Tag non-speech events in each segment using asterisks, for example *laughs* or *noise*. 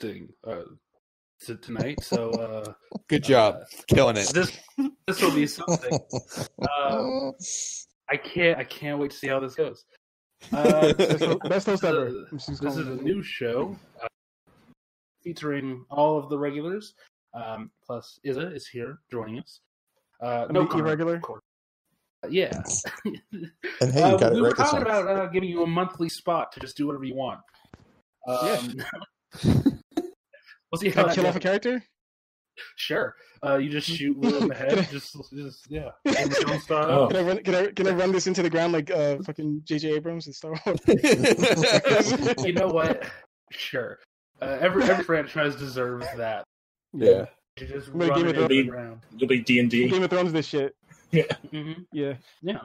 hosting uh, t- tonight, so uh, *laughs* Good job, killing it. this this will be something. Uh, *laughs* I can't I can't wait to see how this goes. *laughs* Uh, Best, best host ever. Uh, I'm this is a new show uh, featuring all of the regulars. Um, plus, Izza is here joining us. Uh, no Connor, regular? of. Uh, yeah. And hey, you Uh, got we it were right this talking about uh, giving you a monthly spot to just do whatever you want. Um, we'll see he Can I kill off a character? Sure. Uh, you just shoot Will in the Can I- head. *laughs* just, just yeah. *laughs* Game of Thrones style. Oh. Can I run? Can I? Can I run this into the ground like uh fucking J.J. Abrams and Star Wars? *laughs* You know what? Sure. Uh, every every franchise deserves that. yeah. You just I'm gonna run Game it of into the Thrones- ground. You'll be D and D. Game of Thrones, this shit. hmm Yeah, Yeah.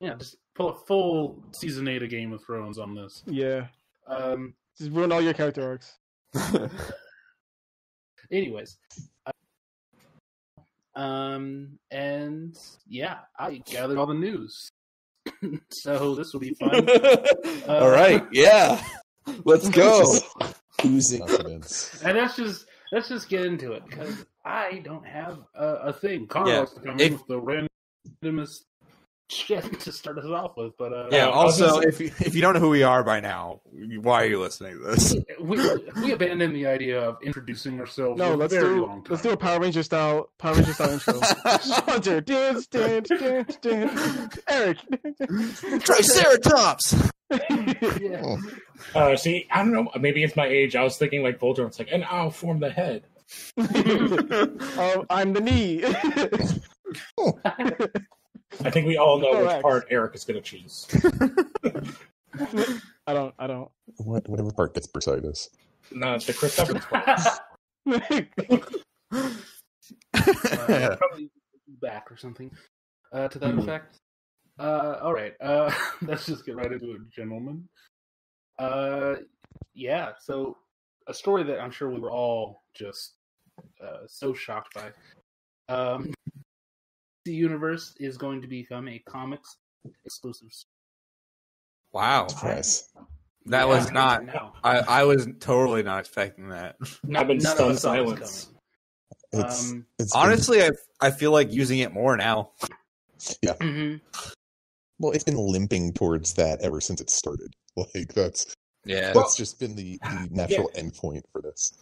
Yeah. Just pull a full season eight of Game of Thrones on this. yeah. Um. Just ruin all your character arcs. Anyways. uh, Um. And yeah, I gathered all the news. *laughs* so this will be fun. *laughs* All right, yeah, let's go. *laughs* Oozing confidence. And let's just let's just get into it because I don't have a, a thing. Connor Yeah, wants if- with the randomest shit *laughs* to start us off with, but uh, Yeah. Uh, Also, gonna if you, if you don't know who we are by now, why are you listening to this? *laughs* we we abandoned the idea of introducing ourselves. No, for let's very do long time. let's do a Power Ranger style Power Ranger style intro. *laughs* Hunter, dance, dance, dance, dance. Eric. Triceratops. Yeah. Uh, see, I don't know. Maybe it's my age. I was thinking like Voltron. It's like, and I'll form the head. oh, I'm the knee. I think we all know Correct. which part Eric is going to choose. *laughs* I don't. I don't. What, whatever part gets Bursitis. No, it's the Chris Evans part. *laughs* Uh, *laughs* probably back or something uh, to that Mhm. effect. Uh, all right, uh, let's just get right into it, gentlemen. Uh, yeah, so a story that I'm sure we were all just uh, so shocked by. Um, the universe is going to become a comics exclusive. wow, Surprise. that Yeah, was not. no. I, I was totally not expecting that. Not, I've been none of stunned this silence. coming. It's, Um, it's been- Honestly, I I feel like using it more now. mhm. well, it's been limping towards that ever since it started. *laughs* Like that's Yeah. that's just been the, the natural endpoint for this.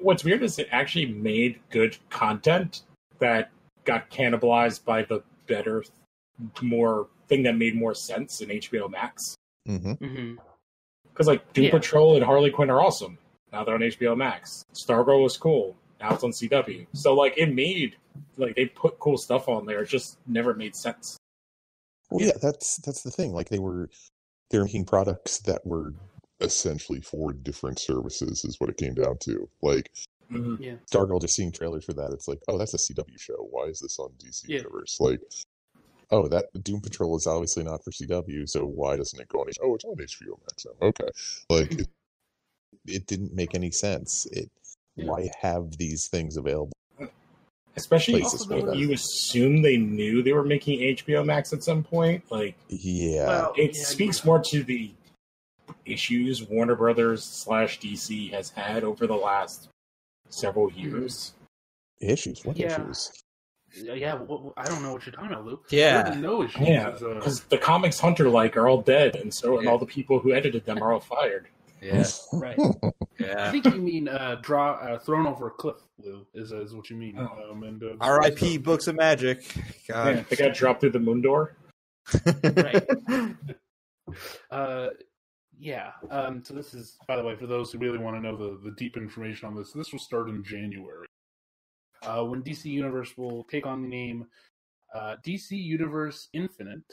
What's weird is it actually made good content that got cannibalized by the better, more thing that made more sense in HBO Max. hmm Mhm. Because like Doom Yeah. Patrol and Harley Quinn are awesome. Now they're on HBO Max. Stargirl was cool. Now it's on CW. So like it made like they put cool stuff on there. It just never made sense. Well, yeah, that's that's the thing. Like they were they're making products that were essentially for different services, is what it came down to. Like Mhm. Stargirl, just seeing trailers for that, it's like, oh, that's a CW show. Why is this on DC Yeah. Universe? Like, oh, that Doom Patrol is obviously not for CW, so why doesn't it go on? H- oh, it's on HBO Max now. Okay, like it, it didn't make any sense. It Yeah. why have these things available? Especially Places for if you assume they knew they were making HBO Max at some point. Like Yeah, Well, it yeah, speaks you're more to the issues Warner Brothers slash DC has had over the last several years. issues. What Yeah. issues? right. Yeah, well, I don't know what you're talking about, Luke. Yeah. No issues. Yeah, uh, because the comics Hunter like are all dead, and so and all the people who edited them are all fired. Yeah. *laughs* right. Yeah, I think you mean uh, draw uh, thrown over a cliff, Lou. Is is what you mean? Oh. Um, and uh, R.I.P. Books of Magic. Yeah, God. they got dropped through the moon door. *laughs* Right. *laughs* Uh, yeah. Um, so this is, by the way, for those who really want to know the, the deep information on this, this will start in January, uh, when DC Universe will take on the name uh, DC Universe Infinite,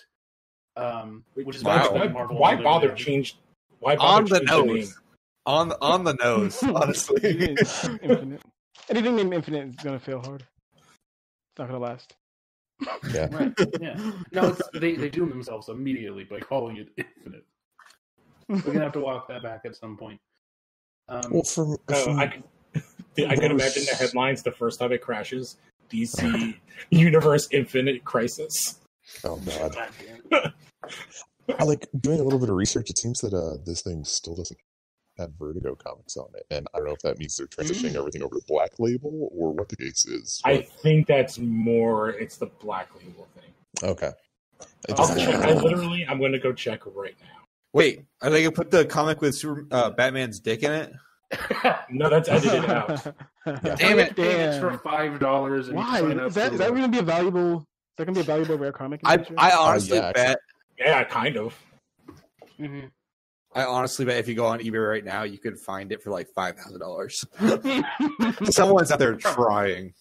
um, which is Wow. Why, Marvel why Unlimited. bother change? Why bother on the change nose. name? on the on the nose, *laughs* honestly. *laughs* Infinite. Anything named Infinite is gonna fail hard. It's not gonna last. Yeah. Right. Yeah. No, it's, they they doom themselves immediately by calling it Infinite. We're gonna have to walk that back at some point. Um, Well, from, from I can, I can imagine the headlines the first time it crashes: DC *laughs* Universe Infinite Crisis. oh god, God damn it. I like doing a little bit of research. It seems that uh, this thing still doesn't have Vertigo comics on it, and I don't know if that means they're transitioning everything over to Black Label or what the case is. I think that's more. It's the black label thing. okay. I'll check. I literally, I'm going to go check right now. Wait, are they gonna put the comic with Super, uh, Batman's dick in it? *laughs* No, that's edited out. *laughs* Damn it. It's for five dollars. Why? Is that is that going to be a valuable? Is that going to be a valuable rare comic? I? I honestly yeah, bet Yeah, kind of. hmm I honestly bet if you go on eBay right now, you could find it for like five thousand dollars. *laughs* Someone's out there trying.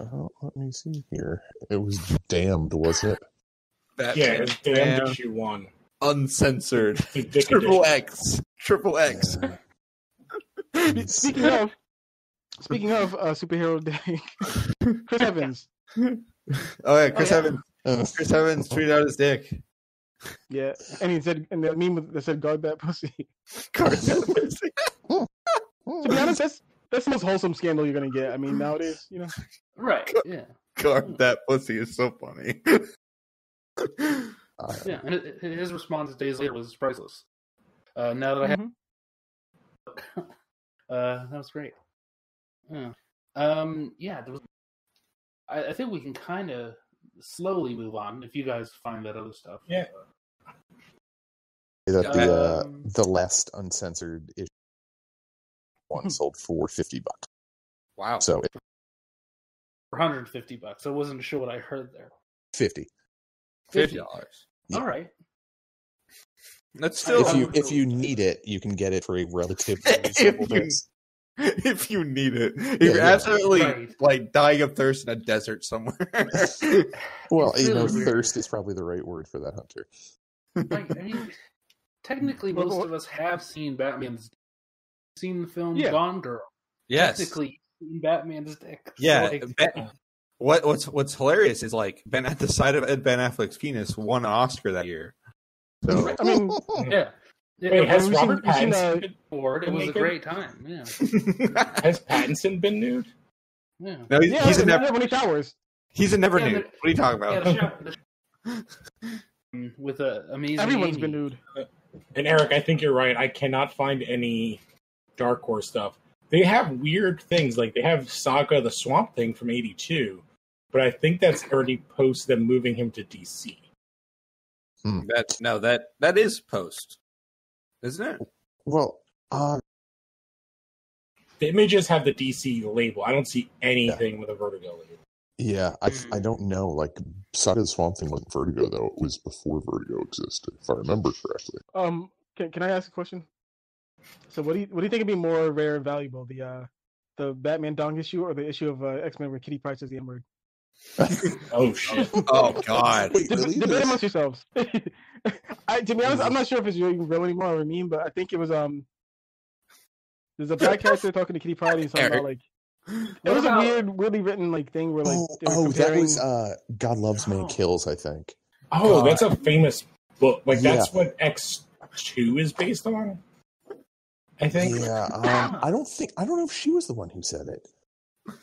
Oh, let me see here. It was damned, wasn't it? Batman, Yeah, it's damn Bam, issue one. Uncensored. *laughs* Triple. X. Triple X. *laughs* Speaking of, speaking of uh, superhero *laughs* day, Chris Evans. Oh yeah, Chris yeah. Evans. uh, Chris Evans tweeted out his dick. Yeah, and he said, and the meme with- that said, "Guard that pussy." Guard that pussy. To be honest, that's that's the most wholesome scandal you're gonna get. I mean, nowadays, you know. Right. Yeah. God, that pussy is so funny. Uh, Yeah. And it- it- his response days later was priceless. Uh, now that I have, Mhm. *laughs* uh, that was great. Yeah. Um. Yeah. There was. I, I think we can kind of slowly move on if you guys find that other stuff. Yeah. that the uh, Um, the last uncensored issue one sold for fifty bucks. wow. So For 150 bucks. I wasn't sure what I heard there. fifty. Fifty dollars. Yeah. All right. That's still If you Um, if you need it, you can get it for a relatively *laughs* If reasonable you- price. *laughs* if you need it. If Yeah, you're yeah. absolutely Right. like dying of thirst in a desert somewhere. *laughs* Well, It's you know, weird. thirst is probably the right word for that hunter. Right. I mean, technically, most well- of us have seen Batman's. Seen the film Yeah. Gone Girl. yes. Technically, seen Batman's dick. So, Yeah. like, Ben, what what's what's hilarious is like Ben at the side of Ed Ben Affleck's penis won an Oscar that year. So *laughs* I mean, yeah. Yeah, Wait, it has was we've Robert seen- we've seen, Pattinson uh, been, bored. It was a great time. Yeah. *laughs* has Pattinson been nude? Yeah. no, he's, yeah, he's a never when he showers. he's a never Yeah, nude. but- What are you talking about? the show, the *laughs* show- with a amazing. Everyone's Amy. been nude. And Eric, I think you're right. I cannot find any Dark Horse stuff. They have weird things, like they have Saga the Swamp Thing from '82, but I think that's already post them moving him to DC. that no, that that is post, isn't it? Well, uh, The images have the DC label. I don't see anything with a Vertigo label. yeah, I Mm. I don't know. Like Saga the Swamp Thing wasn't Vertigo though; it was before Vertigo existed, if I remember correctly. Um, can can I ask a question? So, what do you what do you think would be more rare and valuable, the uh, the Batman Dong issue or the issue of uh, X Men where Kitty Pryde is the N word? *laughs* Oh shit! Oh God. Wait, Deb- really? debate This- amongst yourselves. *laughs* I, to be honest, I'm not sure if it's really real anymore or a meme, but I think it was um. There's a black character *laughs* talking to Kitty Pryde and he's talking about like it was a weird, weirdly written like thing where like oh, they were oh, that was uh, God Loves Man Oh. Kills, I think. Oh, God. that's a famous book. Like Yeah. that's what X two is based on. I think. Yeah, um, I don't think I don't know if she was the one who said it.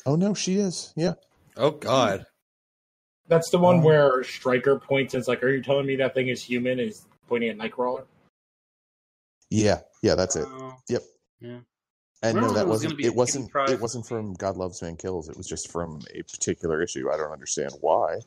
Oh no, she is. Yeah. Oh God. That's the one Um, where Stryker points and it's like, "Are you telling me that thing is human?" Is pointing at Nightcrawler. Yeah, yeah, that's it. Oh, Yep. Yeah. And no, that was wasn't. It wasn't. Kitty It wasn't from God Loves Man Kills. It was just from a particular issue. I don't understand why.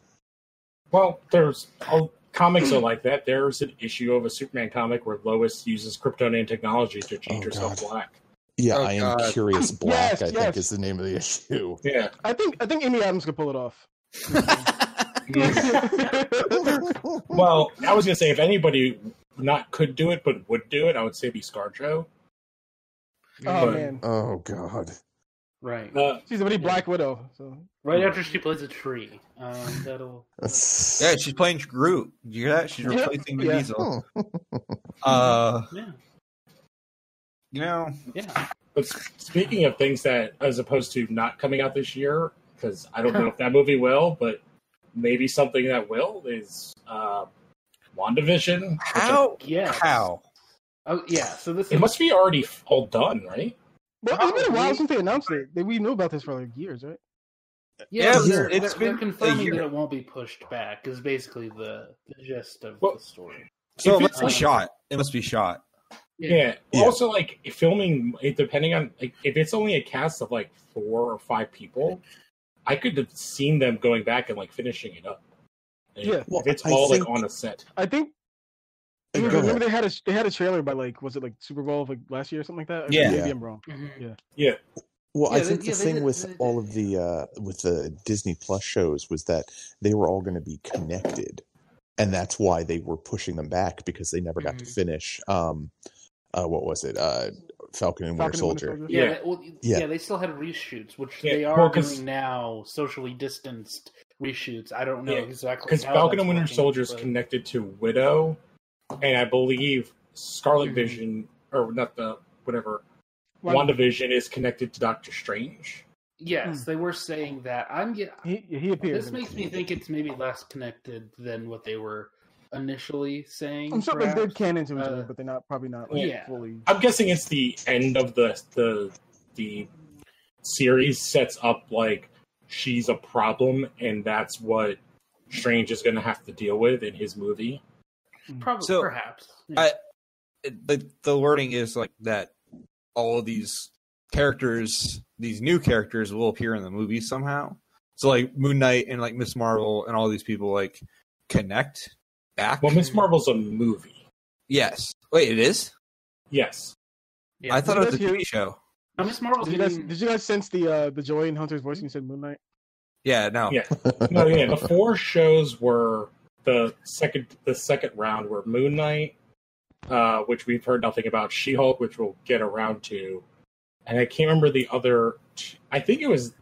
Well, there's all comics are like that. There's an issue of a Superman comic where Lois uses Kryptonian technology to change Oh, herself God. black. Yeah, Oh, I am God. curious. *laughs* Black, Yes, I yes. think, is the name of the issue. Yeah. I think I think Amy Adams could pull it off. *laughs* Well, I was gonna say if anybody not could do it but would do it, I would say be ScarJo. oh But- man, oh God. Right. Uh, she's already Black Widow. So Right after she plays a tree. Um, that'll. Yeah, she's playing Groot. Did you hear that? She's Yeah, replacing Vin yeah. Diesel. Hmm. *laughs* Uh, Yeah. You know, Yeah. but speaking of things that, as opposed to not coming out this year, because I don't know if that movie will, but maybe something that will is uh, WandaVision. which I- how? Yes. How? Oh yeah. So this It is must be already all done, right? well, it's been a while since they announced it. We knew about this for like years, right? Yeah, Yeah, they're, it's they're, been they're a confirming year. that it won't be pushed back. Is basically the, the gist of Well- the story. So it must be shot. It must be shot. Yeah. Yeah. Also, like filming, it depending on like if it's only a cast of like four or five people, I could have seen them going back and like finishing it up. Like, Yeah. if Well, it's I all think- like on a set. I think. I mean, remember they had a they had a trailer by like was it like Super Bowl of like last year or something like that? Yeah. maybe Yeah. I'm wrong. Mhm. Well, Yeah, I they- think the yeah, thing did- with they all of the uh, with the Disney Plus shows was that they were all going to be connected, and that's why they were pushing them back because they never got to Mhm. finish. Um, uh, what was it? Uh, Falcon and Winter Falcon and Winter Soldier. Soldier. Yeah, Yeah. they- well, Yeah. yeah, they still had reshoots, which Yeah, they are well, 'cause- doing now, socially distanced reshoots. I don't know Yeah, exactly Because Falcon and Winter Soldier is but- connected to Widow, and I believe Scarlet Mhm. Vision, or not the whatever, One- WandaVision is connected to Doctor Strange. Yes, they were saying that. I'm get. He he appears. This makes me think it's maybe less connected than what they were initially saying. I'm sure like they're perhaps. canon to each other, Uh, but they're not probably not like yeah. fully. I'm guessing it's the end of the the the series sets up like she's a problem, and that's what Strange is going to have to deal with in his movie. Probably, So, perhaps. I- the the wording is like that all of these characters these new characters will appear in the movie somehow so like moon knight and like miss marvel and all these people like connect back Well, Miss Marvel's a movie. yes wait it is Yes. Yeah. i thought Did it was a tv hear- show Now, Miss Marvel's Did you guys getting- did you guys sense the uh the joy in Hunter's voice when you said Moon Knight? yeah no Yeah. No, yeah. The four shows were the second the second round were Moon Knight, uh, which we've heard nothing about. She Hulk, which we'll get around to, and I can't remember the other. t- I think it was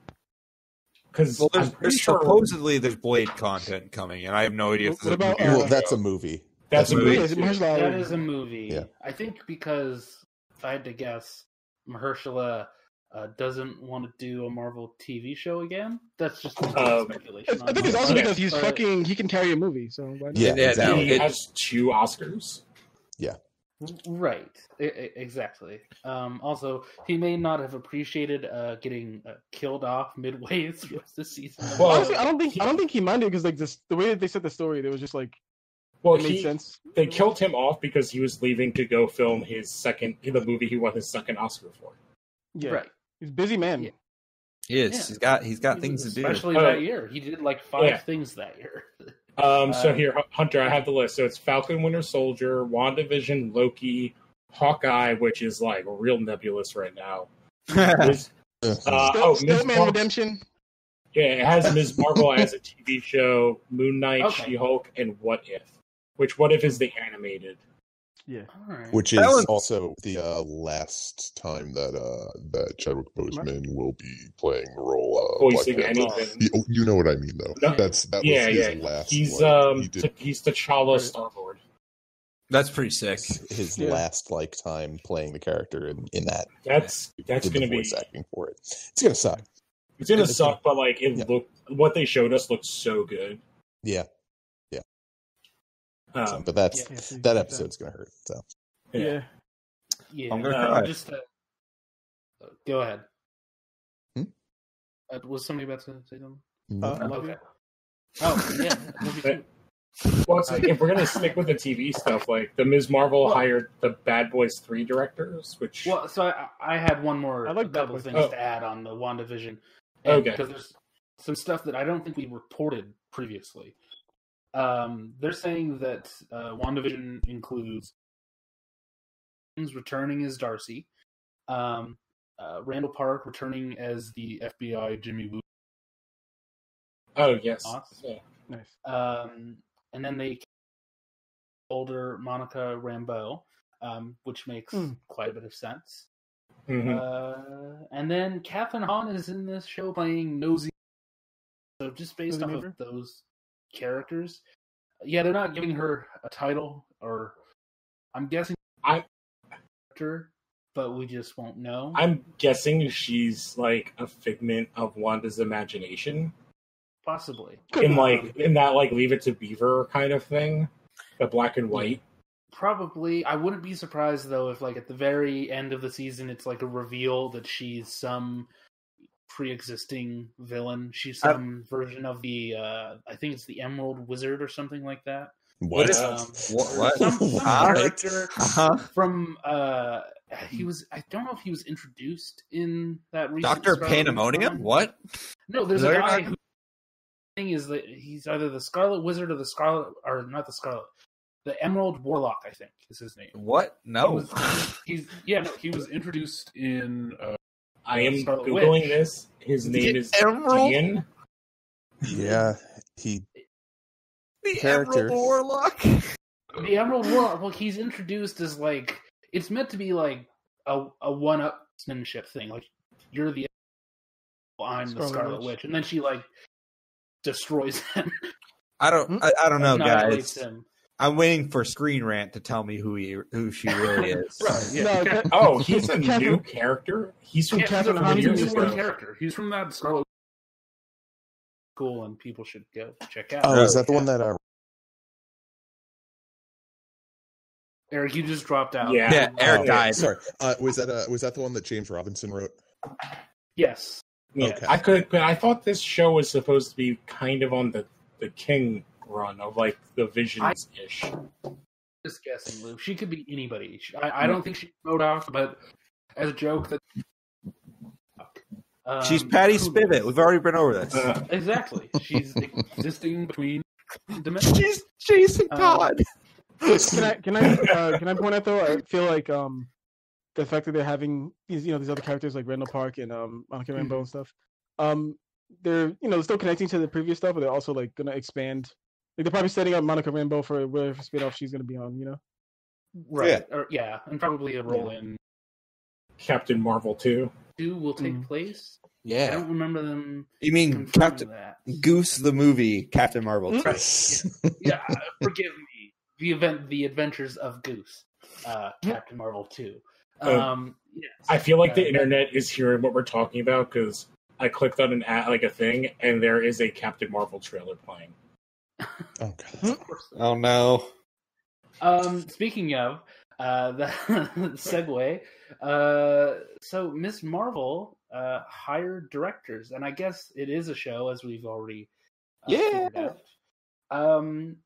because well there's, there's sure supposedly there's blade content coming and i have no idea if What there's a about, movie uh, well, that's a movie. that's a That's movie. Yeah, is it too. Mahershala That Ali? is a movie. Yeah. I think because if I had to guess, Mahershala uh, doesn't want to do a Marvel TV show again. That's just Um, speculation. I think it's also Yeah. because he's But- fucking. He can carry a movie, so why not? Yeah, Yeah, exactly. He it- has two Oscars. Right, I- I- exactly. Um, also, he may not have appreciated uh, getting uh, killed off midway *laughs* through the season. Well, Honestly, I don't think I don't think he minded because like this the way that they said the story, it was just like Well, it made he, sense. they killed him off because he was leaving to go film his second the movie he won his second Oscar for. Yeah, right. he's a busy man. Yeah. he is Yeah. he's got he's got things to do Especially Uh, that year, he did like five yeah. things that year. *laughs* Um, so Uh, here, Hunter, I have the list. So it's Falcon, Winter Soldier, WandaVision, Loki, Hawkeye, which is like real nebulous right now. Miss- *laughs* uh, oh, still Ms. Man Mar- Redemption. yeah, it has Ms. Marvel as a *laughs* TV show, Moon Knight, Okay. She Hulk, and What If. Which What If is the animated? Yeah, All right. Which is one's- also the uh, last time that uh, that Chadwick Boseman will be playing the role of Voicing Black anything. You, you know what I mean, though. No. That's that was Yeah, his yeah. last. He's like, um, he did t- he's T'Challa Star Lord. that's pretty sick his Yeah. last like time playing the character in, in that. That's that's gonna be voice acting for it. It's gonna suck. it's gonna it's suck, but like it Yeah. looked what they showed us looked so good. Yeah, so- Um, but that's Yeah, so you that can- episode's gonna hurt. So yeah. Yeah, Yeah, I'm gonna uh, cry. just uh, go ahead. Hmm? Uh, was somebody about to say something? Uh, okay. Oh yeah, movie. Well, it's like, if we're gonna *laughs* stick with the TV stuff, like the Ms. Marvel Well- hired the Bad Boys Three directors, which Well, so I, I had one more, I like a that couple things Oh. to add on the WandaVision. Okay. Because there's some stuff that I don't think we reported previously. Um, they're saying that uh, WandaVision includes returning as Darcy, um, uh, Randall Park returning as the FBI Jimmy Woo, oh yes, Awesome. Yeah. nice. um, and then they older Monica Rambeau, um, which makes Hmm. quite a bit of sense. Mhm. Uh, and then Kathryn Hahn is in this show playing Nosy. So just based Nosy off Neighbor? of those characters, yeah, they're not giving her a title, or I'm guessing I- character, but we just won't know. I'm guessing she's like a figment of Wanda's imagination, Possibly. in like in that like Leave It to Beaver kind of thing, the black and white. Probably. I wouldn't be surprised though if, like, at the very end of the season, it's like a reveal that she's some pre-existing villain. She's I- some version of the. uh I think it's the Emerald Wizard or something like that. What? is- Um, What? what? Some, *laughs* some Huh? character Uh-huh. from uh, he was. I don't know if he was introduced in that. recent Doctor Scarlet Pandemonium? What? No, there's Is a guy your who thing is that he's either the Scarlet Wizard or the Scarlet or not the Scarlet, the Emerald Warlock. I think is his name. What? He No. was- he's yeah. No, he was introduced in. Uh, I am Scarlet googling Witch. this. His name is Emerald? Ian. Yeah, he. The Character. Emerald Warlock? *laughs* the Emerald Warlock. Well, he's introduced as like it's meant to be like a a one upsmanship thing. Like you're the I'm the Scarlet Scarlet Witch. Witch, and then she like destroys *laughs* him. I don't. Hmm? I, I don't know, annihilates guys. Him. I'm waiting for Screen Rant to tell me who he who she really *laughs* is. Right, yeah. No, *laughs* Oh, he's a Kathryn- new character. He's from Yeah, he's a he's a new character. He's from that Scarlet. Cool, and people should go check out. Oh, is that the one that? Uh, Eric? You just dropped out. Yeah. Yeah, Eric oh, died. Sorry, uh, was that? Uh, was that the one that James Robinson wrote? Yes. Yeah, Okay. I could, but I thought this show was supposed to be kind of on the the King run of like the Visions ish. Just guessing, Lou. She could be anybody. She, I, I don't think she's MODOK, but as a joke that. Um, She's Patty Spivot. We've already been over this. Uh, Exactly. She's *laughs* existing between dimensions. She's Jason Um, Todd. can I can I uh, can I point out though? I feel like um the fact that they're having these you know these other characters like Randall Park and um Monica Rambeau and stuff. Um, they're you know still connecting to the previous stuff, but they're also like gonna expand. Like they're probably setting up Monica Rambeau for whatever spinoff she's gonna be on. You know. Right. Yeah. Or, yeah, and probably a role in Captain Marvel too. two will take Mm. place. Yeah, I don't remember them You mean Captain that. Goose the movie, Captain Marvel? too. *laughs* Yeah, forgive me. The event, the Adventures of Goose, uh, Captain Marvel two. Oh. Um, yes. I feel like the Uh, internet is hearing what we're talking about because I clicked on an ad, like a thing, and there is a Captain Marvel trailer playing. Oh god. Oh no. Um, speaking of uh, the *laughs* segue, uh, so Miss Marvel uh, hired directors, and I guess it is a show, as we've already uh, Yeah. out. Um,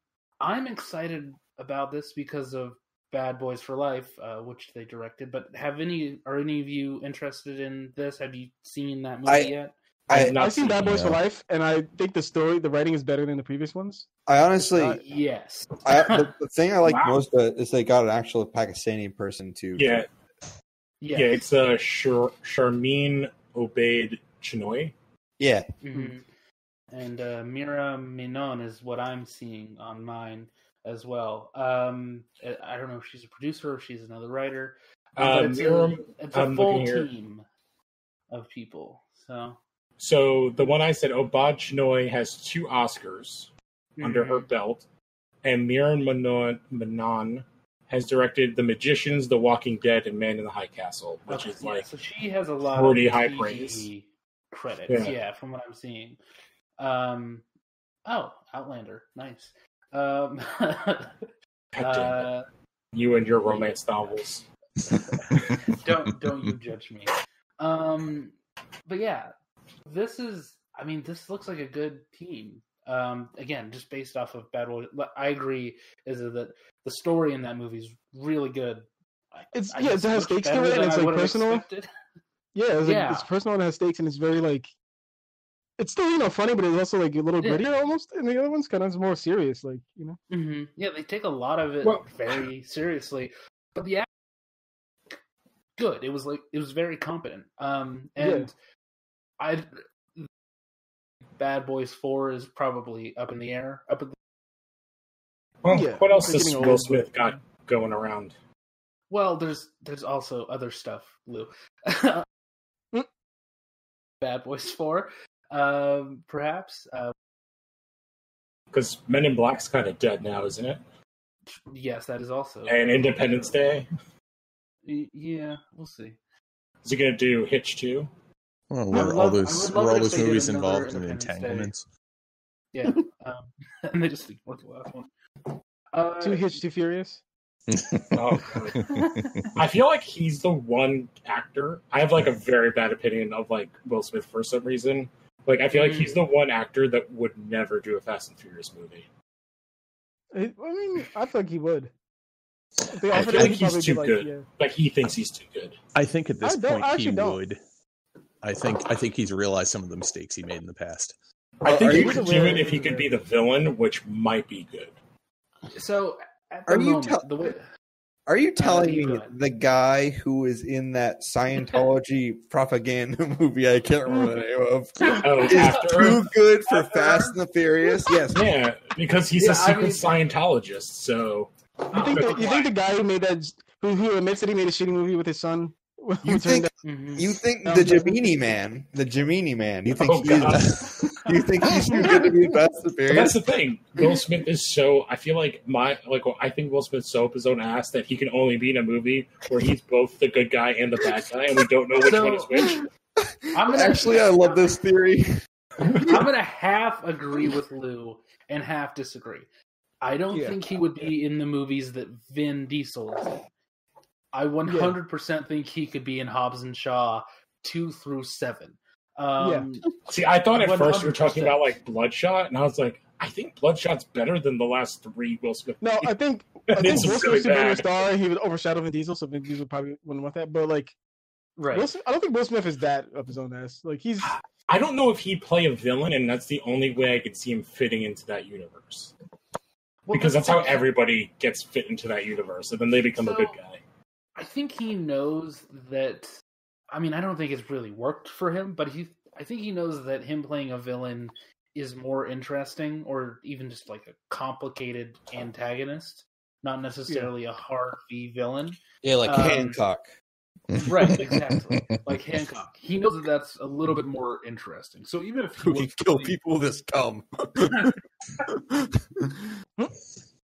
I'm excited about this because of Bad Boys for Life, uh, which they directed. But have any are any of you interested in this? Have you seen that movie I- yet? I I, have not I've seen Bad Boys for Life, and I think the story, the writing is better than the previous ones. I honestly, Uh, yes. I, the, *laughs* the thing I like Wow. most is they got an actual Pakistani person to. Yeah, yes. yeah, it's uh, Char- Sharmeen Obaid Chinoy. Yeah. hmm And uh, Meera Menon is what I'm seeing on mine as well. Um, I- I don't know if she's a producer or if she's another writer. Uh, it's Mira, a, it's a I'm full looking here. team of people. So So the one I said, Obaid Chinoy has two Oscars under her Mhm. belt, and Meera Menon, Menon has directed The Magicians, The Walking Dead, and Man in the High Castle, which Okay, is yeah, like so she has a lot pretty of high praise. credits. Yeah. Yeah. from what I'm seeing. Um, oh, Outlander, nice. Um, *laughs* God damn it. uh, you and your romance novels. *laughs* don't don't you judge me. Um, but yeah, this is. I mean, this looks like a good team. Um, again, just based off of Bad Boys, I agree is that the story in that movie is really good. It's- I yeah, it has stakes to it, and it's, I like, personal. expected. *laughs* Yeah, it's, like, it's personal and has stakes, and it's very like. It's still you know funny, but it's also like a little Yeah. grittier almost. And the other one's kind of more serious, like you know. hmm Yeah, they take a lot of it Well- *clears throat* very seriously, but the act good. It was like it was very competent. Um, and I, Bad Boys Four is probably up in the air. Up at the, Well, Yeah, what else they're has Will Smith but- got going around? well, there's there's also other stuff, Lou. *laughs* Bad Boys Four, um, perhaps. Uh, Because Men in Black's kind of dead now, isn't it? yes, that is also. And Independence Day. Yeah, we'll see. Is he going to do Hitch too? Well, were would all those were all those movies involved in Independence Day. entanglements? Yeah, *laughs* um, *laughs* and they just ignored the last one. Uh, Too hitch, too furious. Oh, I feel like he's the one actor. I have like a very bad opinion of like Will Smith for some reason. Like I feel like he's the one actor that would never do a Fast and Furious movie. I I mean, I feel like he would. If I feel like he's too like, good. yeah. Like he thinks he's too good. I think at this I point he don't. would. I think I think he's realized some of the mistakes he made in the past. I think are he you- could do it if he could be the villain, which might be good. So at the Are you moment, tell- the way Are you uh, telling me the guy who is in that Scientology *laughs* propaganda movie I can't remember the name of *laughs* oh, oh, is after too good for After Fast and the Furious? Yes. *laughs* yeah, because he's Yeah, a I secret mean- Scientologist. So You think, the, you think the guy who made that, who, who admits that he made a shitty movie with his son, Mm-hmm. You think out- you think the Gemini man, the Gemini man, you think Oh, he's God. *laughs* you think he's too good to be in Fast and the But Furious? that's the thing. Will Smith is so. I feel like my like. I think Will Smith's so up his own ass that he can only be in a movie where he's both the good guy and the bad guy, and we don't know which So- one is which. *laughs* I'm gonna Actually, I love this theory. I'm gonna *laughs* half agree with Lou and half disagree. I don't Yeah. think he would be in the movies that Vin Diesel is in. I 100% think he could be in Hobbs and Shaw two through seven. Um, *laughs* See, I thought at first you were talking about like Bloodshot, and I was like, I think Bloodshot's better than the last three Will Smith. No, I think *laughs* I And think it's Will Smith's really super bad. star, he would overshadow Vin Diesel, so Vin Diesel probably wouldn't want that. But like, right. Will Smith, I don't think Will Smith is that up his own ass. Like he's *sighs* I don't know if he'd play a villain, and that's the only way I could see him fitting into that universe. Well, because that's how everybody gets fit into that universe, and then they become a good guy. I think he knows that. I mean, I don't think it's really worked for him, but he. I think he knows that him playing a villain is more interesting, or even just like a complicated antagonist, not necessarily a hard V villain. Yeah, like Um, Hancock. Right, exactly. *laughs* like Hancock. He knows that that's a little bit more interesting. So even if he can was kill really- people with *laughs* dumb.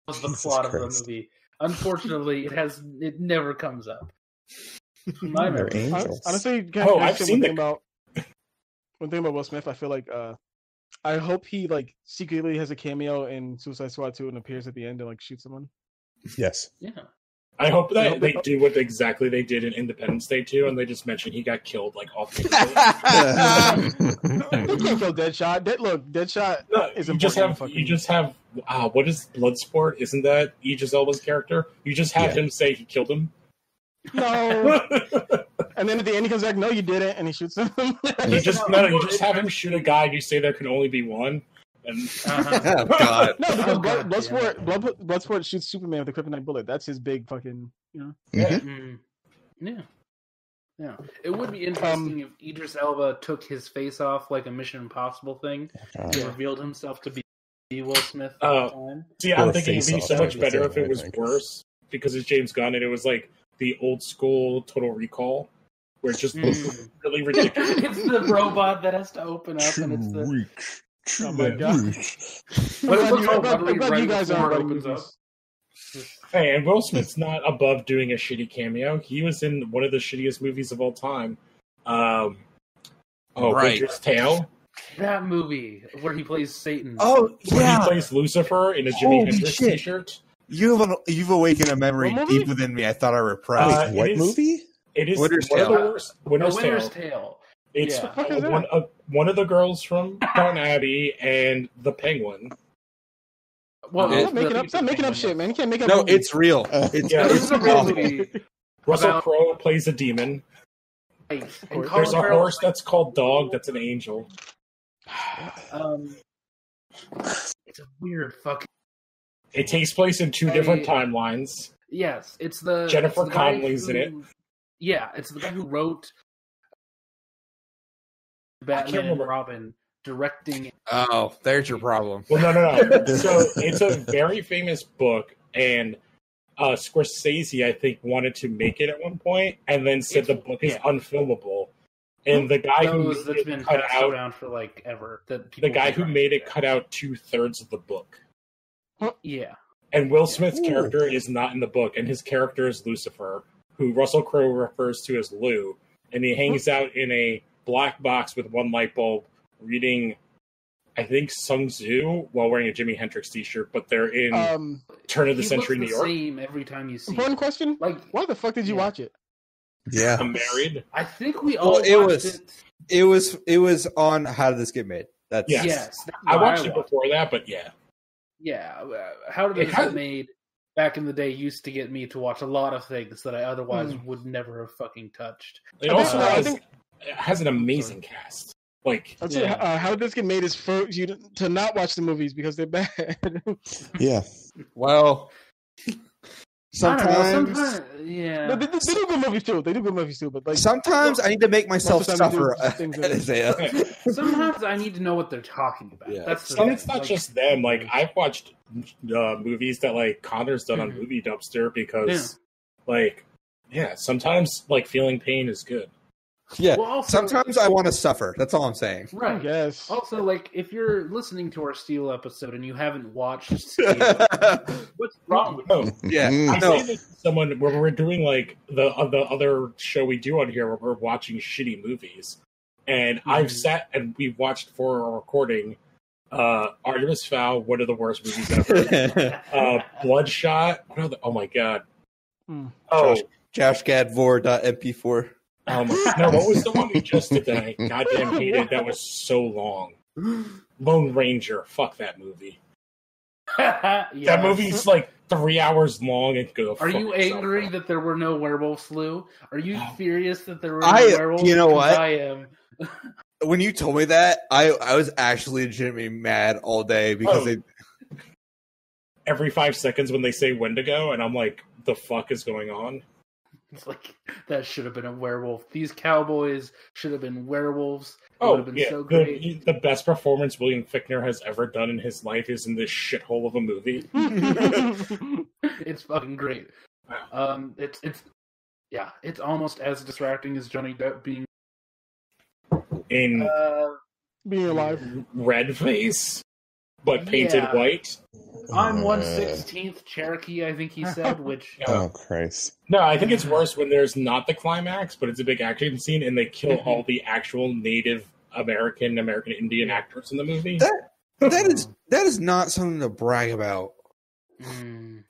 was the Jesus plot of the movie, unfortunately, it has it never comes up. My *laughs* They're memory. angels. honestly, can Oh, I I've seen one the- thing about one thing about Will Smith. I feel like uh, I hope he like secretly has a cameo in Suicide Squad 2 and appears at the end and like shoots someone. Yes. Yeah. I hope I that hope they they- do what exactly they did in Independence Day too, and they just mention he got killed like off. They *laughs* can't kill Deadshot. Dead, look, Deadshot no, is you just have fucking- you just have uh, what is Bloodsport? Isn't that Idris Elba's character? You just have Yeah. him say he killed him. No, *laughs* and then at the end he comes back. No, you didn't, and he shoots him. you just *laughs* no, no, you just have him shoot a guy. and You say there can only be one, and Uh-huh. *laughs* oh God. *laughs* No, because Oh, Blood, God damn Bloodsport, Blood, Bloodsport shoots Superman with a kryptonite bullet. That's his big fucking, you know. Mhm. Mm. Yeah. Yeah. It would be interesting if Idris Elba took his face off like a Mission Impossible thing and revealed himself to be Will Smith at Uh, the time. see, I'm thinking it'd be so much better if it was think. worse because it's James Gunn and it was like the old school Total Recall, where it just Mm. *laughs* really ridiculous. it's the robot that has to open up and it's the Reach. Oh my God. But I'm it glad looks you- all I'm I'm glad you guys aren't opens movies. *laughs* Hey, and Will Smith's not above doing a shitty cameo. He was in one of the shittiest movies of all time. Um, oh, Right. Butcher's Tale, that movie where he plays Satan. Oh where yeah, he plays Lucifer in a Jimi Holy Hendrix shit. t-shirt. you have an, you've awakened a memory deep within me. I thought I repressed. Uh, what it is- movie? It is Winter's Tale. the Winter's, Winter's Tale. Tale. It's Yeah. What the fuck is uh, one of one of the girls from Downton Abbey and the Penguin. Well, It- Stop making up, stop making up shit, man. You can't make up. no, movies. it's real. *laughs* It's, Yeah, This it's a real movie. *laughs* Russell Crowe plays a demon. Right. And course. Colin There's a Farrell- horse that's called Dog. That's an angel. Um, it's a weird fucking. It takes place in two Hey. different timelines. Yes, it's the Jennifer it's the guy Connelly's in it. Yeah, it's the guy who wrote can't Batman and. Robin, directing. Oh, there's your problem. Well, no, no, no. *laughs* so it's a very famous book, and uh, Scorsese, I think, wanted to make it at one point, and then said the It's- book is yeah. unfilmable. And the guy who Those made that's it been cut out, around for like ever. That the guy who made it cut out two thirds of the book. Yeah, And Will Smith's Ooh. character is not in the book, and his character is Lucifer, who Russell Crowe refers to as Lou, and he hangs out in a black box with one light bulb, reading, I think, Sun Tzu while wearing a Jimi Hendrix T-shirt. But they're in Um, turn of the he century New the York. same every time you see. him. important question. Like, Why the fuck did you Yeah. watch it? Yeah. I'm married. I think we Well, all it watched was- it. It was it was on How Did This Get Made? That's Yes. Yes, that's I why watched it before that, but yeah, yeah, uh, how did It this has- get made? Back in the day, used to get me to watch a lot of things that I otherwise Hmm. would never have fucking touched. It I also think- I has, think- it has an amazing cast. Like I'd Yeah. uh, how did this get made is for you to, to not watch the movies because they're bad. *laughs* Yeah. Well, I don't know, sometimes, sometimes- yeah. No, they, they, they do good movies too. They do good movies too, but like sometimes I need to make myself Most of the time we do suffer. things that- *laughs* Sometimes I need to know what they're talking about. Yeah. That's the some thing. it's not Like, just them. Like I've watched uh, movies that like Connor's done on Mhm. Movie Dumpster because, like, yeah, sometimes like feeling pain is good. Yeah. Well, also- Sometimes I want to suffer. That's all I'm saying. Right. guess. Also, like if you're listening to our Steel episode and you haven't watched *laughs* Steel, what's wrong with you? Oh, yeah, Mm. I no. say this to someone where we're doing like the uh, the other show we do on here where we're watching shitty movies, and I've Mhm. sat and we watched for a recording. Uh, Artemis Fowl, one of the worst movies ever. *laughs* uh, Bloodshot. What other, oh my god. Hmm. Oh, JoshGadvor.mp4. oh my. *laughs* No, what was the one we just did that I goddamn hated? That was so long. Lone Ranger. Fuck that movie. Yeah. *laughs* That movie's like three hours long and go. Are fuck you yourself. angry that there were no werewolves, Lou? Are you oh. furious that there were no I- werewolves? you know what? I am. *laughs* When you told me that, I I was actually legitimately mad all day because Oh. they every five seconds when they say Wendigo, and I'm like, the fuck is going on? *laughs* It's like that should have been a werewolf. These cowboys should have been werewolves. It Oh, would have been yeah. so great. the, the best performance William Fichtner has ever done in his life is in this shithole of a movie. *laughs* *laughs* it's fucking great. Um, it's it's yeah, it's almost as distracting as Johnny Depp being. In Uh, Being alive. red face, but painted Yeah. white. I'm one Uh, sixteenth Cherokee, I think he *laughs* said, which Oh Christ. No, I think it's worse when there's not the climax, but it's a big action scene, and they kill Mhm. all the actual Native American, American Indian actors in the movie. That- that is that is not something to brag about. Mm,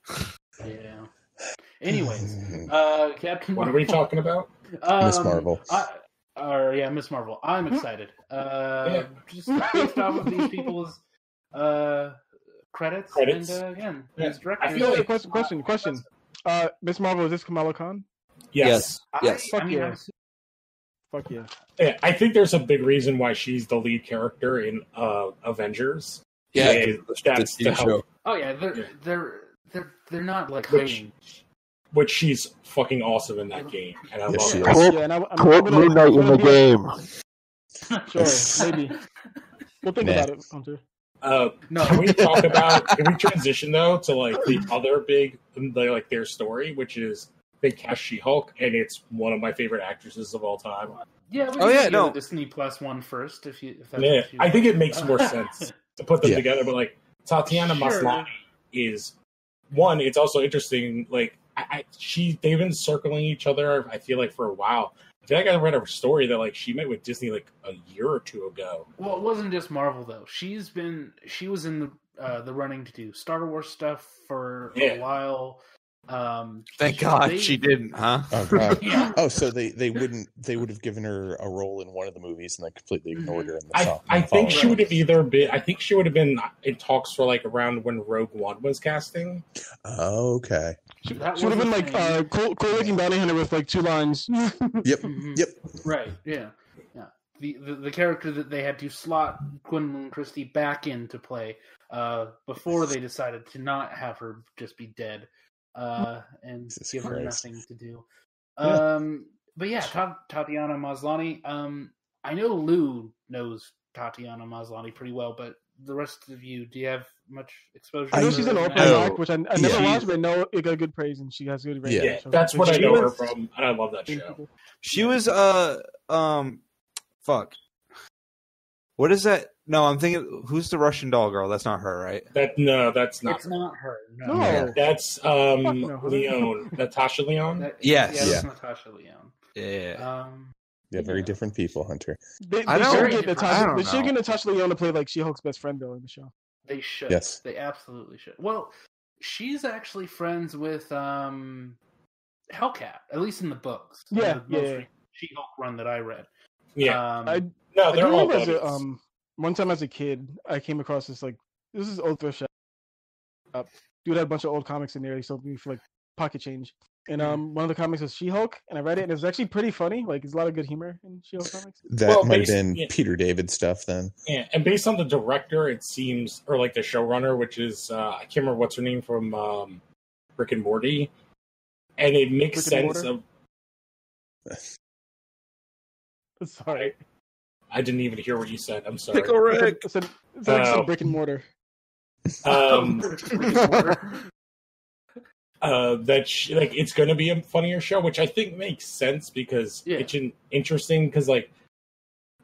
yeah. Anyways, *laughs* uh, Captain. What are we talking about? Miss Um, Marvel. I, or yeah, Miss Marvel. I'm excited. Uh, Yeah. just based off of these people's uh credits, Credits. and uh, again, Yeah. these directors. I feel like- question, question, question. Uh, Miss Marvel, is this Kamala Khan? Yes. I, Yes. I Fuck mean, yeah. Fuck yeah. Yeah, I think there's a big reason why she's the lead character in uh, Avengers. Yeah, Yeah, the- that's the the show. oh yeah, they're Yeah. they're they're they're not like Which- hiding. Which she's fucking awesome in that game, and I Yes, love she her. is. Yeah, and I, I'm, Quote I'm Moon Knight in the game. *laughs* Sure, maybe. *laughs* We'll think Nah. about it, Hunter. Uh, No. Can we talk about? Can we transition though to like the other big, the, like their story, which is they cast She-Hulk, and it's one of my favorite actresses of all time. Yeah, we Oh, yeah, do no. Disney Plus one first, if you. If that's Yeah, you I think it makes more sense *laughs* to put them Yeah. together. But like Tatiana Sure. Maslany is one. It's also interesting. Like I, I, she, they've been circling each other. I feel like for a while. I feel like I read a story that like she met with Disney like a year or two ago. Well, it wasn't just Marvel though. She's been she was in the uh, the running to do Star Wars stuff for Yeah. a while. Um, Thank God they- she didn't, huh? Oh *laughs* god. *laughs* Yeah. Oh, so they they wouldn't they would have given her a role in one of the movies and then completely ignored her in the I, fo- I think she would have either been. I think she would have been in talks for like around when Rogue One was casting. Oh, okay. She, That she would have been like uh, cool, cool looking bounty hunter with like two lines. *laughs* Yep. Mhm. Yep. Right. Yeah. Yeah. The, the the character that they had to slot Gwendoline Christie back in to play uh, before they decided to not have her just be dead uh, and Jesus give her Christ. nothing to do. *laughs* Yeah. Um, but yeah, Ta- Tatiana Maslany. Um, I know Lou knows Tatiana Maslany pretty well, but the rest of you, do you have much exposure? I know she's an Orphan not? No. Black, which I, I never watched, but I know it got good praise and she has good ratings. Yeah, so- That's what I She know her from, and I love that show. She was uh um fuck. What is that? No, I'm thinking who's the Russian doll girl? That's not her, right? That no, that's not. It's not her. No. No. That's um no. Lyonne, Natasha Lyonne. That- Yes. Yeah, that's Yeah. Natasha Lyonne. Yeah. Um, Yeah, very Yeah. different people, Hunter. They, they I don't- should get I Natasha. don't They should know. get Natasha Lyonne to play like She-Hulk's best friend though in the show. They should. Yes. They absolutely should. Well, she's actually friends with um Hellcat, at least in the books. Yeah, the yeah, yeah. She-Hulk run that I read. yeah, Um, I no, they're do all remember buddies. a, um one time as a kid, I came across this like this is old thrift shop. Dude had a bunch of old comics in there. He sold me for like pocket change. And um, one of the comics was She-Hulk, and I read it, and it was actually pretty funny. Like, there's a lot of good humor in She-Hulk comics. That Well, might have been yeah. Peter David stuff then. Yeah, and based on the director, it seems, or like the showrunner, which is uh, I can't remember what's her name from um, Rick and Morty, and it makes Rick sense of. *laughs* Sorry, I didn't even hear what you said. I'm sorry. Pickle I Rick. I said, I said, I said Oh. brick and mortar. Um, *laughs* *laughs* uh, that she, like it's going to be a funnier show, which I think makes sense because Yeah. it's an interesting because like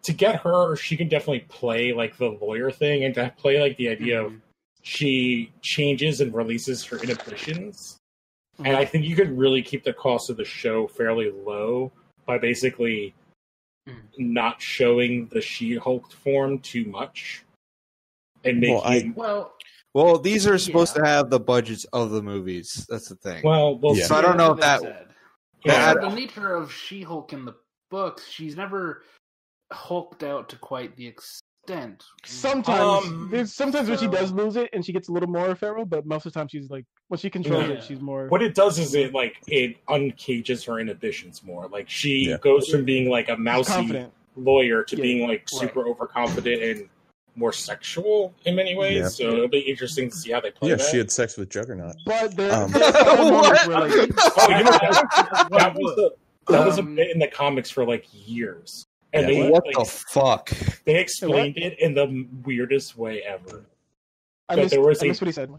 to get her, she can definitely play like the lawyer thing and to play like the idea of she changes and releases her inhibitions. And I think you could really keep the cost of the show fairly low by basically. Mm. not showing the She-Hulk form too much and making. Well, I- well, Well, these are supposed Yeah. to have the budgets of the movies. That's the thing. well, we'll Yeah. So I don't know if that's that- what. Yeah, Yeah, the nature of She-Hulk in the books, she's never hulked out to quite the extent. Sometimes, Um, there's sometimes when she does lose it, and she gets a little more feral, but most of the time she's like, when she controls Yeah. it, she's more. what it does is it like it uncages her inhibitions more. Like she Yeah. goes from being like a she's mousy lawyer to Yeah. being like super overconfident and more sexual in many ways. Yeah. So it'll be interesting to see how they play Yeah, that. she had sex with Juggernaut. But there, Um, there's other moments where like, Oh, you know that, that was a that was a Um, bit in the comics for like years, and Yeah, they what like, the fuck? they explained it in the weirdest way ever. I But missed, there was I a- missed what he said.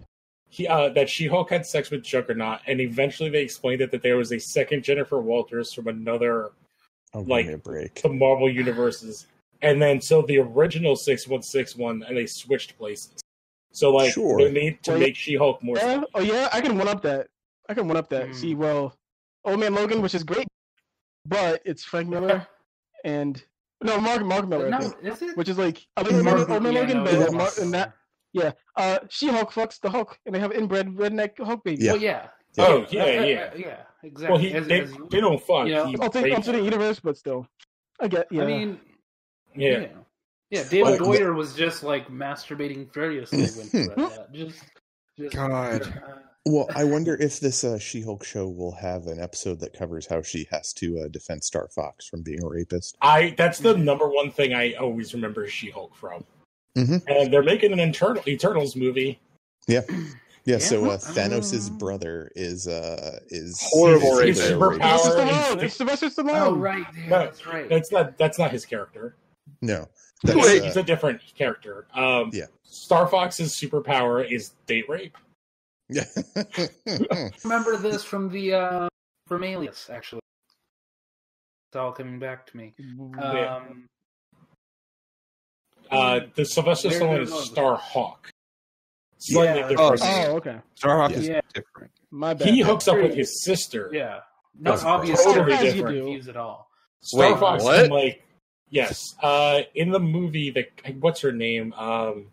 He uh, that She Hulk had sex with Juggernaut, and eventually they explained it that there was a second Jennifer Walters from another Oh, give Like- me a break. the Marvel universes, and then so the original six one six one, and they switched places. So like Sure. they need to Well, make She Hulk more. Yeah. Oh yeah, I can one up that. I can one up that. Hmm. See, well, Old Man Logan, which is great, but it's Frank Miller *laughs* and no Mark Mark Miller, I no, think, is it? which is like I think Mark- Old Man yeah, Logan, no, but it's and that yeah, uh, She Hulk fucks the Hulk, and they have inbred redneck Hulk baby. Yeah. Well, yeah. Oh, yeah, uh, yeah. uh, yeah, exactly. well, he As- they, as they don't fuck. you know, he alternate, rapes alternate her. universe, but still, I get yeah. I mean, yeah. yeah. Yeah, David Well, Goyer was just like masturbating furiously when he *laughs* read that. Just, just God. *laughs* uh, Well, I wonder if this uh, She-Hulk show will have an episode that covers how she has to uh, defend Star Fox from being a rapist. I that's the number one thing I always remember She Hulk from. Mhm. And they're making an internal Eternals movie. Yeah. Yeah, *clears throat* so uh, Thanos' Um, brother is uh is Horrible is rapist. a Superpower. Sylvester and Stallone. It's Sylvester oh, right. Yeah, No, that's right. That's not that's not his character. No, He's, that's, he's uh, a different character. Um, Yeah. Star Fox's superpower is date rape. Yeah. *laughs* remember this from the uh from Alias, actually. It's all coming back to me. Yeah. Um, Uh, the Sylvester Stallone is going. Star Hawk. Slightly Yeah. different. Oh, okay. Starhawk Yeah. is Yeah. different. My bad. he hooks up with his sister. yeah, not That's obvious. totally to different. confuse at all. Star Wait, Fox what? like yes. Uh in the movie the what's her name? Um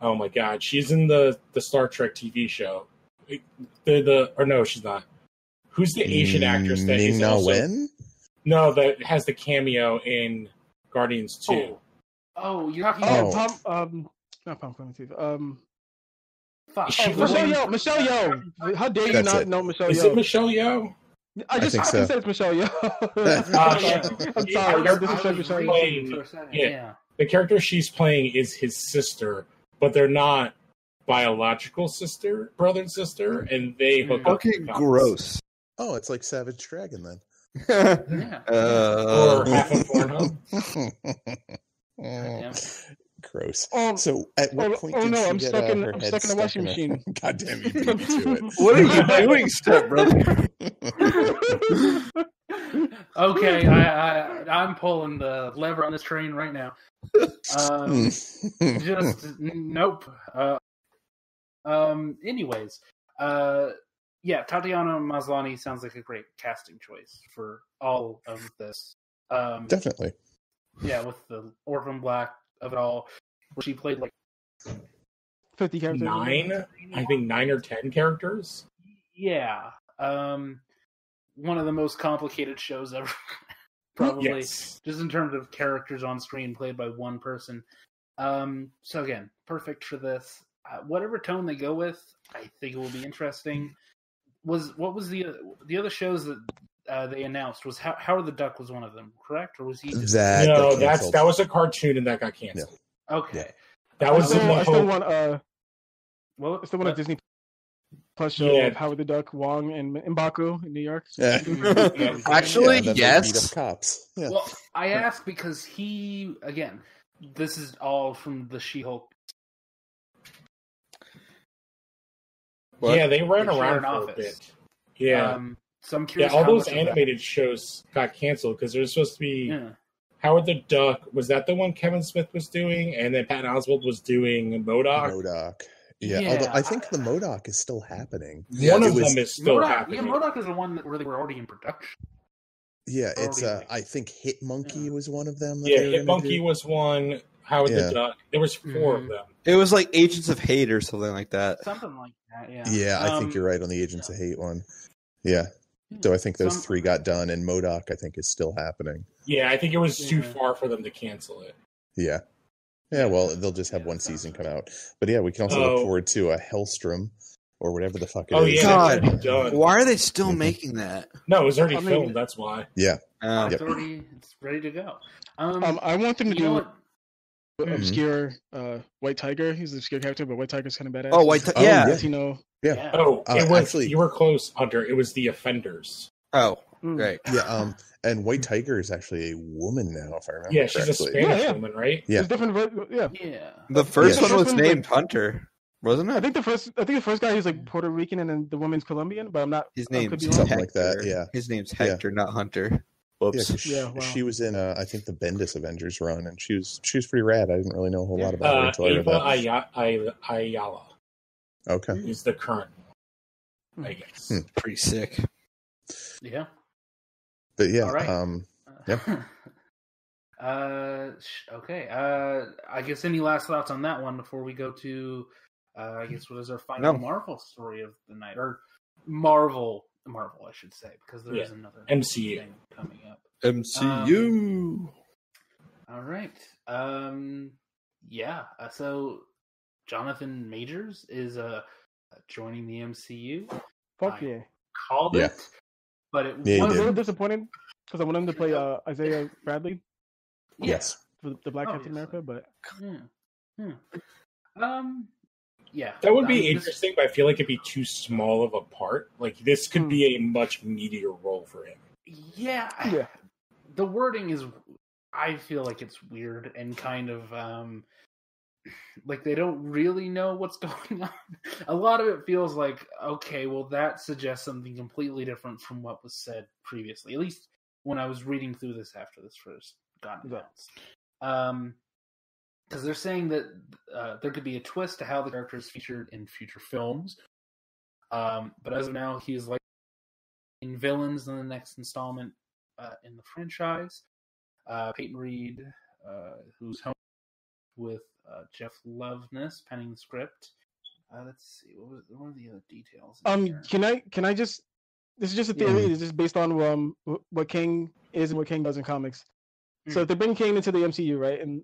oh my god, she's in the the Star Trek TV show. The the or no, she's not. Who's the Asian actress that is Ming-Na also Wen? No, that has the cameo in Guardians 2. Oh, oh, you're talking Oh, about Tom, um, not Tom Clemente. Um, fuck. Oh, Michelle in- Yeoh. Michelle Yeoh. How dare you That's not it. know Michelle Is Yeoh? it Michelle Yeoh? I just I think fucking so. said it's Michelle Yeoh. *laughs* Uh, yeah. I'm Yeah, sorry. I Don't was- I was Michelle playing- for a second, yeah. yeah. The character she's playing is his sister, but they're not biological sister, brother and sister, and they hook up. Fucking gross. Oh, it's like Savage Dragon then. Yeah. *laughs* Uh, Or half of Pornhub. Goddamn. *laughs* Gross. Um, So, at what oh, point oh did no, she I'm get stuck uh, in- her I'm head stuck in a washing machine. *laughs* God damn, you beat me to it. what are you doing, step brother? Okay, I, I I'm pulling the lever on this train right now. *laughs* Um, just nope. Uh, um. Anyways, uh, yeah, Tatiana Maslany sounds like a great casting choice for all of this. Um, Definitely. yeah, with the Orphan Black of it all, where she played like 50 characters. Nine, I think nine or ten characters. yeah, um, one of the most complicated shows ever, *laughs* probably. Yes. just in terms of characters on screen played by one person. Um, so again, perfect for this. uh, whatever tone they go with, I think it will be interesting. Was what was the the other shows that uh, they announced? Was How Howard the Duck was one of them, correct? Or was he? Just... That no, that's that was a cartoon and that got canceled. okay. That I was the still, I one. uh, Well, it's the one a but- Disney Plus show Yeah. of Howard the Duck, Wong, and Mbaku in New York. Yeah. *laughs* *laughs* Actually, Yeah, then they beat yes. cops. Yeah. Well, I ask because he again. This is all from the She-Hulk. What? Yeah, they ran They share around an for a office. bit. Yeah, Um, so I'm curious. yeah. All those much that- animated shows got canceled because there's supposed to be Yeah. Howard the Duck. Was that the one Kevin Smith was doing, and then Patton Oswalt was doing MODOK? MODOK. Yeah, Yeah. although I think the MODOK is still happening. One of was- them is still MODOK, happening. yeah, MODOK is the one that where they were already in production. Yeah, it's uh, I think Hit Monkey Yeah. was one of them. Yeah, Hit Monkey do. was one. Howard Yeah. the Duck. There was 4 Mhm. of them. It was like Agents of Hate or something like that. Something like that. Yeah. Yeah, I think Um, you're right on the Agents of Hate one. Yeah, yeah. so I think those Some- three got done, and MODOK I think is still happening. Yeah, I think it was too far for them to cancel it. Yeah, yeah. Well, they'll just have one season come out. But yeah, we can also Oh. look forward to a Helstrom or whatever the fuck it is. Oh yeah, God. that's already done. Why are they still Mhm. making that? No, it was already I mean- filmed. That's why. Yeah, Um, It's already it's ready to go. Um, Um, I want them to do what? an Mhm. obscure uh, White Tiger. He's an obscure character, but White Tiger's kind of badass. oh, White. Ti- Oh, yeah. yeah. Latino. yeah, Yeah. Oh, Uh, it was. actually- you were close, Hunter. It was the Offenders. Oh, Mm. great. yeah. Um, and White Tiger is actually a woman now, if I remember Yeah, she's a correctly. Spanish Yeah, yeah. woman, right? Yeah. There's different. ver- Yeah, Yeah. The first Yeah. one was named Hunter, wasn't it? I think the first. I think the first guy he's like Puerto Rican, and then the woman's Colombian. But I'm not. His I could name's be wrong. Something like that, yeah. His name's Yeah. Hector, not Hunter. Yeah, she, Yeah, wow. she was in, uh, I think, the Bendis Avengers run, and she was she was pretty rad. I didn't really know a whole lot about her Uh, until I read Ava that. Aya- Aya- Ayala Okay, is the current one, I Hmm. guess. Hmm. Pretty sick. Yeah. But yeah, All right. um, Yep. *laughs* uh, okay. Uh, I guess any last thoughts on that one before we go to, uh, I guess what is our final No. Marvel story of the night or Marvel Marvel I should say because there is Yeah. another MCU. thing coming up. MCU. All right. Um. Yeah. Uh, so Jonathan Majors is uh joining the MCU. Fuck I- yeah. Called Yeah. it, but it Yeah, I was did. a little disappointed because I wanted him to play uh, Isaiah Bradley yes, for the Black Captain America, but Hmm. Hmm. Um. Yeah. That would I be mean, this- interesting, but I feel like it'd be too small of a part. Like this could Hmm. be a much meatier role for him. Yeah. Yeah. The wording is. I feel like it's weird and kind of um. *clears throat* Like they don't really know what's *laughs* going on. A lot of it feels like okay, well that suggests something completely different from what was said previously. At least when I was reading through this after this first got announced. Um, because they're saying that uh, there could be a twist to how the character is featured in future films. Um, but as of now, he is like in villains in the next installment uh, in the franchise. Uh, Peyton Reed, uh, who's home with uh, Jeff Loveness penning the script. Uh, let's see, what, was, what are the other details? um, here? can I can I just this is just a Yeah. theory. It's just based on um what Kang is and what Kang does in comics. So Mm. if they bring Kang into the MCU, right, and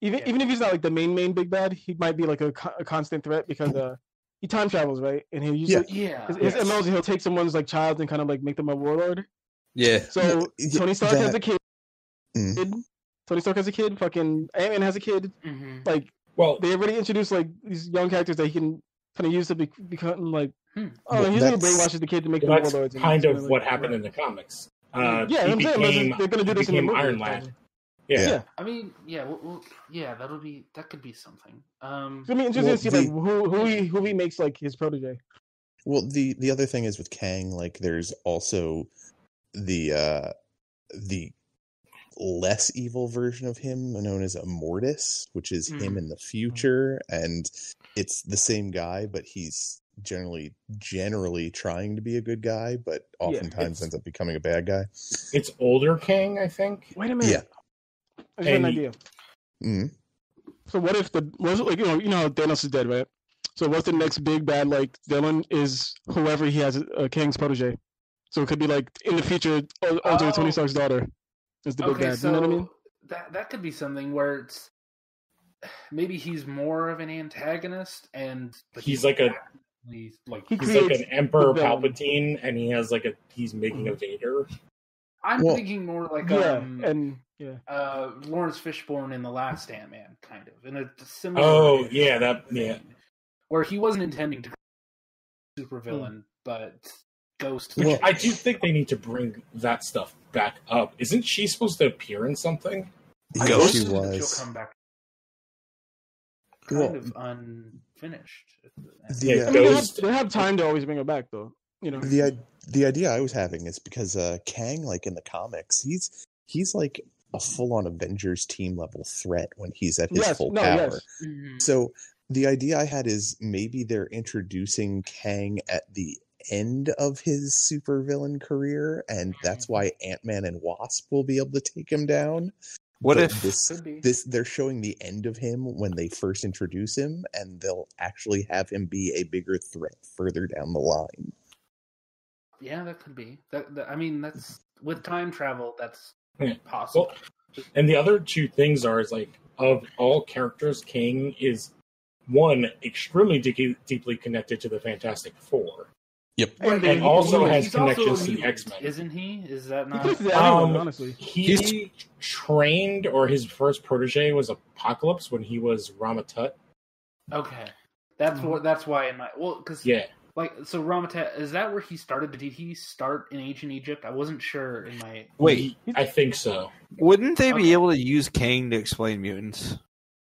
even Yeah. even if he's not like the main main big bad, he might be like a, co- a constant threat because uh he time travels, right, and he'll usually yeah, his, his Yes. MLs he'll take someone's like child and kind of like make them a warlord. Yeah. So Tony Stark has a kid. Mm. Tony Stark has a kid. Fucking Ant Man has a kid. Mhm. Like Well, they already introduced like these young characters that he can kind of use to be, become like Hmm. oh Well, he's gonna that's- brainwashes the kid to make them that's warlords. kind it's of gonna, what like- happened in the comics. Uh, yeah, I'm saying they're gonna do this in the movie. Iron Lad. Yeah. Yeah. I mean, yeah, well, well, yeah, that'll be that could be something. Um, It's gonna be interesting Well, to see the- like who who he who he makes like his protege. Well, the the other thing is with Kang, like there's also the uh the less evil version of him known as Immortus, which is him Mhm. in the future, and it's the same guy, but he's generally generally trying to be a good guy, but oftentimes it's- ends up becoming a bad guy. It's older Kang, I think. Wait a minute. Yeah. I just had an And- idea. Mm. So what if the was it like you know you know Thanos is dead, right? So what's the next big bad like villain is whoever he has a Kang's protege. So it could be like in the future, o- older Oh. Tony Stark's daughter is the big okay, bad. so you know what I mean? that that could be something where it's *sighs* maybe he's more of an antagonist, and but He's like a he's like He he's like an Emperor. Palpatine, and he has like a he's making a Vader. I'm Well- thinking more like yeah, um, and yeah, uh, Laurence Fishburne in the last Ant Man, kind of in a similar. Oh, vein, yeah, that- yeah. where he wasn't intending to be a supervillain, but Ghost. Which Well- I do think they need to bring that stuff back up. Isn't she supposed to appear in something? I Yeah, think she that was. She'll come back kind Well- of unfinished. The, Yeah, I uh, mean, they have, they have time to always bring her back, though. You know, the the idea I was having is because uh, Kang, like in the comics, he's he's like a full on Avengers team level threat when he's at his yes, full no, power. yes, Mhm. So the idea I had is maybe they're introducing Kang at the end of his supervillain career, and that's mm-hmm. why Ant Man and Wasp will be able to take him down. What But if this Could be. this they're showing the end of him when they first introduce him, and they'll actually have him be a bigger threat further down the line. Yeah, that could be. That, that I mean, that's with time travel. That's hmm. Yeah. possible. And the other two things are is like of all characters, Kang is one extremely de- deeply connected to the Fantastic Four. Yep. And And also he- has He's also connections to the mutant, X-Men. isn't he? Is that not? connects to everyone, Um, honestly. He He's- trained, or his first protege was Apocalypse when he was Rama-Tut. Okay, that's what. That's why in my well, because Yeah, like so Rama-Tut is that where he started? Did he start in ancient Egypt? I wasn't sure in my. wait? I think so. Wouldn't they be able to use Kang to explain mutants?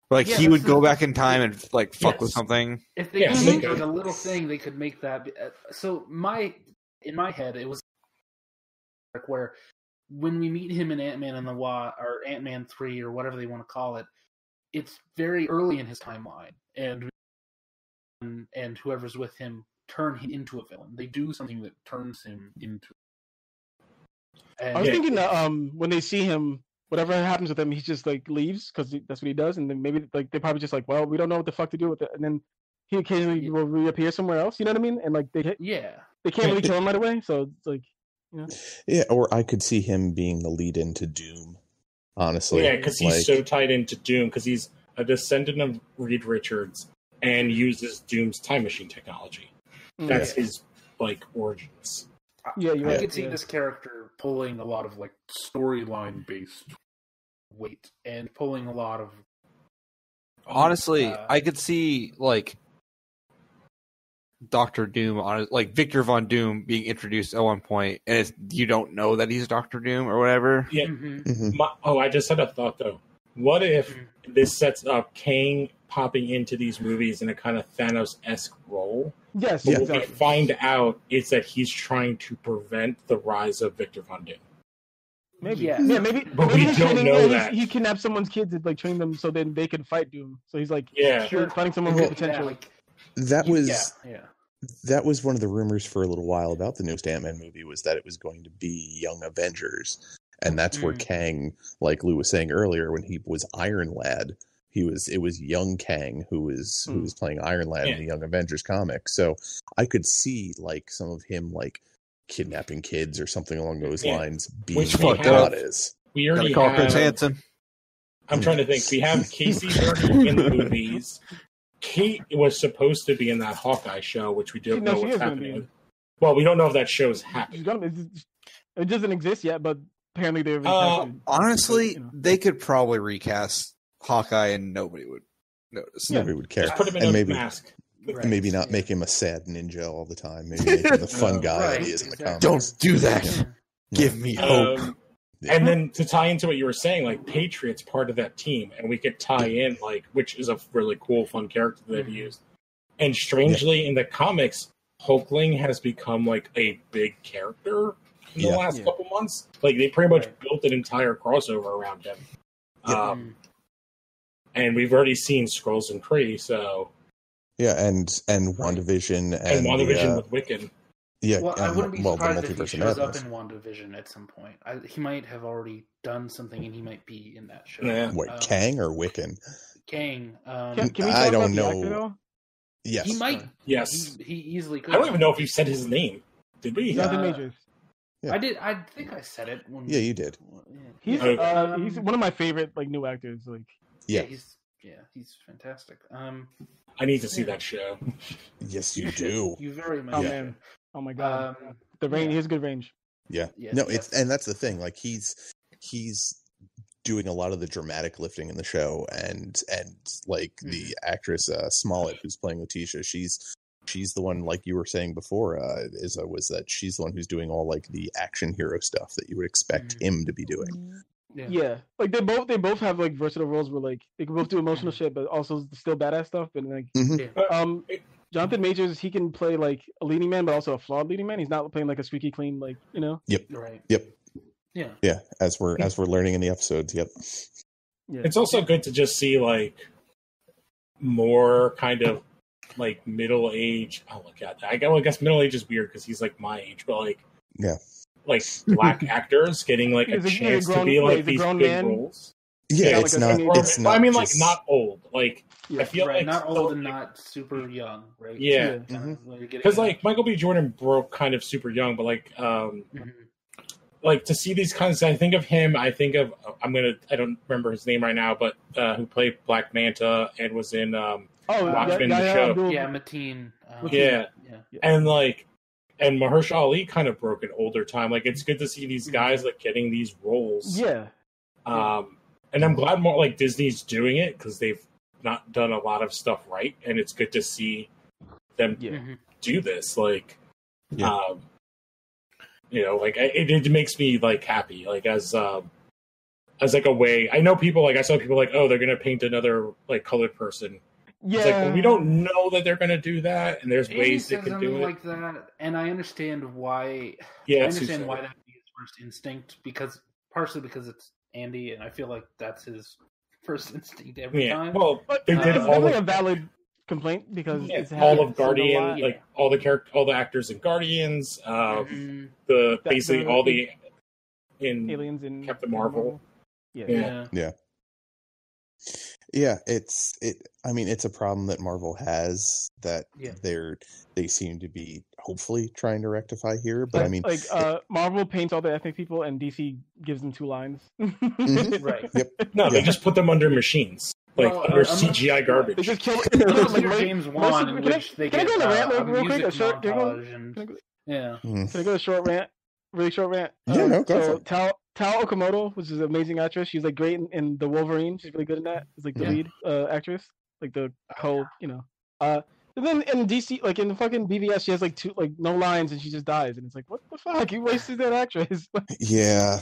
Like Yeah, he would go the- back in time and like fuck with something. If they Yeah, could make like a little thing, they could make that. Be, uh, so my in my head, it was where when we meet him in Ant Man and the Wa or Ant Man three or whatever they want to call it, it's very early in his timeline, and and whoever's with him turn him into a villain. They do something that turns him into. And I was Yeah. thinking that um when they see him, whatever happens with him, he just like leaves because that's what he does, and then maybe like they probably just like, well, we don't know what the fuck to do with it, and then he occasionally Yeah. will reappear somewhere else. You know what I mean? And like they hit- yeah, they can't really *laughs* kill him right away, so it's like you know. Yeah, or I could see him being the lead into Doom. Honestly, yeah, because he's Like, so tied into Doom because he's a descendant of Reed Richards and uses Doom's time machine technology. mm, That's his like origins. yeah, you're I could see yeah. this character pulling a lot of like storyline based weight and pulling a lot of Honestly, Uh, I could see like Doctor Doom on like Victor Von Doom being introduced at one point, and it's, you don't know that he's Doctor Doom or whatever. Yeah. Mhm. mhm. My, oh, I just had a thought though. What if Mhm. this sets up Kang popping into these movies in a kind of Thanos esque role? Yes, But Yeah. what we exactly. find out is that he's trying to prevent the rise of Victor Von Doom. Maybe. Yeah. Yeah, maybe. But maybe we he's don't training- know that. He kidnapped someone's kids to like train them so then they can fight Doom. So he's like Yeah. Sure. finding someone Well, with potential. yeah, like, that was yeah, yeah. that was one of the rumors for a little while about the newest Ant Man movie was that it was going to be Young Avengers, and that's where Mm. Kang, like Lou was saying earlier, when he was Iron Lad, he was it was young Kang who was who Mm. was playing Iron Lad Yeah. in the Young Avengers comic. So I could see like some of him like kidnapping kids or something along those Yeah. lines being Which what we God have- is. We Gotta already call Chris have. Hansen. I'm trying to think. We have *laughs* Casey Burton in the movies. Kate was supposed to be in that Hawkeye show, which we don't No, know she what's happening. Well, we don't know if that show's She's happening. gonna, it doesn't exist yet, but apparently they've Uh, Honestly, you know. they could probably recast Hawkeye and nobody would notice. Nobody would care. Just put him in and a maybe mask. Right, maybe not yeah. make him a sad ninja all the time. Maybe make him the *laughs* fun No, guy that right, he is in the exactly. comics. Don't do that. Yeah. Give me hope. Um, Yeah. And then to tie into what you were saying, like Patriot's part of that team, and we could tie in like, which is a really cool, fun character that he used. And strangely, in the comics, Hulkling has become like a big character in the Yeah. last Yeah. couple months. Like they pretty much Right. built an entire crossover around him. Yeah. Um, and we've already seen Skrulls and Kree, so Yeah, and and WandaVision and, and, the, WandaVision uh, with Wiccan. yeah, well, I wouldn't be well, the surprised if he shows madness. up in WandaVision at some point. I, he might have already done something, and he might be in that show. Yeah. Wait, Um, Kang or Wiccan? Kang. Um, Can, can we I don't about know. actor. Yes, he might. Yes, He, he easily could. I don't even know if you said his name. Did we? Yeah. Jonathan Uh, Majors. Yeah. I did. I think I said it. When, Yeah, you did. He's Okay. uh, he's one of my favorite like new actors. Like Yeah, he's yeah, he's fantastic. Um, I need to see that show. *laughs* Yes, you *laughs* do. You very much. Oh should. man. Oh my god. Um, the range. yeah. He has good range. Yeah. Yeah, no, yeah. it's and that's the thing. Like he's he's doing a lot of the dramatic lifting in the show, and and like the actress uh, Smollett, who's playing Letitia, she's she's the one like you were saying before. Uh, is was that she's the one who's doing all like the action hero stuff that you would expect Mhm. him to be doing. Yeah. Yeah. Like they both they both have like versatile roles where like they can both do emotional *laughs* shit, but also still badass stuff. And like Mhm. um Jonathan Majors, he can play like a leading man, but also a flawed leading man. He's not playing like a squeaky clean, like you know. Yep. Right. Yep. Yeah. Yeah, as we're as we're learning in the episodes. Yep. Yeah. It's also good to just see like more kind of like middle age. Oh my god, I guess, well, I guess middle age is weird because he's like my age, but like Yeah. Like black *laughs* actors getting like a a- he's a chance to be like, like he's a these big man. roles. Yeah, Yeah, it's like not. It's not. I mean, like just- not old. Like Yeah. I feel right. like Not so- old and not super young. Right. Yeah. So, kind of what because like Michael B. Jordan broke kind of super young, but like um Mhm. like to see these kinds. I think of him. I think of I'm gonna. I don't remember his name right now, but uh, who played Black Manta and was in um Oh, Watchmen, yeah, the yeah, show. Yeah, Mateen. Um, Yeah. Yeah. and like and Mahershala Ali kind of broke an older time. Like it's good to see these guys like getting these roles. yeah. Um, and I'm glad more like Disney's doing it because they've not done a lot of stuff right, and it's good to see them Yeah. Mhm. do this. Like, Yeah. um, you know, like it, it makes me like happy, like as um, as like a way. I know people like I saw people like, oh, they're gonna paint another like colored person. Yeah. Like well, we don't know that they're gonna do that, and there's Andy ways they says can do it. like that, and I understand why. yeah, I understand why sad. that would be his first instinct because partially because it's Andy, and I feel like that's his *laughs* first instinct every Yeah, time. well, But they uh, did it's all definitely of a valid complaint because Yeah, it's all of so Guardian, lot. like all the character, all the actors in Guardians, uh, Mhm. the That- basically the- all the in aliens in Captain Marvel. Yeah. Yeah. yeah. Yeah, it's it. I mean, it's a problem that Marvel has that Yeah. they're they seem to be hopefully trying to rectify here. But I mean, like uh, Marvel paints all the ethnic people, and DC gives them two lines. Mhm. *laughs* Right. No, they just put them under machines, like Well, under uh, I'm not- CGI They garbage. just kill. *laughs* Unless like, James Wan, in can I- which they can I go on a rant uh, real- real quick? music A short- can I go- montage and can I go- yeah. mm, Can I go a short rant? Really short rant. Yeah, Um, no, go so for it. Tao Tao Okamoto, which is an amazing actress. She's like great in, in the Wolverine. She's really good in that. She's like the Yeah. lead uh, actress, like the whole, you know. Uh, and then in DC, like in the fucking BVS, she has like two, like no lines, and she just dies. And it's like, what the fuck? You wasted that actress. *laughs* yeah,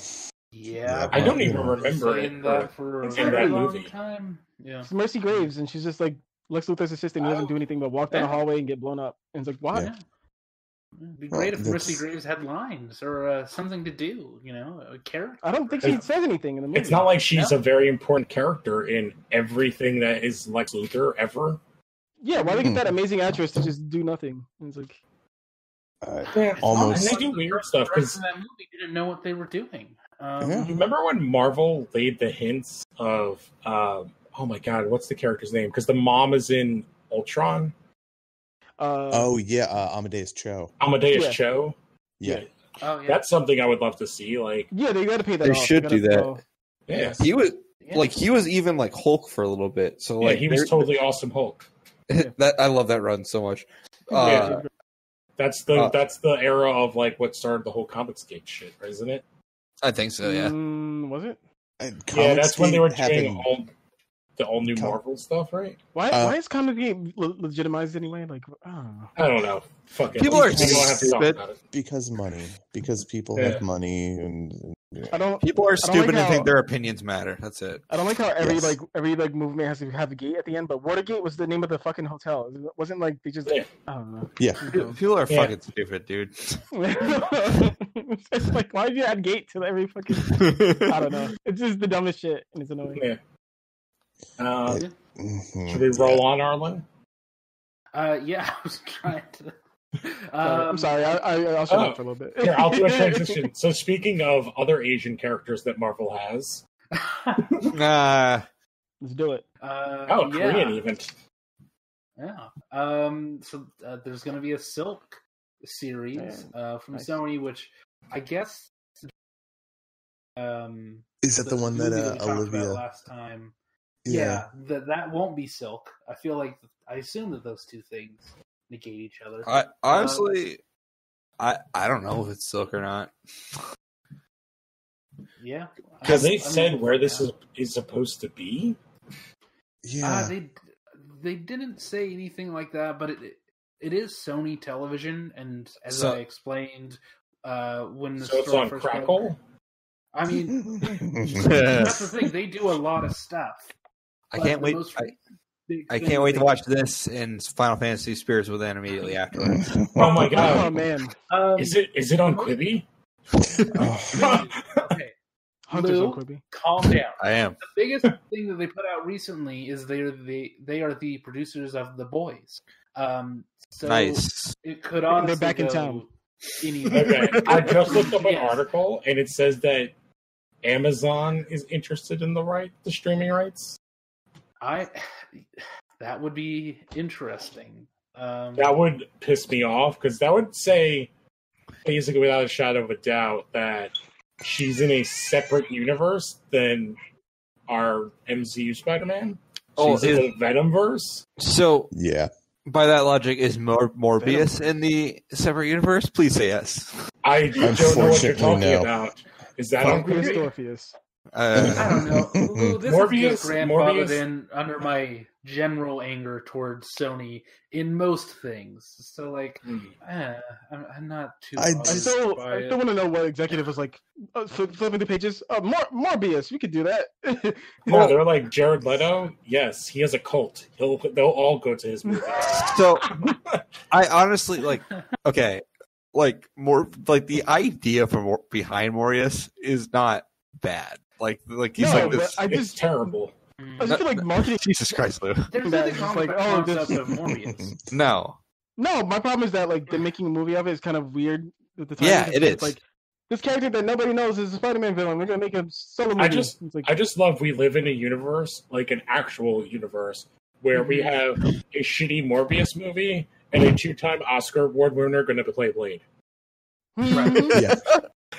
Yeah, I don't even remember saying it that for- for a in very that long movie. time. Yeah. It's Mercy Graves, and she's just like Lex Luthor's assistant. He doesn't Oh. do anything but walk down the hallway and get blown up. And it's like, why? Yeah. It'd be Well, great if Mercy that's- Graves had lines or uh, something to do, you know, a character. I don't think she says anything in the movie. It's not like she's No. a very important character in everything that is Lex Luthor ever. Yeah, why they we get that amazing actress to just do nothing? It's like, uh, Yeah, Almost. And they do weird stuff because of that movie didn't know what they were doing. Um, Yeah. remember when Marvel laid the hints of, uh, oh my god, what's the character's name? Because the mom is in Ultron, uh, oh yeah, uh, Amadeus Cho. Amadeus Yeah. Cho. Yeah, Oh yeah. That's something I would love to see. Like, yeah, they got to pay that. They off. should gotta do that. go- yeah, He was Yeah. like he was even like Hulk for a little bit. So yeah like he was totally awesome Hulk. *laughs* that I love that run so much. Uh, Yeah. That's the Uh, that's the era of like what started the whole Comics Gate shit, isn't it? I think so. Yeah. Mm, was it? And yeah, that's when they were Comicsgate doing happened- all the all new Com- Marvel stuff, right? Why? Uh, why is comic game le- legitimized anyway? Like, I don't know. I don't know. Fuck it. People are We don't have to talk stupid. about it. because money, because people Yeah. have money, and I don't. People are like stupid and how- think their opinions matter. That's it. I don't like how every Yes. like every like movement has to have a gate at the end, but Watergate was the name of the fucking hotel. It wasn't like they just. Yeah. I don't know. yeah, People are Yeah. fucking stupid, dude. *laughs* it's like why did you add gate to every fucking? I I don't know. *laughs* It's just the dumbest shit, and it's annoying. Yeah. Uh, should we roll on, Arlen? Uh, yeah, *laughs* I was trying to. Sorry, Um, I'm sorry. I, I I'll shut oh, up for a little bit. Here, I'll do a transition. *laughs* so, speaking of other Asian characters that Marvel has, *laughs* Nah. Let's do it. uh, oh, yeah, Korean even. Yeah. Um. So uh, there's going to be a Silk series uh, from Nice. Sony, which I guess. Um. Is that the one that uh, we talked about Olivia? last time yeah, that that won't be Silk. I feel like I assume that those two things negate each other. I honestly, I I don't know if it's silk or not. yeah, because they I said mean, where this yeah. is is supposed to be? yeah. Uh, they they didn't say anything like that, but it it is Sony Television, and as So- I explained uh, when the So it's on first broke- Crackle. I mean, *laughs* *laughs* that's the thing; they do a lot of stuff. I can't wait. I, I can't wait to watch this and Final Fantasy Spirits Within immediately afterwards. *laughs* Oh my god! Oh man, Um, Is it is it on Quibi? *laughs* okay, Hunters Lou? on Quibi. calm down. *laughs* I am. The biggest thing that they put out recently is they're the they are the producers of The Boys. Um, so nice. It could honestly They're back in town. Any Okay, I just looked up an Yes. article and it says that Amazon is interested in the right the streaming rights. I *sighs* that would be interesting. Um, That would piss me off because that would say, basically, without a shadow of a doubt, that she's in a separate universe than our MCU Spider-Man. Oh, She's in is- the Venomverse. So yeah. by that logic, is Mor- Morbius in the separate universe? Please say yes. I don't know what you're talking no. about. Is that on Morpheus Quibi? Orpheus. Uh, I don't know. *laughs* Ooh, this Morbius- is just grandfathered Morbius- in under my general anger towards Sony in most things. So like, Hmm. eh, I'm, I'm not too. I I still, by I it. still want to know what executive was like. Uh, flip, flipping the pages. Uh, Mor- Morbius, we could do that. *laughs* No, they're like Jared Leto. Yes, he has a cult. He'll they'll all go to his movies. so *laughs* I honestly like. Okay, like more like the idea for Mor- behind Morbius is not bad. Like like he's No, like this. but I it's just, terrible. I just feel like marketing. *laughs* Jesus Christ, Lou. There's nothing is wrong like, with the oh, this- concept of Morbius. *laughs* No, No, my problem is that like they're making a movie of it is kind of weird at the time. Yeah, It's. Like this character that nobody knows is a Spider-Man villain. We're gonna make a solo movie. I just- like, I just love we live in a universe, like an actual universe, where we have a shitty Morbius movie and a two-time Oscar award winner going to play Blade. hmm, *laughs* Yeah.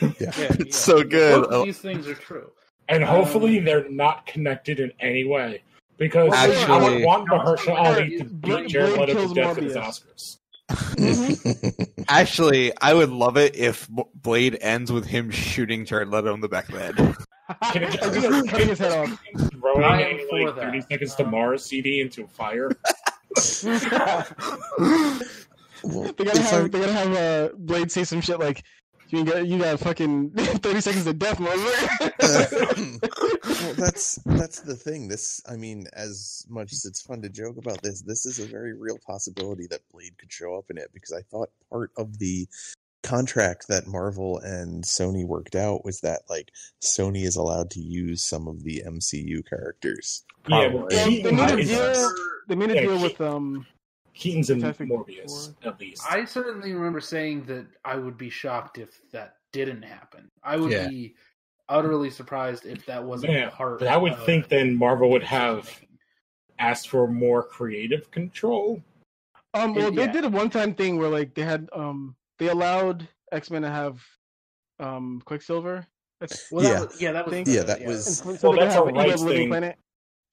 Yeah, yeah. It's so good. Both of these things are true. And hopefully Um, they're not connected in any way. Because Actually- I would want Mahershala Ali to beat Jared Leto to death at his Oscars. mhm. *laughs* Actually, I would love it if Blade ends with him shooting Jared Leto in the back of the head. *laughs* Can it I just cutting his head off. Throwing I am a like that. 30 seconds to Mars CD into a fire. Well, *laughs* They gotta have I- they gotta have uh, Blade say some shit like you got you got fucking *laughs* thirty seconds of death, motherfucker. well, that's that's the thing. This, I mean, as much as it's fun to joke about this, this is a very real possibility that Blade could show up in it because I thought part of the contract that Marvel and Sony worked out was that like Sony is allowed to use some of the MCU characters. yeah, Probably. but Well, they made a deal. They made a deal he- with um. Keaton's in Fantastic Morbius, at least. I certainly remember saying that I would be shocked if that didn't happen. I would Yeah. be utterly surprised if that wasn't Yeah, part. but I would of think then Marvel would have asked for more creative control. Um, well, It- they yeah. did a one-time thing where like they had um they allowed X Men to have um Quicksilver. That's, Well, Yeah. that was, yeah, that was Think- Yeah, that and was- so, so Well, that's a rights thing. Planet.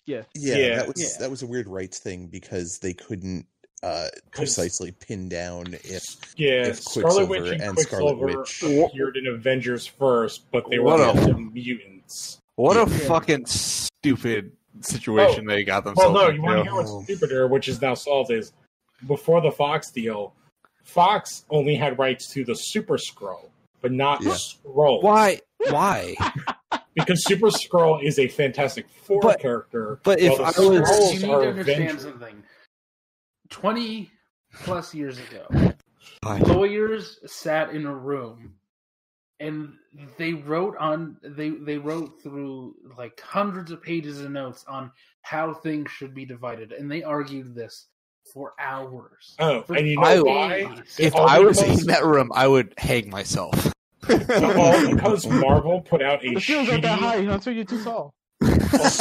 Yeah, Yeah, Yeah. that was Yeah. that was a weird rights thing because they couldn't uh, 'Cause- precisely pin down if Yeah, If Scarlet Quicksilver Witch and, and Scarlet Quicksilver Witch- appeared in Avengers first, but they were a- also mutants. What a Yeah. fucking stupid situation they got themselves. Well, themselves no, you want to into. hear what's stupider, which is now solved, is before the Fox deal, Fox only had rights to the Super Skrull, but not Yeah. Skrull. Why? Why? *laughs* Because Super Skrull is a Fantastic Four But- character. but if while I the was- you Skrulls need to are understand Avengers. something. Twenty plus years ago, Why? lawyers sat in a room and they wrote on they they wrote through like hundreds of pages of notes on how things should be divided and they argued this for hours Oh, For and you know why? If I was because- in that room, I would hang myself. *laughs* all because Marvel put out a the ceiling's not that shitty. high, Hunter. You're too tall.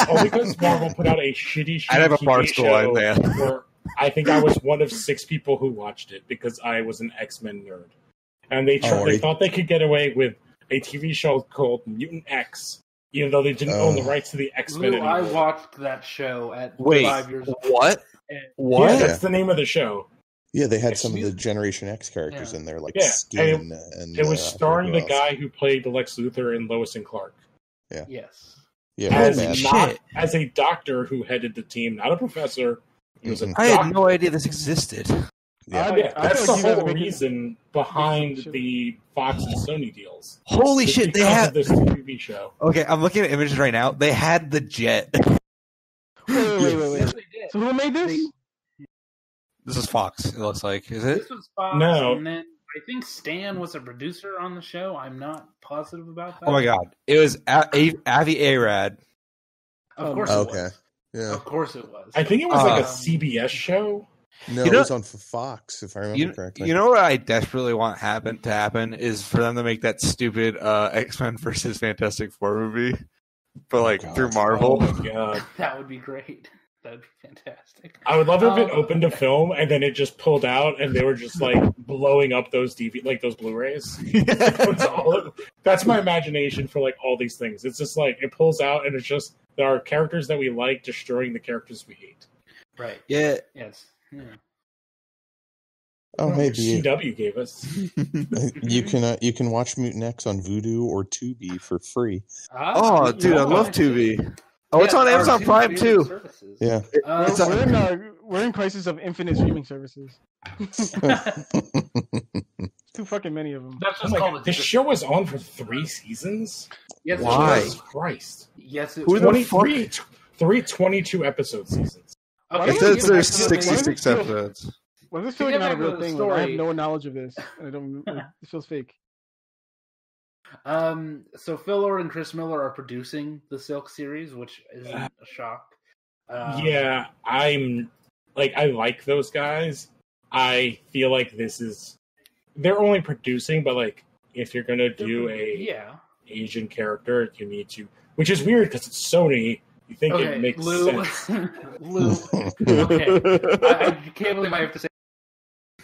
all because Marvel put out a shitty, shitty *laughs* I'd have a TV bar stool, show I'd say. where I think I was one of six people who watched it because I was an X Men nerd, and they tr- Oh, they thought they could get away with a TV show called Mutant X even though they didn't own the Oh. rights to the X Men I watched that show at Wait, five years old. what? And- What? Yeah, that's the name of the show. Yeah, they had some of the Generation X characters Yeah. in there, like Yeah, Skin, and, It was uh, starring the guy who played Lex Luthor in Lois and Clark Yeah. Yes. Yeah, as not as a doctor who headed the team, not a professor. He was a Mhm. I had no idea this existed. Yeah. I- I that's the like you guys whole reason behind the Fox and Sony deals. Holy It's shit! They because had. this TV show. Okay, I'm looking at images right now. They had the jet. Wait, wait, wait, wait, wait. So who made this? This is Fox. It looks like. Is it? This was Fox, No. and then I think Stan was a producer on the show. I'm not positive about that. Oh my god! It was A- A- Avi Arad. Of course, it Okay. Was. Yeah. Of course, it was. I think it was like a Um, CBS show. No, You it was on Fox, if I remember You, correctly. you know what I desperately want happen to happen is for them to make that stupid uh, X Men versus Fantastic Four movie, but like God. through Marvel. Oh my god! *laughs* that would be great. That'd be fantastic. I would love if it Um, opened a film and then it just pulled out and they were just like blowing up those DV like those Blu-rays. *laughs* That's, that's my imagination for like all these things. It's just like it pulls out and it's just there are characters that we like destroying the characters we hate. Right. yeah, Yes. Yeah. oh, maybe CW gave us. *laughs* you can uh, you can watch Mutant X on Vudu or Tubi for free. Ah, Oh, dude, I yeah. love Tubi. Oh, it's on Amazon Prime too. services. Yeah. Uh, It's We're in, uh, we're in crisis of infinite streaming services. *laughs* Too fucking many of them. That's Oh just my called this show was on for three seasons. Yes, Why? Jesus Christ. Yes, it Who was. the 23, t- three 22 episode seasons. Okay, It says there's get back to the- 66 why don't we- episodes. Well, this To feels like not a real thing. Like, I have no knowledge of this. I don't. It *laughs* feels fake. Um, so Phil Lord and Chris Miller are producing the Silk series, which isn't a shock. Um, yeah, I'm like I like those guys. I feel like this is they're only producing, but like if you're gonna do a yeah. Asian character, you need to, which is weird because it's Sony. You think Okay, it makes Lou. sense? *laughs* Lou. Okay, I, I can't believe I have to say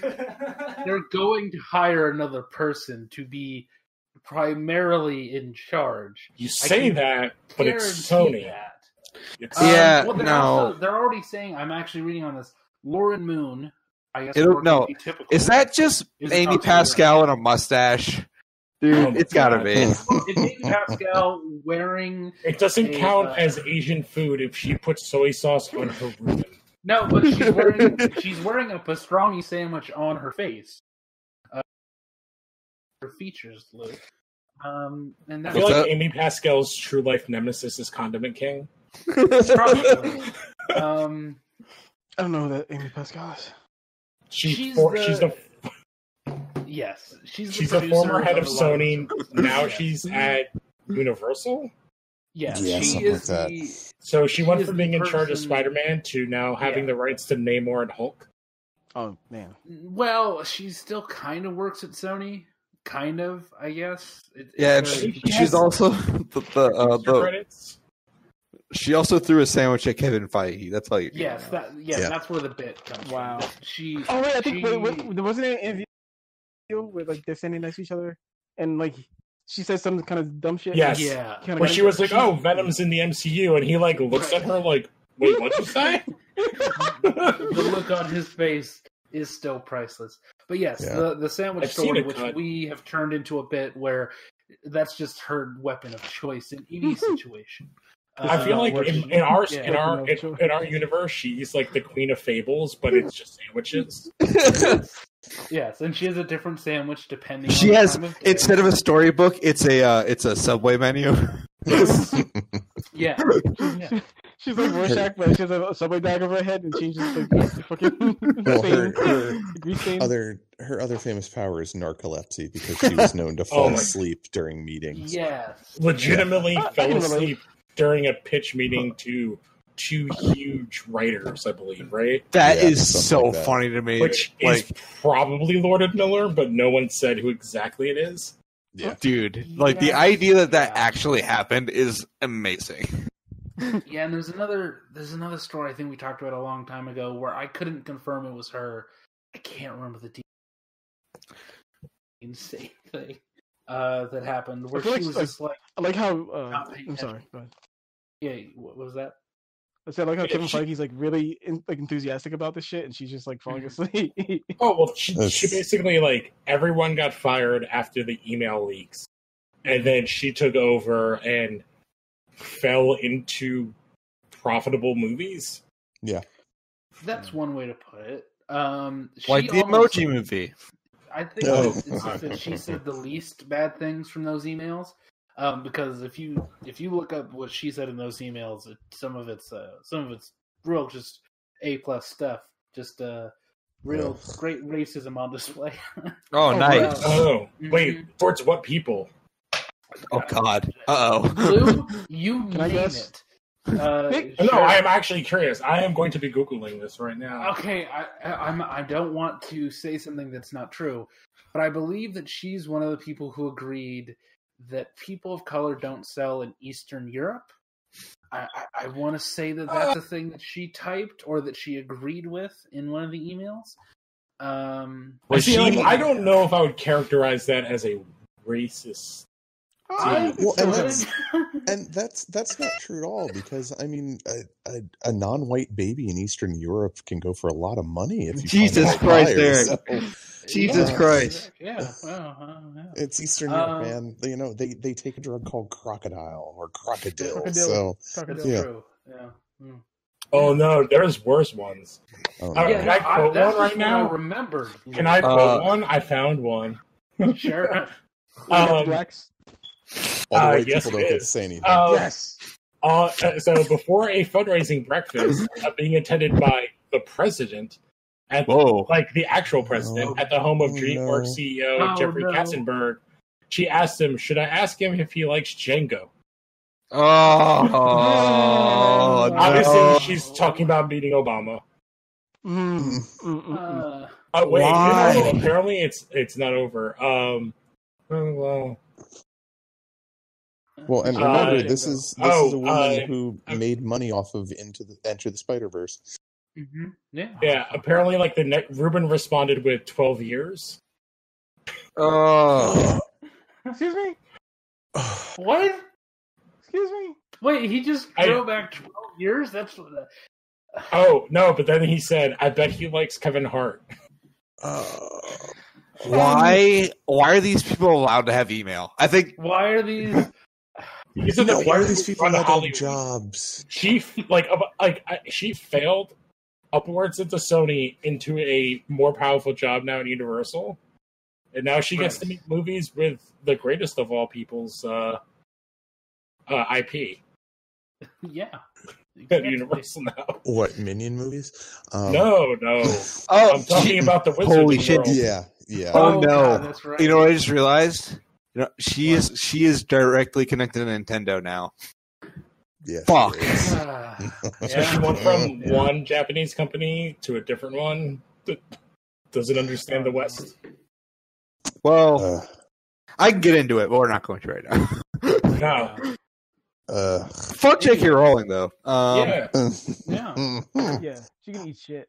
*laughs* they're going to hire another person to be primarily in charge. You say that, but it's Guarantee Sony. That. It's, Um, Yeah, well, they're no. also- they're already saying. I'm actually reading on this. Lauren Moon. I guess It'll- no, Is that just Is Amy about to be Pascal and a mustache? Dude, Oh my it's gotta God. be. Is Amy Pascal wearing it doesn't a, count uh, as Asian food if she puts soy sauce on her *laughs* Reuben. no? But she's wearing she's wearing a pastrami sandwich on her face. Her features, Luke. Um, and I that's feel like that? Amy Pascal's true life nemesis is Condiment King. *laughs* *laughs* um, I don't know that Amy Pascal is. She She's for, the- she's the yes, she's the she's a producer former head of of Sony. Now Yes. she's at Universal. Yes, Yeah, she is like that. the So she She went from the being in charge of Spider Man to now having Yeah. the rights to Namor and Hulk. Oh man. well. She still kind of works at Sony, kind of, I guess. It, Yeah, and she, she's also *laughs* the, the, uh, the credits. she also threw a sandwich at Kevin Feige. That's how you. Yes, that yeah, Yeah. that's where the bit comes Wow. from. She Oh wait, I think she, wait, wait, wasn't it an interview where like they're standing next to each other and like she says some kind of dumb shit. Yes. yeah. Kinda Where got- she was like, she- "Oh, Venom's in the MCU," and he like looks at her like, "Wait, what'd you say?" *laughs* the look on his face is still priceless. But yes, Yeah. the the sandwich I've story, which cut. we have turned into a bit where that's just her weapon of choice in any *laughs* situation. I feel like in, in our yeah. in our in, in our universe, she's like the queen of fables, but it's just sandwiches. *laughs* yes, and she has a different sandwich depending. She on the has time of instead of a storybook, it's a uh, it's a Subway menu. *laughs* *laughs* yeah, yeah. She's like Rorschach, but she has a subway bag over her head and changes the, the fucking Well, her, her the grease stain. other her other famous power is narcolepsy because she was known to fall Oh asleep during meetings. yes. Legitimately I- I fell can relate. asleep during a pitch meeting to two huge writers, I believe, right? That Yeah, is so like that. funny to me. Which like, is probably Lord and Miller, but no one said who exactly it is. Yeah. dude, like the idea that that actually happened is amazing. *laughs* Yeah, and there's another there's another story I think we talked about a long time ago where I couldn't confirm it was her. I can't remember the de- insane *laughs* thing. Uh, that happened where she like- was like- just like, I like how. Uh, Not I'm sorry. Go ahead. "Yeah, what was that?" I said like how Yeah, Kevin she- Feige's like really in, like enthusiastic about this shit, and she's just like falling Mhm. asleep. Oh well, she, she basically like everyone got fired after the email leaks, and then she took over and fell into profitable movies. Yeah, that's one way to put it. Um, like the almost- emoji movie. I think Oh. it's just that she said *laughs* the least bad things from those emails. Um, because if you if you look up what she said in those emails, it, some of it's uh, some of it's real just a plus stuff, just uh, real Ugh. great racism on display. *laughs* Oh, Oh, nice. wow. Oh wait, Mhm. towards what people? Oh God. Uh oh. Blue, *laughs* you Can name it. Uh, No, sure. I am actually curious. I am going to be googling this right now. Okay, I, I, I'm. I don't want to say something that's not true, but I believe that she's one of the people who agreed that people of color don't sell in Eastern Europe. I, I, I want to say that that's a thing that she typed or that she agreed with in one of the emails. Um, Was she- like, I don't know if I would characterize that as a racist. I Well, and that's- *laughs* and that's that's not true at all because I mean a, a, a non-white baby in Eastern Europe can go for a lot of money if you Jesus Christ, right Eric. *laughs* so Jesus Yeah. Christ. Yeah, *laughs* well, uh, yeah. it's Eastern Europe, Um, man. You know they they take a drug called crocodile or crocodile. Crocodile. So Crocodile. Yeah. true. Yeah. Mm. Oh no, there's worse ones. oh, Uh, yeah, can I quote that's one right now? I remembered. Can I Uh, quote one? I found one. Sure. Um, Blacks. All the uh, white yes, people don't get to say anything. Uh, yes. Uh, so before a fundraising breakfast *laughs* uh, being attended by the president at Whoa. like the actual president Oh, at the home of oh, DreamWorks no. CEO Oh, Jeffrey no. Katzenberg, she asked him, "Should I ask him if he likes Django?" Oh, no. Obviously, she's talking about beating Obama. Mm. Uh, Uh, wait, Why? no, apparently it's it's not over. Um, oh, well, Well, and Uh, remember, this is this oh, is a woman uh, who uh, made money off of Into the Enter the Spider Verse. mhm, Yeah. yeah, apparently, like the ne- Rudin responded with twelve years. Oh. *gasps* Excuse me. *sighs* What? Excuse me. Wait, he just I- drove back 12 years? That's what the- *sighs* Oh no, but then he said, "I bet he likes Kevin Hart." *sighs* Why? Why are these people allowed to have email? I think. why are these These are the No, why are these people run allowed to have Hollywood. jobs? She like like she failed upwards into Sony into a more powerful job now at Universal, and now she gets to make movies with the greatest of all people's uh, uh, IP *laughs* Yeah. *laughs* at Exactly. Universal now. What Minion movies? Um, no, no, *laughs* Oh, I'm talking she- about the Wizarding Holy shit. World. Yeah, yeah. Oh, Oh, no! God, that's right. You know what I just realized? You know, she is she is directly connected to Nintendo now. yeah. Fuck. Ah, *laughs* So she went *laughs* from Yeah. one Japanese company to a different one that doesn't understand the West. Well, Uh, I can get into it, but we're not going to right now. *laughs* No, uh, Fuck J.K. Rowling, though. Um, yeah, Yeah. Yeah, she can eat shit.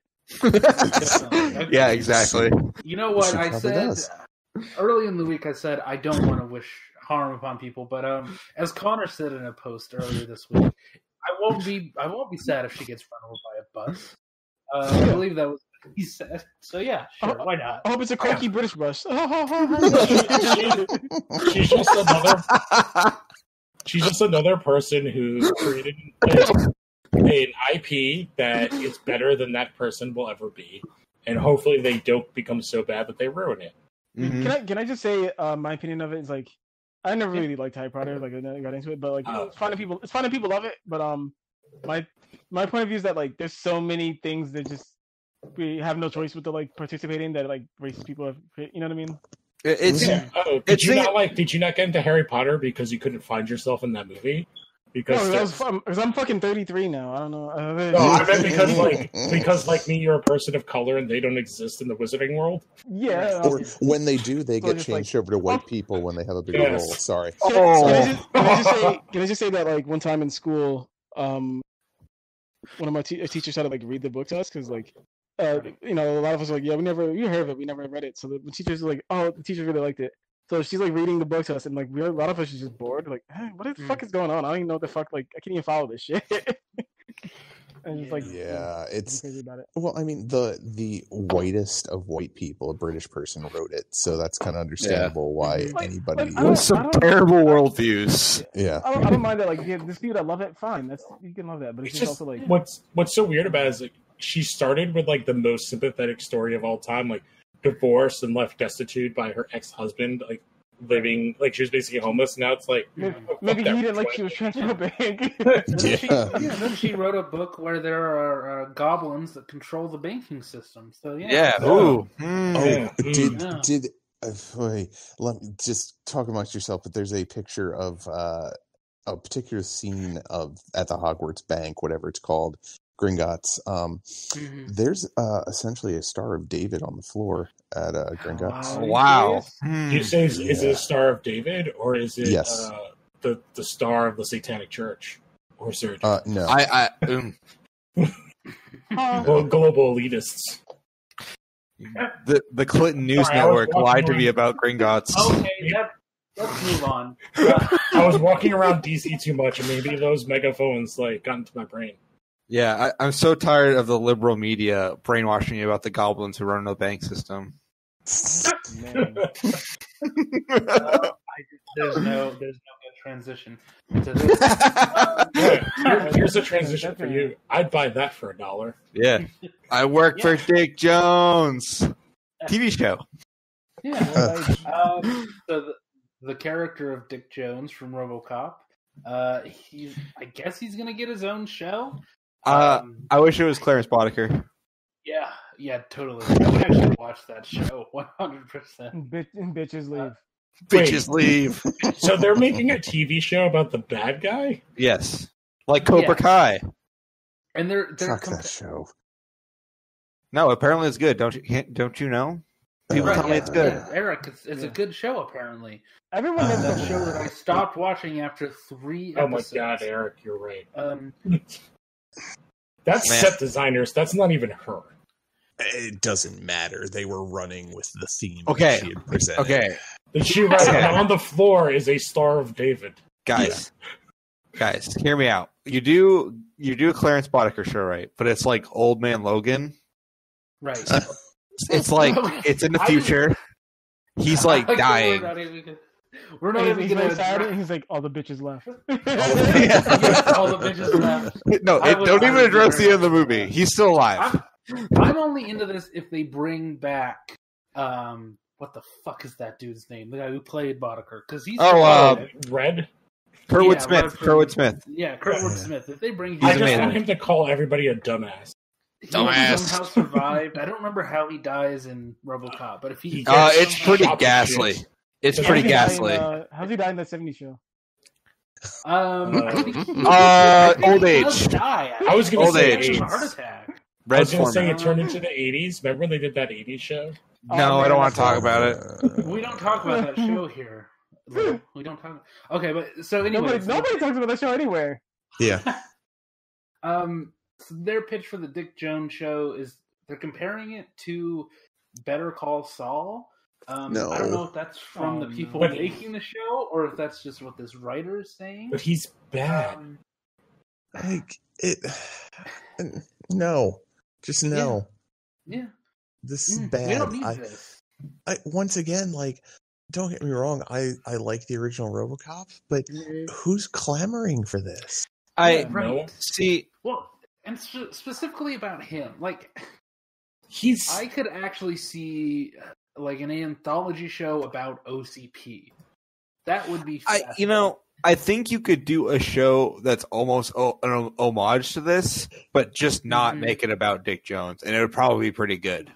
yeah, exactly. You know what She I said does. Early in the week? I said I don't want to wish harm upon people, but um, as Connor said in a post earlier this week, I won't be I won't be sad if she gets run over by a bus. Uh, I believe that was what he said. So yeah, sure, why not? I hope it's a quirky British bus. *laughs* she's just another. She's just another person who created an an IP that is better than that person will ever be, and hopefully they don't become so bad that they ruin it. Mhm. Can I can I just say uh, my opinion of it is like I never really liked Harry Potter, like I never got into it, but like Oh. it's fine if people it's fine if people love it, but um my my point of view is that like there's so many things that just we have no choice but to like participating that like racist people have you know what I mean? It's Yeah. Oh, did It's you the- not like? Did you not get into Harry Potter because you couldn't find yourself in that movie? Because No, was fun because I'm fucking 33 now. I don't know. Uh, no, I meant because like *laughs* because like me, you're a person of color and they don't exist in the Wizarding world. yeah. or when they do, they So get just like- changed over to white *laughs* people when they have a bigger Yes. role. Sorry. Can, Oh. can, I just, can I just say? *laughs* Can I just say that like one time in school, um, one of my te- teachers had to like read the book to us because like, uh, you know, a lot of us were like, yeah, we never, you heard of it, we never read it. So the, the teachers were like, oh, the teachers really liked it. So she's like reading the book to us, and like we, a lot of us is just bored. Like, hey, what the Mm. fuck is going on? I don't even know what the fuck. Like, I can't even follow this shit. *laughs* and just like, Yeah, it's crazy about it. well, I mean the the whitest of white people, a British person wrote it, so that's kind of understandable why Like- anybody. like, I Some I don't- terrible worldviews. yeah, I don't, I don't mind that. Like, yeah, there's people that love it. Fine, that's you can love that. But it's, It's just, just also like, what's what's so weird about it is like she started with like the most sympathetic story of all time, like divorced and left destitute by her ex husband, like living like she was basically homeless. Now it's like maybe, oh, maybe he didn't like twat. she was transphobic. *laughs* Then she, Yeah. yeah, then she wrote a book where there are uh, goblins that control the banking system. So yeah, Yeah. Ooh. Hmm. Oh, Yeah. did Yeah. did uh, wait, let me just talk amongst yourself. But there's a picture of uh, a particular scene of at the Hogwarts Bank, whatever it's called, Gringotts. Um, Mhm. there's uh, essentially a Star of David on the floor at uh, Gringotts. Wow. Wow. serious? Hmm. You say is, is it a Star of David or is it Yes. uh, the the Star of the Satanic Church or is there Uh, no, I, I um, well, global elitists? the the Clinton News Sorry, was Network walking lied to around- me about Gringotts. Okay, that, let's move on. Uh, *laughs* I was walking around DC too much, and maybe those megaphones like got into my brain. Yeah, I, I'm so tired of the liberal media brainwashing you about the goblins who run the bank system. Uh, *laughs* I, there's no there's no good transition to this. *laughs* Yeah, here- here's a transition for you. I'd buy that for a dollar. yeah, I work for Dick Jones. TV show. Yeah. *laughs* Um, so the, the character of Dick Jones from RoboCop, uh, he's I guess he's gonna get his own show. Uh, Um, I wish it was Clarence Boddicker. yeah, yeah, totally. I would actually watch that show *laughs* 100. percent Bitch, bitches leave. Bitches leave. *laughs* So they're making a TV show about the bad guy. Yes, like Cobra Yeah. Kai. And they're they're fuck compa- that show. No, apparently it's good. Don't you? Don't you know? People Right, tell me it's good. yeah, Eric, it's, it's Yeah. a good show apparently. Everyone Uh, knows that that show that I stopped watching after three. Episodes. Oh my god, Eric, you're right. Um, *laughs* That's Man. set designers. That's not even her. It doesn't matter. They were running with the theme. Okay. that she had presented. Okay, The she right Okay. on the floor is a Star of David. guys, guys, hear me out. You do you do a Clarence Boddicker show, right? But it's like Old Man Logan. right. *laughs* It's like *laughs* it's in the future. He's like We're dying. Not even gonna- We're not He's, even he's gonna. very sad, and he's like, all the bitches left. Yes, *laughs* all the bitches *laughs* left. No, it, would- don't I even address very the end of the movie. He's still alive. I'm, I'm only into this if they bring back um what the fuck is that dude's name? The guy who played Boddicker because he's Oh, uh. Red. Kurtwood yeah, Smith. Red from- Kurtwood Smith. yeah, Kurtwood Smith. If they bring him, I just amazing. want him to call everybody a dumbass. he Dumbass. somehow survived. I don't remember how he dies in RoboCop, but if he, He Uh, it's pretty ghastly. shit. It's How's pretty How's in, ghastly. uh, how's he die in that 70s show? um, *laughs* Uh, old age. Die. I was gonna Old say age. He AIDS. had a heart attack. I Red was gonna say it turned into the '80s. Remember when they did that '80s show? Oh, No, I don't want to talk about it. We don't talk about that show here. We don't talk. Okay, but so Nobody, nobody talks about that show anywhere. Yeah. *laughs* Um, so their pitch for the Dick Jones show is they're comparing it to Better Call Saul. Um, I don't know if that's from Oh, the people no. making the show or if that's just what this writer is saying. But he's bad. Um, Like it. *sighs* No, just no. yeah, This is Mm, bad. we don't need I, this. I once again like. Don't get me wrong. I I like the original RoboCop, but who's clamoring for this? I Yeah, right. No. see. Well, and spe- specifically about him, like He's I could actually see like an anthology show about OCP. That would be. I you know I think you could do a show that's almost o- an homage to this, but just not Mhm. make it about Dick Jones, and it would probably be pretty good.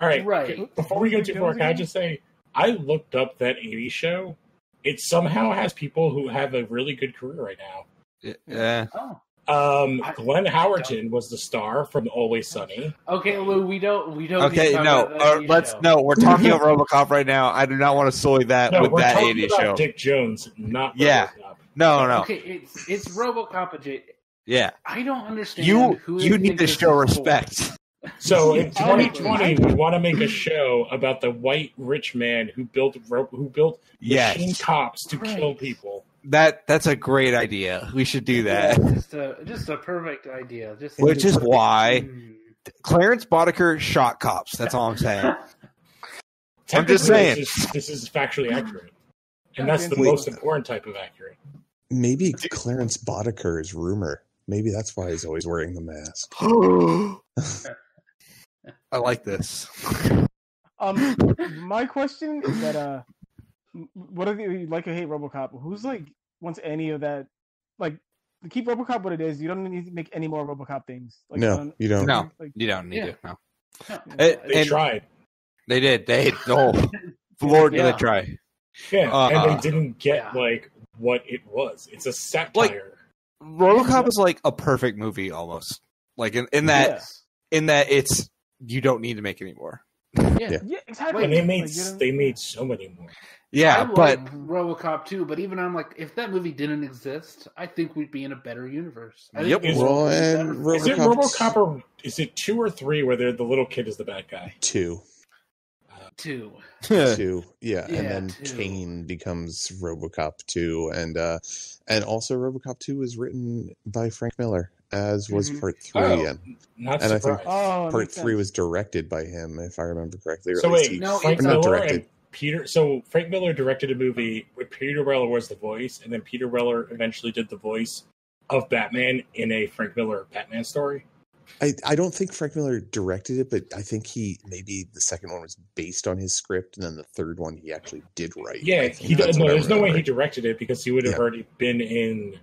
all right. Right. Before we go too far, can I just say I looked up that '80s show. It somehow has people who have a really good career right now. Yeah. Oh, Um, Glenn Howerton was the star from Always Sunny. okay, Lou. We don't. We don't. Okay, no, uh, let's show. no. We're talking about *laughs* RoboCop right now. I do not want to soy that No, with we're that talking '80s about show. Dick Jones, not Yeah. RoboCop. No, no, Okay, it's it's RoboCop. adja- yeah. I don't understand. You who you need to show respect. So *laughs* in 2020, we want to make a show about the white rich man who built ro- who built machine cops to Right. kill people. That that's a great idea. We should do that. just a just a perfect idea. Just Which is why Mm. Clarence Boddicker shot cops. That's all I'm saying. *laughs* I'm just saying. This is, this is factually accurate, and that's the Wait. most important type of accurate. Maybe Clarence Boddicker is rumor. Maybe that's why he's always wearing the mask. *gasps* *laughs* I like this. Um, my question is that uh, what are the like or hate RoboCop? Who's like wants any of that? Like, keep RoboCop what it is. You don't need to make any more RoboCop things. Like, No, um, you don't. No. Like, You don't need Yeah. to. No. No. It- They and tried, they did. They no. *laughs* Lord, did they try? yeah, Uh, and they didn't get yeah. like what it was. It's a satire. RoboCop is like a perfect movie almost. Like in, in that Yes. in that it's you don't need to make any more. Yeah. Yeah. yeah, exactly. and they made Like, you know- they made so many more. Yeah, I but RoboCop too, but even I'm like, if that movie didn't exist, I think we'd be in a better universe. I Yep. we'd Well, and for- Is it RoboCop or is it two or three where the little kid is the bad guy? Two. two? *laughs* two yeah, *laughs* Yeah, and then two. Cain becomes robocop 2 and uh and also robocop 2 was written by frank miller as was Mhm. part 3 Oh, and not and I think- Oh, part 3 sense. was directed by him if i remember correctly or so wait, he- No, Frank it's not Miller directed. Peter. So Frank Miller directed a movie where Peter Weller was the voice, and then Peter Weller eventually did the voice of Batman in a Frank Miller Batman story. I, I don't think frank miller directed it but i think he maybe the second one was based on his script and then the third one he actually did write Yeah, he that's no. There's no way he directed it because he would have Yeah. already been in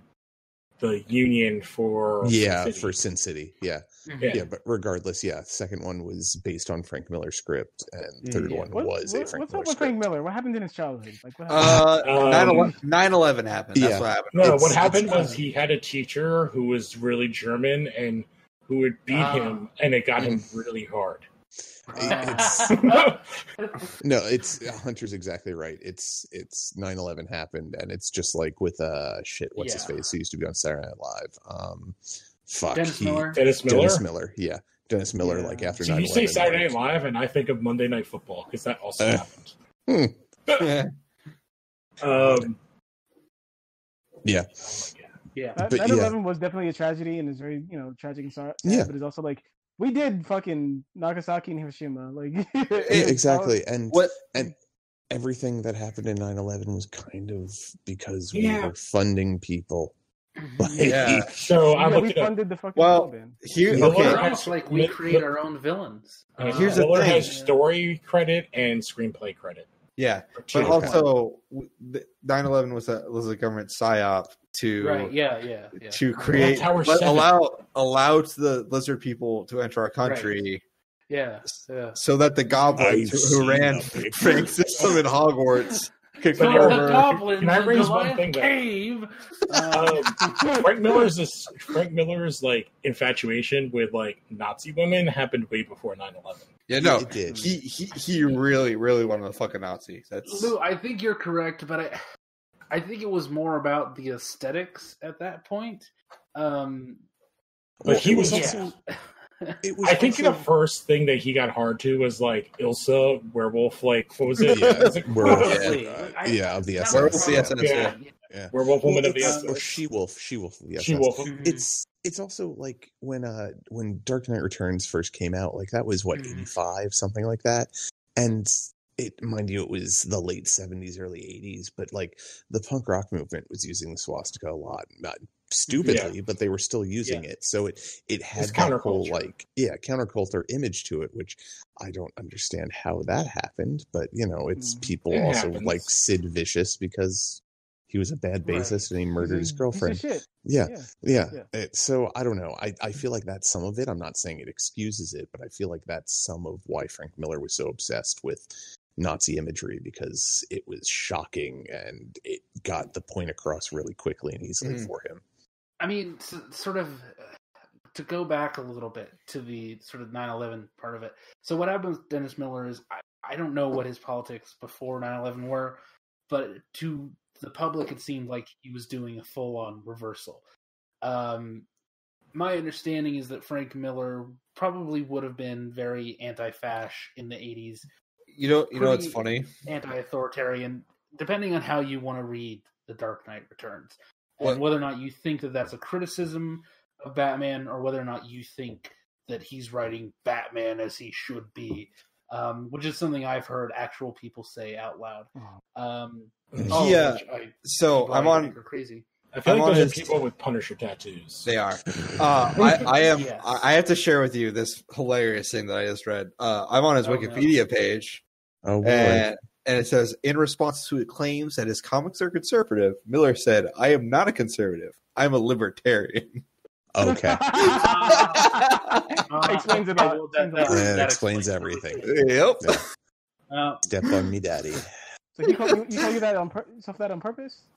the union for yeah Sin for sin city yeah Yeah. yeah but regardless yeah second one was based on frank miller's script and third Yeah. one What, was what- a frank what's miller up with script Frank Miller? What happened in his childhood? Like, what happened? uh, Um, 9 11 happened. That's yeah. what happened. No, It's- what happened was he had a teacher who was really German and who would beat Ah. him, and it got him really hard. It's- Uh, *laughs* No, it's Hunter's exactly right. It's it's 9/11 happened, and it's just like with uh shit. What's his face? He used to be on Saturday Night Live. Um, fuck. Dennis he- Miller. Dennis Miller. Dennis Miller. Yeah, Dennis Miller. Yeah. Like after So 9/11. you say Saturday Night Live, and I think of Monday Night Football because that also Uh. happened. *laughs* Um, Yeah, yeah. That, but 9/11 was definitely a tragedy and it's very, you know, tragic and sad. Yeah. But it's also like we did fucking Nagasaki and Hiroshima. Like *laughs* yeah, exactly. And What and everything that happened in 9/11 was kind of because we Yeah. were funding people. *laughs* Like, Yeah. so was, I yeah, we looked it funded the fucking Well, Taliban. here okay. It's almost like we create our own villains. Uh, Here's the Miller thing. has story credit and screenplay credit. Yeah, but also 9/11 was a was a government psyop to Right? Yeah, yeah, yeah. to create Tower let- allow allow the lizard people to enter our country yeah, yeah. so that the goblins I've who, who ran a picture. System in Hogwarts could But come So the over. goblins Can I in raise one thing, though? cave. Um, Um, Frank Miller's is, Frank Miller's like infatuation with like Nazi women happened way before 9/11. Yeah, no, it did. he he he really really wanted to fuck a fucking Nazi. That's Lou, I think you're correct, but I, I think it was more about the aesthetics at that point. Um, But he was yeah. It was I think also- the first thing that he got hard to was like Ilsa werewolf. Like what was it? Yeah, Was it werewolf. Probably. uh, I- yeah, of the that SS. Werewolf was the wrong. SS, yeah. Yeah. werewolf woman Well, of the it's- SS. or she wolf, she wolf, the She SS. wolf. It's it's also like when uh when Dark Knight Returns first came out, like that was what Mhm. eighty five something like that, and it mind you it was the late seventies, early eighties, but like the punk rock movement was using the swastika a lot, not stupidly, but they were still using it, so it it had that whole counterculture. like yeah counterculture image to it, which I don't understand how that happened, but you know it's Mm. people It also happens. like Sid Vicious because. He was a bad Right. bassist and he murdered his girlfriend. Yeah, Yeah. yeah. Yeah. It, so I don't know. I, I feel like that's some of it. I'm not saying it excuses it, but I feel like that's some of why Frank Miller was so obsessed with Nazi imagery because it was shocking and it got the point across really quickly and easily Mhm. for him. I mean, s- sort of to go back a little bit to the sort of 9/11 part of it. So what happened with Dennis Miller is I, I don't know what his politics before 9/11 were, but to the public it seemed like he was doing a full-on reversal. Um, my understanding is that Frank Miller probably would have been very anti-fash in the '80s, You know, you know what's Pretty- funny? anti-authoritarian, depending on how you want to read The Dark Knight Returns, and What- whether or not you think that that's a criticism of Batman, or whether or not you think that he's writing Batman as he should be, um, which is something I've heard actual people say out loud. Oh. Um, all of Yeah. I, So I'm on. think are crazy. I feel I'm like those his- are people with Punisher tattoos. They are. *laughs* Uh, I, I am. *laughs* Yes. I I have to share with you this hilarious thing that I just read. Uh, I'm on his Oh, no. Wikipedia page, Oh boy. and, and it says, in response to the claims that his comics are conservative, Miller said, "I am not a conservative. I'm a libertarian." okay. *laughs* *laughs* Uh, Explains it all. well, that- that- Explains That that explains explains everything. yep. Uh, Step on me, daddy. So he call you, you call you that on pur- stuff that on purpose? *laughs*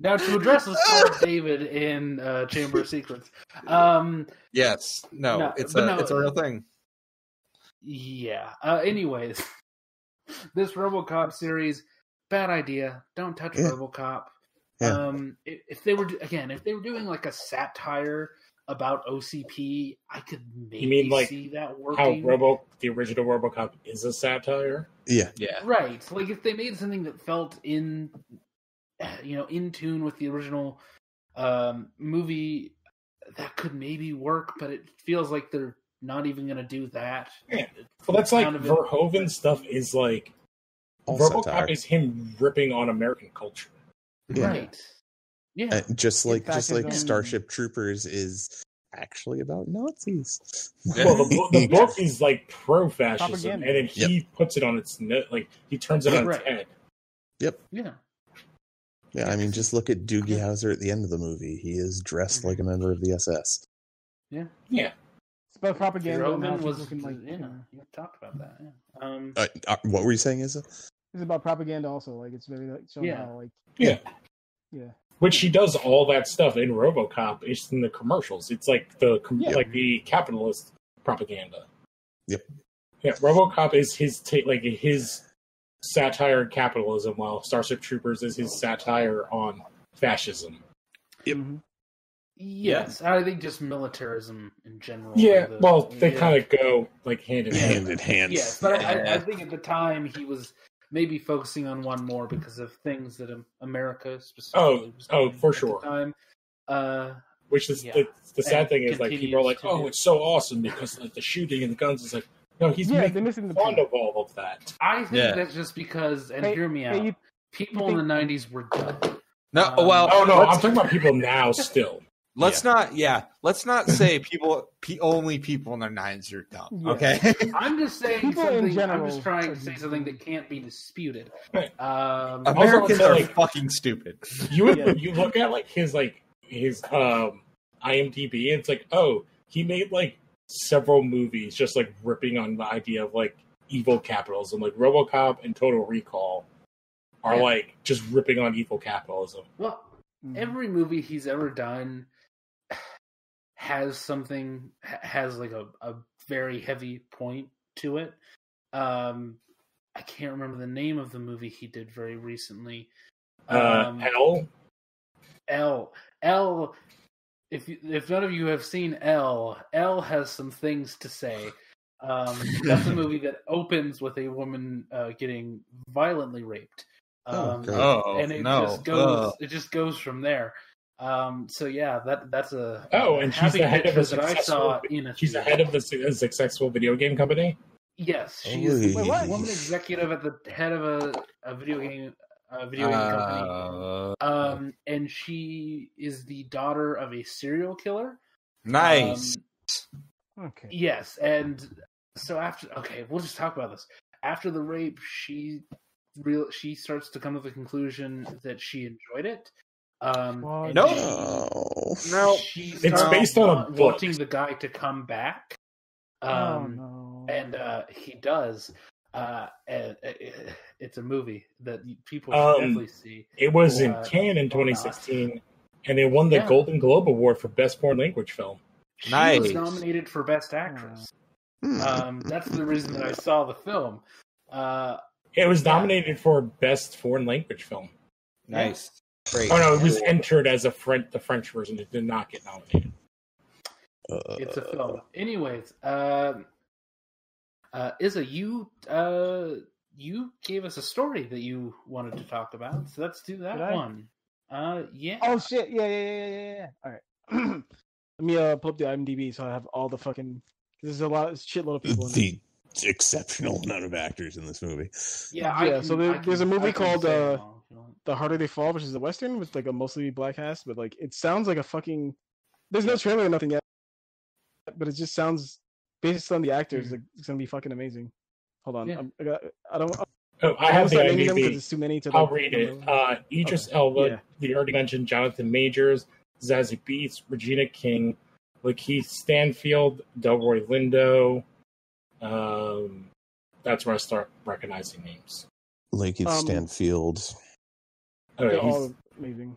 now to address the story of David in uh, Chamber of Secrets. Um, Yes. No. No, it's a. no, it's a real thing. Yeah. Uh, anyways, *laughs* this RoboCop series, bad idea. Don't touch Yeah. RoboCop. Yeah. Um, if, if they were again, if they were doing like a satire about OCP, I could maybe mean, like, see that working. How working. Robo, the original RoboCop, is a satire. Yeah. Yeah. Right. Like if they made something that felt in *sighs* you know, in tune with the original um movie that could maybe work, but it feels like they're not even going to do that. Yeah. Well, that's like Kind of it. Verhoeven stuff is like All RoboCop satire. is him ripping on American culture. Yeah. Right. Yeah. Uh, just like just like fascism. Starship Troopers is actually about Nazis. Well, the, the *laughs* book is like pro-fascism, and then he puts it on its no- like he turns it on Right. its head. Yep. Yeah. Yeah, I mean, just look at Doogie Howser at the end of the movie. He is dressed like a member of the SS. Yeah. Yeah, It's about propaganda. and how was people can, like, you know, you talked about that. Yeah. Um Uh, uh, what were you saying, Isa? It's about propaganda also. Like it's very like showing Yeah. how like Yeah. yeah. which he does all that stuff in RoboCop. It's in the commercials. It's like the com- Yeah. like the capitalist propaganda. Yep. Yeah, RoboCop is his ta- like his satire of capitalism, while Starship Troopers is his satire on fascism. Yep. Mhm. Yes, I think just militarism in general. Yeah, the- well, they yeah. kind of go like hand in hand. Hand in hand. Yes, but I, I think at the time he was maybe focusing on one more because of things that um, America specifically. was oh, for at the sure. time. Uh, Which is Yeah. the, the sad And thing is like people are like, "Oh, do. it's so awesome because like the shooting and the guns." is like, no, he's Yeah, they're making missing the fun point. of all of that. I think Yeah. that's just because, and Hey, hear me hey, out. you- people you in the '90s were done. No. Um, well. Oh no, I'm talking about people now still. Let's not, yeah. Let's not say people, pe- only people in their nines are dumb. Yeah. Okay. *laughs* I'm just saying People in something. I'm just trying to say something that can't be disputed. Right. Um, Americans Also, are like- fucking stupid. You Yeah. you look at like his like his um IMDb, and it's like, oh, he made like several movies just like ripping on the idea of like evil capitalism, like RoboCop and Total Recall are Yeah. like just ripping on evil capitalism. well, Mhm. every movie he's ever done has something has like a, a very heavy point to it. Um i can't remember the name of the movie he did very recently. Uh, um Hell, Elle. Elle if you, if none of you have seen Elle Elle has some things to say. Um that's a movie that *laughs* opens with a woman uh, getting violently raped. Oh, um great. Oh and it no! just goes Ugh. it just goes from there um so yeah that that's a Oh, a and she's happy the head of picture a that i saw successful- in a she's the head of the a successful video game company. yes she is the Wait, what? woman executive at the head of a, a video game a video game company Uh, um and she is the daughter of a serial killer nice. Um, Okay. Yes, and so after okay, we'll just talk about this. After the rape, she real she starts to come to the conclusion that she enjoyed it. Um, Well, and No. she- Oh. no. she It's based on a wa- book. wanting the guy to come back. oh Um, no. and uh, he does. Uh, and it, it's a movie that people should Um, definitely see. It was in Uh, Cannes in 2016, and it won the Yeah. Golden Globe Award for Best Foreign Language Film. She Nice. was nominated for Best Actress. Hmm. Um, that's the reason that I saw the film. Uh, It was Yeah. nominated for Best Foreign Language Film. Nice. Great. Oh no, it was entered as a French the French version. It did not get nominated. Uh, It's a film. Anyways, um, uh, Izza, you uh, you gave us a story that you wanted to talk about, so let's do that Did I? one. Uh, yeah. Oh shit! Yeah, yeah, yeah, yeah, yeah, yeah. All right. *clears throat* Let me uh pull up the IMDb so I have all the fucking. There's a lot, shitload of people. In the exceptional amount of actors in this movie. yeah, I yeah, can- so there- I can- there's a movie called, uh, them all if you want. The Harder They Fall, which is a western with like a mostly black cast, but like it sounds like a fucking. There's no trailer or nothing yet, but it just sounds based on the actors. Like it's gonna be fucking amazing. Hold on, Yeah. I'm, I got. I don't. Oh, I I have the start naming IMDb. it's too many to. I'll like, read it. remember. Uh, Idris Okay. Elba, Yeah. the already mentioned Jonathan Majors, Zazie Beetz, Regina King, Lakeith Stanfield, Delroy Lindo. Um, that's where I start recognizing names. Lakeith Um, Stanfield. They're he's- all amazing.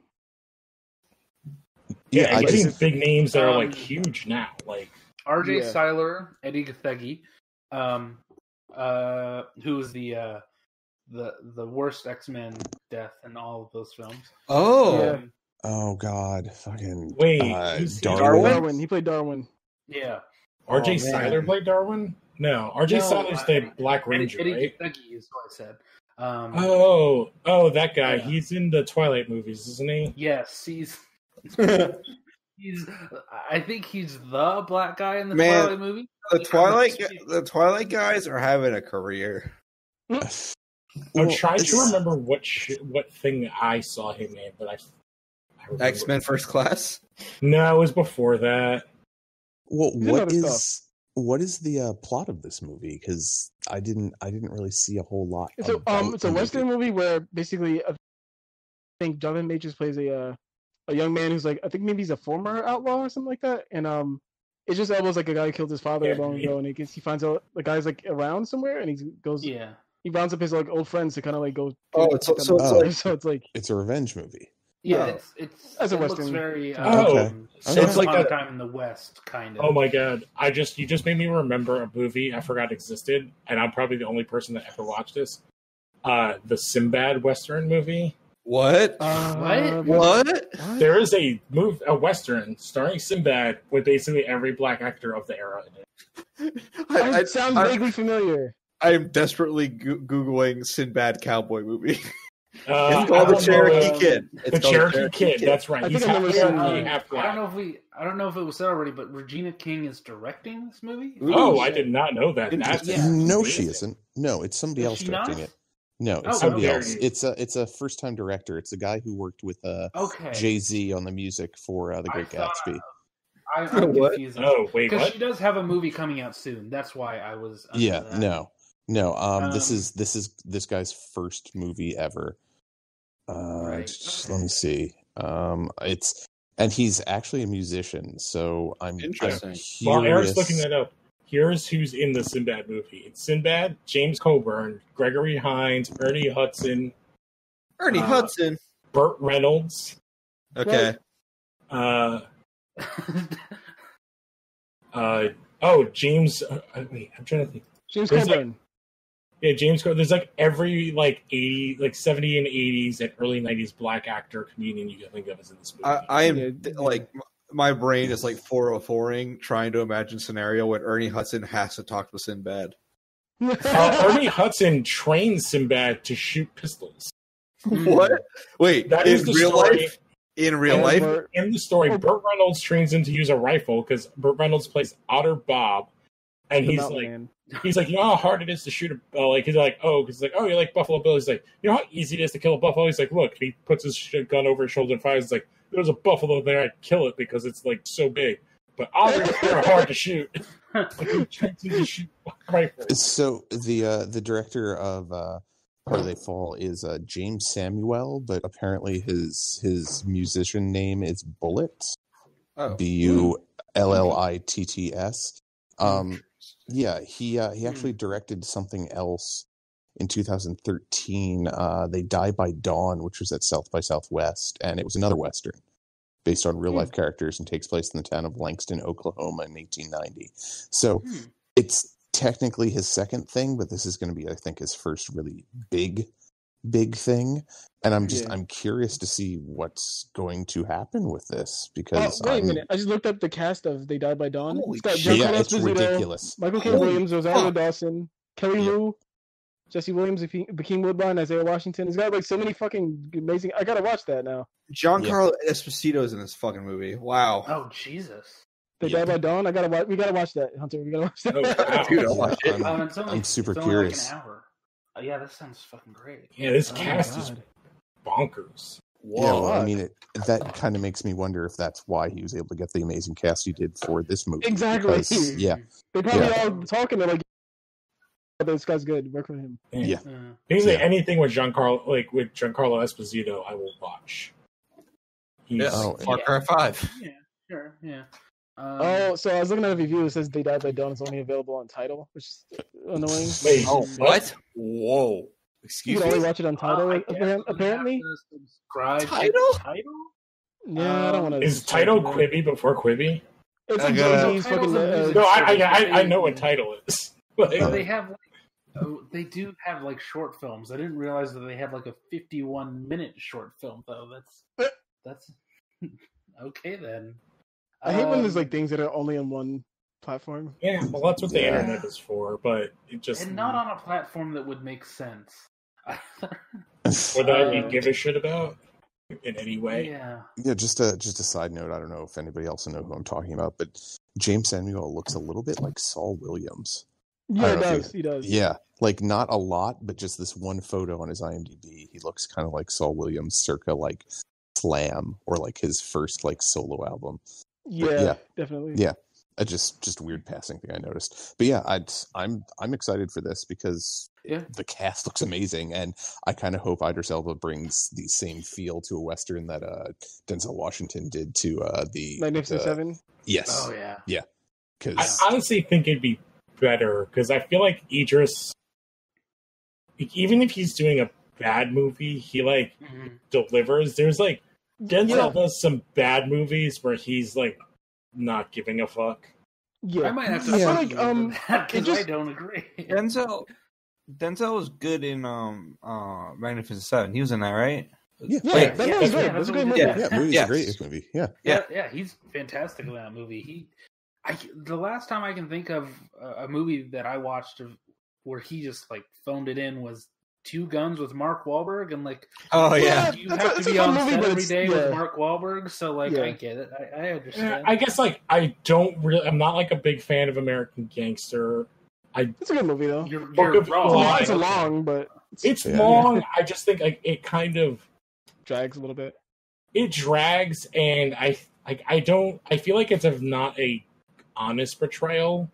yeah, Yeah, I he's getting just big names that are Um, like huge now. Like, R.J. Yeah. Cyler, Edi Gathegi, um, uh, who was the uh, the the worst X Men death in all of those films. Oh, Yeah. Um, oh god, fucking Wait, uh, who's- Darwin. Darwin. He played Darwin. yeah. R.J. Oh, Cyler played Darwin? No, R.J. No, Cyler's I- the Black Ranger, Edi right? Gathegi is what I said. Um, Oh, oh, that guy. Yeah. He's in the Twilight movies, isn't he? Yes, he's *laughs* he's. I think he's the black guy in the Man, Twilight movie. the Twilight, the Twilight guys are having a career. I'm Well, trying to remember what sh- what thing I saw him in, but I. I remember- X Men First Class. No, it was before that. Well, He's in what other is stuff. What is the uh, plot of this movie? Because I didn't I didn't really see a whole lot. So, um, it's a western movie. movie where basically, I think Jonathan Majors plays a uh, a young man who's like, I think maybe he's a former outlaw or something like that, and um, it's just almost like a guy who killed his father Yeah, long me. ago, and he gets he finds out the guy's like around somewhere, and he goes, Yeah, he rounds up his like old friends to kind of like go. Oh, it's- take them so it's like- *laughs* so it's like It's a revenge movie. Yeah. Oh. It's it's As a it looks Western. very. Oh, Um, okay. Once like Upon a a- time in the West, kind of. Oh my god! I just you just made me remember a movie I forgot existed, and I'm probably the only person that ever watched this. Uh, the Sinbad Western movie. What? uh, What? What? There is a move a Western starring Sinbad with basically every black actor of the era in it. I, I, it sounds I, vaguely familiar. I am desperately go- googling Sinbad cowboy movie. *laughs* Uh, it's called the Cherokee know, Kid. It's The called Cherokee, Kid. That's right. I He's think I've half seen Cherokee, that. half I don't know if we. I don't know if it was said already, but Regina King is directing this movie. Ooh, Oh, I did not know that. That's Yeah. no, she isn't. No, it's somebody Is else directing not? it. No, it's Oh, somebody okay. else. It's a it's a first time director. It's a guy who worked with uh, Okay. Jay Z on the music for uh, The I Great thought- Gatsby. I, I'm What? confused. Oh wait, Because she does have a movie coming out soon. That's why I was. Yeah, that. no, no. Um, this Um, is this is this guy's first movie ever. Uh, Right, just- okay. Let me see. Um, it's and he's actually a musician, so I'm, I'm Interesting. While Eric's looking that up, here's who's in the Sinbad movie. It's Sinbad, James Coburn, Gregory Hines, Ernie Hudson, Ernie Uh, Hudson. Burt Reynolds. Okay. Uh, *laughs* uh, oh, James. Uh, uh, wait, I'm trying to think. James There's, like, Coburn. Yeah, James Coburn. There's like every like 80, like 70 and 80s and early 90s black actor comedian you can think of is in this movie. I, I am Yeah, like my brain is like 404ing trying to imagine scenario when Ernie Hudson has to talk to Sinbad. uh, Ernie Hudson trains Sinbad to shoot pistols. What? Wait, That in is the real story. life? In real And life? Burt- In the story, Oh. Burt Reynolds trains him to use a rifle because Burt Reynolds plays Otter Bob, and he's like, Man. He's like, you know how hard it is to shoot a uh, like he's like, oh, because he's like, oh, you like Buffalo Bill? He's like, you know how easy it is to kill a buffalo? He's like, look, he puts his gun over his shoulder and fires. He's like, there's a buffalo there, I'd kill it because it's like so big. But otters are hard to shoot. *laughs* Like, he to shoot. So the uh, the director of uh, Where They Fall is uh, Jeymes Samuel, but apparently his his musician name is Bullet. Oh. B U L L I T T S. Um, yeah, he uh, he actually directed something else in 2013. Uh, they Die by Dawn, which was at South by Southwest, and it was another western based on real life characters and takes place in the town of Langston, Oklahoma, in 1890. So Hmm. it's technically his second thing, but this is going to be, I think, his first really big big thing, and I'm just Yeah. I'm curious to see what's going to happen with this Oh, because wait a I'm- minute! I just looked up the cast of They Died by Dawn. Holy it's got shit. yeah, it's Esposito, ridiculous. Michael K. Holy Williams, Rosario fuck. Dawson, Kelly Yep. Wu, Jesse Williams, Hakeem Hakeem Woodbine, Isaiah Washington. It's got like so many fucking amazing. I gotta watch that now. Giancarlo Esposito's in this fucking movie. Wow. Oh Jesus! They Yeah. Died by Dawn. I gotta watch. We gotta watch that, Hunter. We gotta watch that. Oh, wow. *laughs* Dude, I'll watch it. I'm- Um, it's only, I'm super it's only curious. Like an hour. Uh, yeah, that sounds fucking great. Yeah, this Oh cast is God. bonkers. Yeah, well, I mean, it, that kind of makes me wonder if that's why he was able to get the amazing cast he did for this movie. Exactly. because, yeah, They probably Yeah. all talking. They're like, "Oh, "This guy's good. Work for him." Yeah. Uh, Basically, Yeah. anything with Giancarlo, like with Giancarlo Esposito, I will watch. He's, Yeah. Oh, Far Cry Five. yeah, sure, yeah. Um, Oh, so I was looking at a review. It says "They Died by Dawn" is only available on Tidal, which is annoying. Wait, Oh, what? what? Whoa. You Excuse can me. only watch it on uh, Tidal, I guess apparently. subscribe Tidal? Tidal. Yeah, I don't want to. Is Tidal Quibi before Quibi? It's I like gotta- Jay-Z's Tidal's fucking. a Uh, No, I, I. I, I know what Tidal is. *laughs* Like, So they have like, oh, they do have like short films. I didn't realize that they had like a 51 minute short film though. That's that's *laughs* okay then. I hate when there's Um, like things that are only on one platform. yeah, well, that's what the Yeah. internet is for. But it just and not on a platform that would make sense. *laughs* or that you give a shit about in any way. yeah. yeah. Just a just a side note. I don't know if anybody else will know who I'm talking about, but Jeymes Samuel looks a little bit like Saul Williams. Yeah, he don't know does. He does. Yeah, like not a lot, but just this one photo on his IMDb, he looks kind of like Saul Williams, circa like Slam or like his first like solo album. Yeah, yeah. definitely. Yeah. I just just weird passing thing I noticed. But yeah, I'd, I'm I'm excited for this because Yeah. the cast looks amazing, and I kind of hope Idris Elba brings the same feel to a western that uh, Denzel Washington did to uh, the Magnificent the- Seven. Yes, Oh yeah. I because I honestly think it'd be better because I feel like Idris, like, even if he's doing a bad movie, he like Mhm. delivers. There's like Denzel Yeah. does some bad movies where he's like not giving a fuck. Yeah, I might have to I feel like um, because just- I don't agree. *laughs* Denzel. Denzel was good in um uh Magnificent Seven. He was in that, right? yeah, yeah, Wait, that yeah, was yeah, good. That's a great movie. what we yeah, movie's Yes. a great movie. Yeah, Yeah, yeah, he's fantastic in that movie. He, I, the last time I can think of a, a movie that I watched of where he just like phoned it in was Two Guns with Mark Wahlberg, and like Oh Yeah. yeah. you that's have a- to be fun on movie, set but every it's- day yeah. with Mark Wahlberg, so like I get it, I, I Yeah, understand. I guess like I don't really. I'm not like a big fan of American Gangster. I It's a good movie though. you're, you're of wrong. It's, long, I- it's a long, but It's Yeah. long. I just think like it kind of drags a little bit. it drags, and I like I don't. I feel like it's a not a honest portrayal.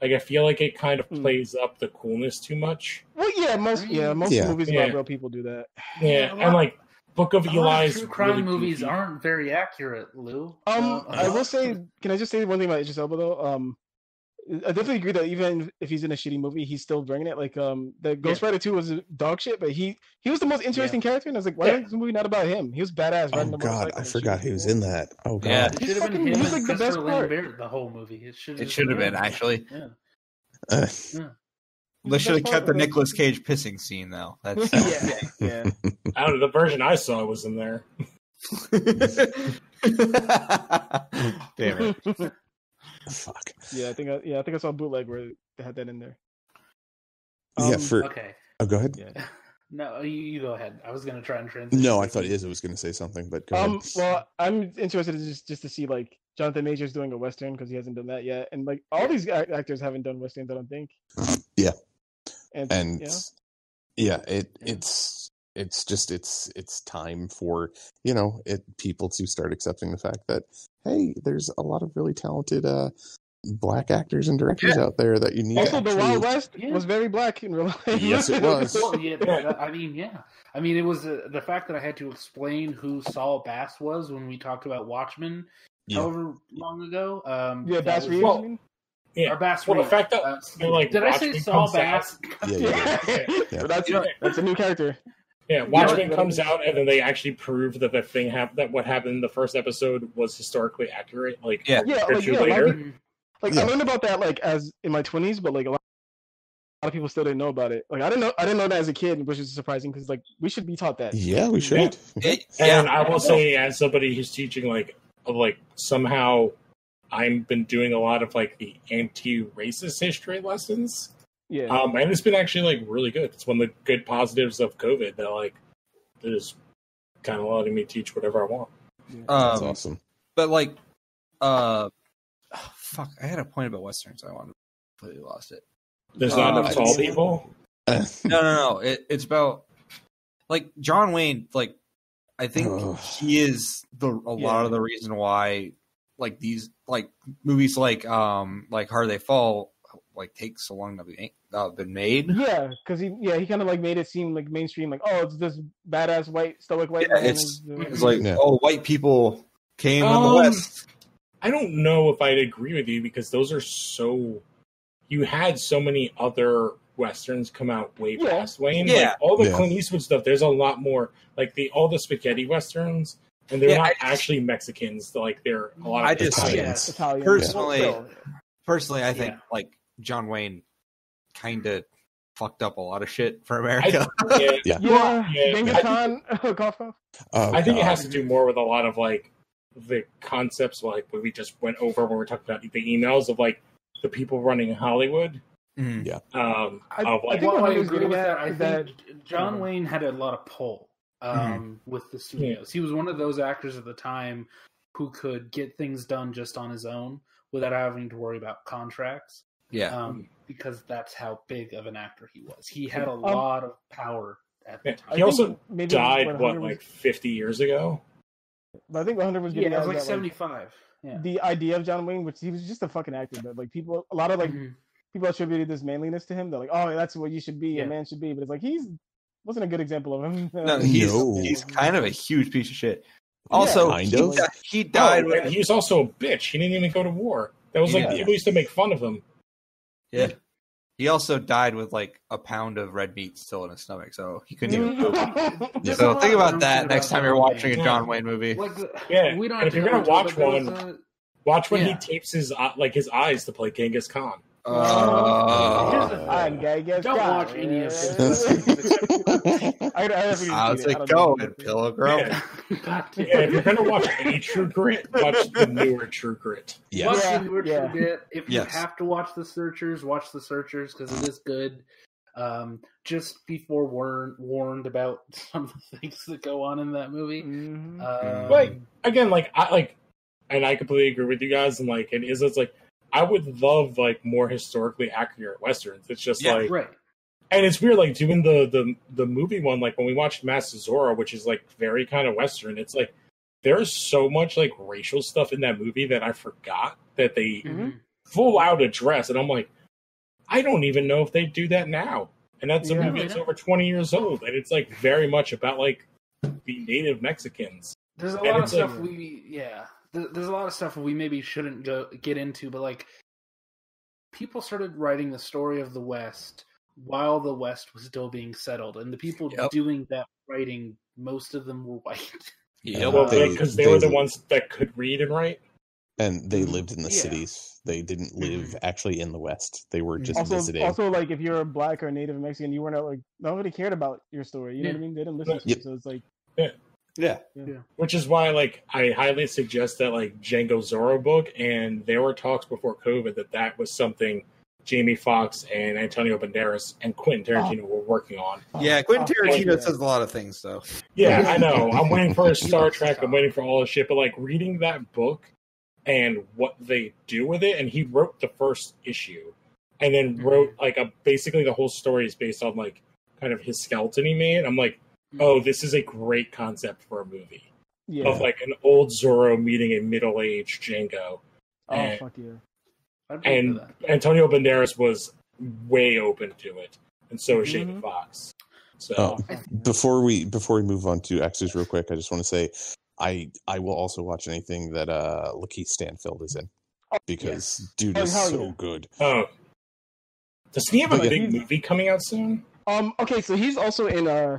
Like I feel like it kind of Hmm. plays up the coolness too much. Well, yeah, most yeah, most Yeah. movies Yeah. about real people do that. Yeah, Yeah, and like Book of A Eli lot of is true crime really movies goofy. aren't very accurate, Lou. Um, Uh, I will say, can I just say one thing about Idris Elba though? Um, I definitely agree that even if he's in a shitty movie, he's still bringing it. Like, um, the Ghost Rider Two was dog shit, but he he was the most interesting character, and I was like, why Yeah. is this movie not about him? He was badass. Oh riding God, I forgot he was in that. Oh God, Yeah. It should have been him he's, and like, the best part. Lambert the whole movie. It should. It should have been actually. Yeah. Uh, They should have best kept the part was- Nicolas Cage pissing scene though. *laughs* That's yeah, yeah. *laughs* I don't know. The version I saw was in there. *laughs* Damn it. Fuck. Yeah, I think I, yeah, I think I saw a bootleg where they had that in there. yeah, Um, for Okay. oh, go ahead. yeah. *laughs* No, you, you go ahead. I was gonna try and transition. No, I thought Izzy was going to say something, but go Um, ahead. well, I'm interested in just just to see like Jonathan Majors doing a western because he hasn't done that yet, and like all these actors haven't done westerns. I don't think. Yeah. And, and yeah. yeah, it Yeah. it's it's just it's it's time for you know it people to start accepting the fact that hey, there's a lot of really talented uh black actors and directors out there that you need to also the actually- Wild West Yeah. was very black in real life. Yes, it *laughs* was. Well, yeah, that- I mean, yeah. I mean, it was uh, the fact that I had to explain who Saul Bass was when we talked about Watchmen, Yeah. however long ago. Um, yeah, Bass was- Reeves. well, Yeah. Or Bass Well, the fact that Uh, like did I say Saul comes out- Bass? Yeah, yeah, Yeah, *laughs* Yeah. that's You know- that's a new character. Yeah, Watchmen Yeah. comes out, and then they actually prove that the thing hap- that what happened in the first episode was historically accurate. Like, Yeah. Yeah, like, yeah, a lot of later. people- like Yeah. I learned about that like as in my twenties, but like a lot a lot of people still didn't know about it. Like I didn't know I didn't know that as a kid, which is surprising because like we should be taught that. Yeah, we should. It- And I will say, as somebody who's teaching, like, of, like somehow I've been doing a lot of like the anti-racist history lessons, Yeah. um, and it's been actually like really good. It's one of the good positives of COVID that like is kind of letting me teach whatever I want. That's um, awesome. but like, uh, oh, fuck, I had a point about westerns. I wanted, completely lost it. There's not Uh, enough tall people. *laughs* No, no, no. It, it's about like John Wayne. Like, I think Ugh. he is the a lot of the reason why like these like movies like um like How They Fall like take so long to be uh, been made. Yeah, because he yeah he kind of like made it seem like mainstream, like oh it's this badass white stoic white Yeah, it's- It's like Yeah. oh, white people came in the Um, West. I don't know if I'd agree with you because those are so. You had so many other westerns come out way Yeah. past Wayne. Yeah. Like, all the Yeah. Clint Eastwood stuff. There's a lot more like the all the spaghetti westerns, and they're Yeah, not I actually Mexicans. Like they're a lot of I just- Italians. Italian. Personally- Well, Personally, I think Yeah. like John Wayne kind of fucked up a lot of shit for America. *laughs* yeah, yeah, Yeah, Genghis I Khan, *laughs* cough cough. Oh, I think it has to do more with a lot of like the concepts like what we just went over when we are talking about the emails of like the people running Hollywood. Yeah, Um, I- of I think Well, what I agree with that. I is think John uh, Wayne had a lot of pull um, with the studios. He was one of those actors at the time who could get things done just on his own without having to worry about contracts. Yeah. Um, because that's how big of an actor he was. He had a Um, lot of power at the time. He also maybe died what what was- like 50 years ago. I think what Hunter was Yeah, it was like is that, seventy five. Yeah. the idea of John Wayne, which he was just a fucking actor, but like people, a lot of like Mhm. people attributed this manliness to him. They're like, oh, that's what you should be, Yeah. a man should be. But it's like he's wasn't a good example of him. *laughs* No, he's No. he's kind of a huge piece of shit. Yeah, Also, kind he, of. di- he died. Oh, when- he was also a bitch. He didn't even go to war. That was like Yeah. people used to make fun of him. Yeah. He also died with like a pound of red meat still in his stomach, so he couldn't even move. There's *laughs* So think about that next time you're watching a John Wayne movie. Like Yeah, we don't and if you're gonna watch into it, but one- a- Watch when Yeah. he tapes his uh, like his eyes to play Genghis Khan. Uh, Here's. I'm gay, guess Don't God. watch any of *laughs* this. I, I definitely how's seen it I don't going, Pilgrim? Yeah. God damn. Yeah, if you're gonna watch any True Grit, watch the newer True Grit. Yes. Watch Yeah, the Newer yeah. True Grit. If you Yes. have to watch the Searchers, watch the Searchers because it is good. Um, just be forewarned warned about *laughs* some of the things that go on in that movie. Mhm. Um, Like again, like I like, and I completely agree with you guys. And like, it is. It's like I would love like more historically accurate westerns. It's just Yeah, like, right. and it's weird like doing the the the movie one. Like when we watched Mask of Zorro, which is like very kind of western. It's like there's so much like racial stuff in that movie that I forgot that they Mhm. full out address, and I'm like, I don't even know if they do that now. And that's a Yeah. movie that's over 20 years old, and it's like very much about like the native Mexicans. There's a And lot of it's like- stuff we yeah. There- There's a lot of stuff we maybe shouldn't go get into, but like people started writing the story of the West while the West was still being settled, and the people Yep. doing that writing, most of them were white. *laughs* Yep. Well, They- because they, they- were the ones that could read and write. and they mm-hmm. lived in the Yeah. cities. They didn't mm-hmm. live actually in the West. They were just also, visiting. also, like if you're a black or Native Mexican, you weren't like nobody cared about your story. You know Yeah. what I mean? They didn't listen to Yep. you, so it's like Yeah. Which is why, like, I highly suggest that, like, Django Zorro book. And there were talks before COVID that that was something Jamie Foxx and Antonio Banderas and Quentin Tarantino were working on. Yeah, Quentin Oh, Tarantino yeah. says a lot of things, though. Yeah, *laughs* I know. I'm waiting for a Star Trek. I'm waiting for all this shit. But like reading that book and what they do with it, and he wrote the first issue, and then Mhm. wrote like a basically the whole story is based on like kind of his skeleton he made. I'm like, oh, this is a great concept for a movie yeah. of like an old Zorro meeting a middle aged Django. oh and- fuck yeah. I'd And. Antonio Banderas was way open to it, and so is Jamie Mhm. Foxx. So Oh, before we before we move on to X's real quick, I just want to say I I will also watch anything that uh Lakeith Stanfield is in because dude Oh, is so yeah. good. Oh. Does he have a But yeah. big movie coming out soon? Um. Okay, so he's also in uh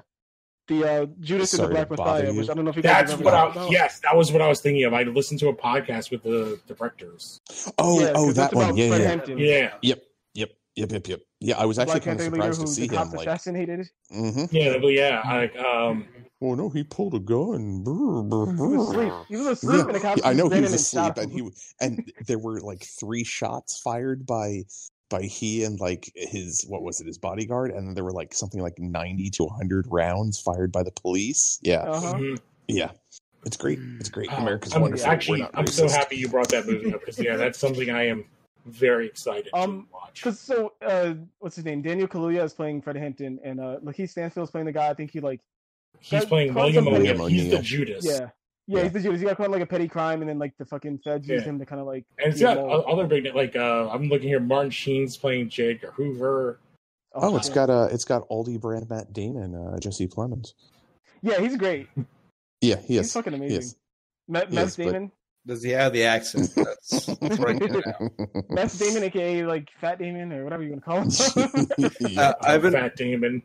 the uh Judas and the Black to Messiah, which I don't know if you guys That's what heard I about. yes, that was what I was thinking of. I listened to a podcast with the directors. Oh Yeah, oh 'cause that one about yeah Fred yeah Hampton. Yeah. yep yep yep yep. Yeah, I was actually Black kind of surprised to see him. Like, assassinated. hmm Yeah, but yeah, like um, oh no, he pulled a gun. Brr, brr, He was asleep. brr. He was asleep, Yeah, and the cops. I know he was in and asleep, and he and there were like three shots fired by by he and like his what was it his bodyguard, and then there were like something like ninety to hundred rounds fired by the police. Yeah, Uh-huh. mhm. yeah, it's great. It's great. America's I'm, wonderful. We're Actually, not I'm so happy you brought that movie up because yeah, that's something I am very excited Um, to watch. Because so, uh, what's his name? Daniel Kaluuya is playing Fred Hampton, and uh, Lakeith Stanfield is playing the guy. I think he like, He's playing William somebody- O'Neill. He's the Judas. yeah, yeah, Yeah. he's the Judas. He got caught in like a petty crime, and then like the fucking feds used Yeah. him to kind of like. And it's be a got mole. other big like uh, I'm looking here. Martin Sheen's playing J. Edgar Hoover. Oh, it's got uh, it's got Aldi Brand, Matt Damon, uh, Jesse Plemons. Yeah, he's great. *laughs* Yeah, he He's is. fucking He amazing. is. Matt, He Matt is, but- Damon, Does he have the accent? *laughs* That's, that's what I get now. *laughs* Matt Damon, aka like Fat Damon or whatever you want to call him. yeah. Uh, I've been, Fat Damon.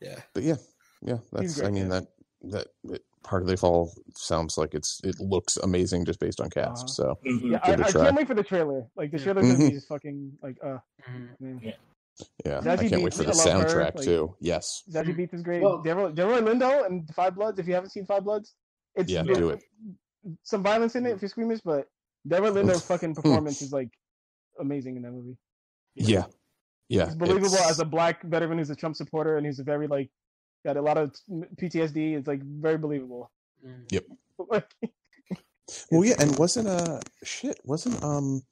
yeah. but yeah, yeah. That's. great, I mean yeah. that that it, part of the fall sounds like it's it looks amazing just based on cast. Uh-huh. So Mhm. yeah, I, Give it a I try. can't wait for the trailer. Like the Yeah. trailer's gonna Mhm. be fucking like uh Mhm. man. yeah, Zazie I can't wait for the I love her, soundtrack like- too. Yes. Zazie Beetz is great. Well- Delroy, Delroy Lindo and Five Bloods. If you haven't seen Five Bloods, it's Yeah, do it. Some violence in it if you're squeamish, but Delroy Lindo's fucking performance is like amazing in that movie. Yeah. Yeah. it's believable it's- as a black veteran who's a Trump supporter and he's a very like got a lot of PTSD. It's like very believable. Yep. *laughs* Well, yeah, and wasn't uh shit wasn't um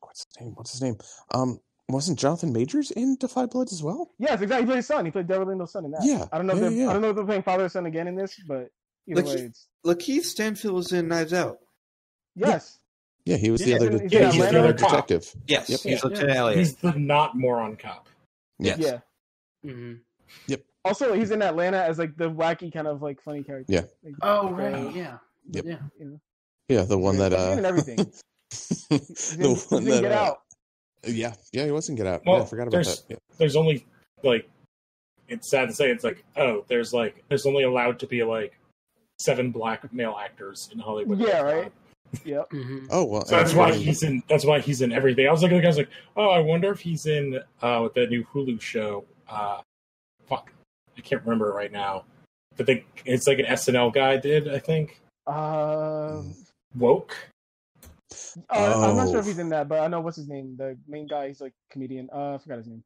what's his name? What's his name? Um, wasn't Jonathan Majors in Da Five Bloods as well? yes, exactly. He played his son. He played Delroy Lindo's son in that. Yeah, I don't know. if yeah, they're, yeah. I don't know if they're playing father and son again in this, but either Like, way, he- it's Lakeith Stanfield was in Knives Out. yes. Yeah, he was Yeah, the other, he's de- in he's the Atlanta. other detective. Yes, Yep. he's Yeah. Lieutenant Elliott. He's the not moron cop. yes. Yeah. Mhm. Also, he's in Atlanta as like the wacky kind of like funny character. Yeah. Like, Oh uh, right, yeah, Yep. yeah. You know, Yeah, the one that *laughs* he's uh in everything. He's the in, he's one in that Get uh, Out. yeah, yeah, he wasn't get out. Well, yeah, I forgot about there's- that. Yeah. There's only like it's sad to say it's like oh there's like there's only allowed to be like seven black male actors in Hollywood. Yeah, right. Yep. *laughs* Mhm. Oh well, So that's why he's in. That's why he's in everything. I was looking at the guys like, oh, I wonder if he's in uh, with the new Hulu show. Uh, fuck, I can't remember it right now. But they, it's like an SNL guy did, I think. Uh, Woke. uh, I'm not sure Oh. if he's in that, but I know what's his name. The main guy, he's like comedian. Uh, I forgot his name.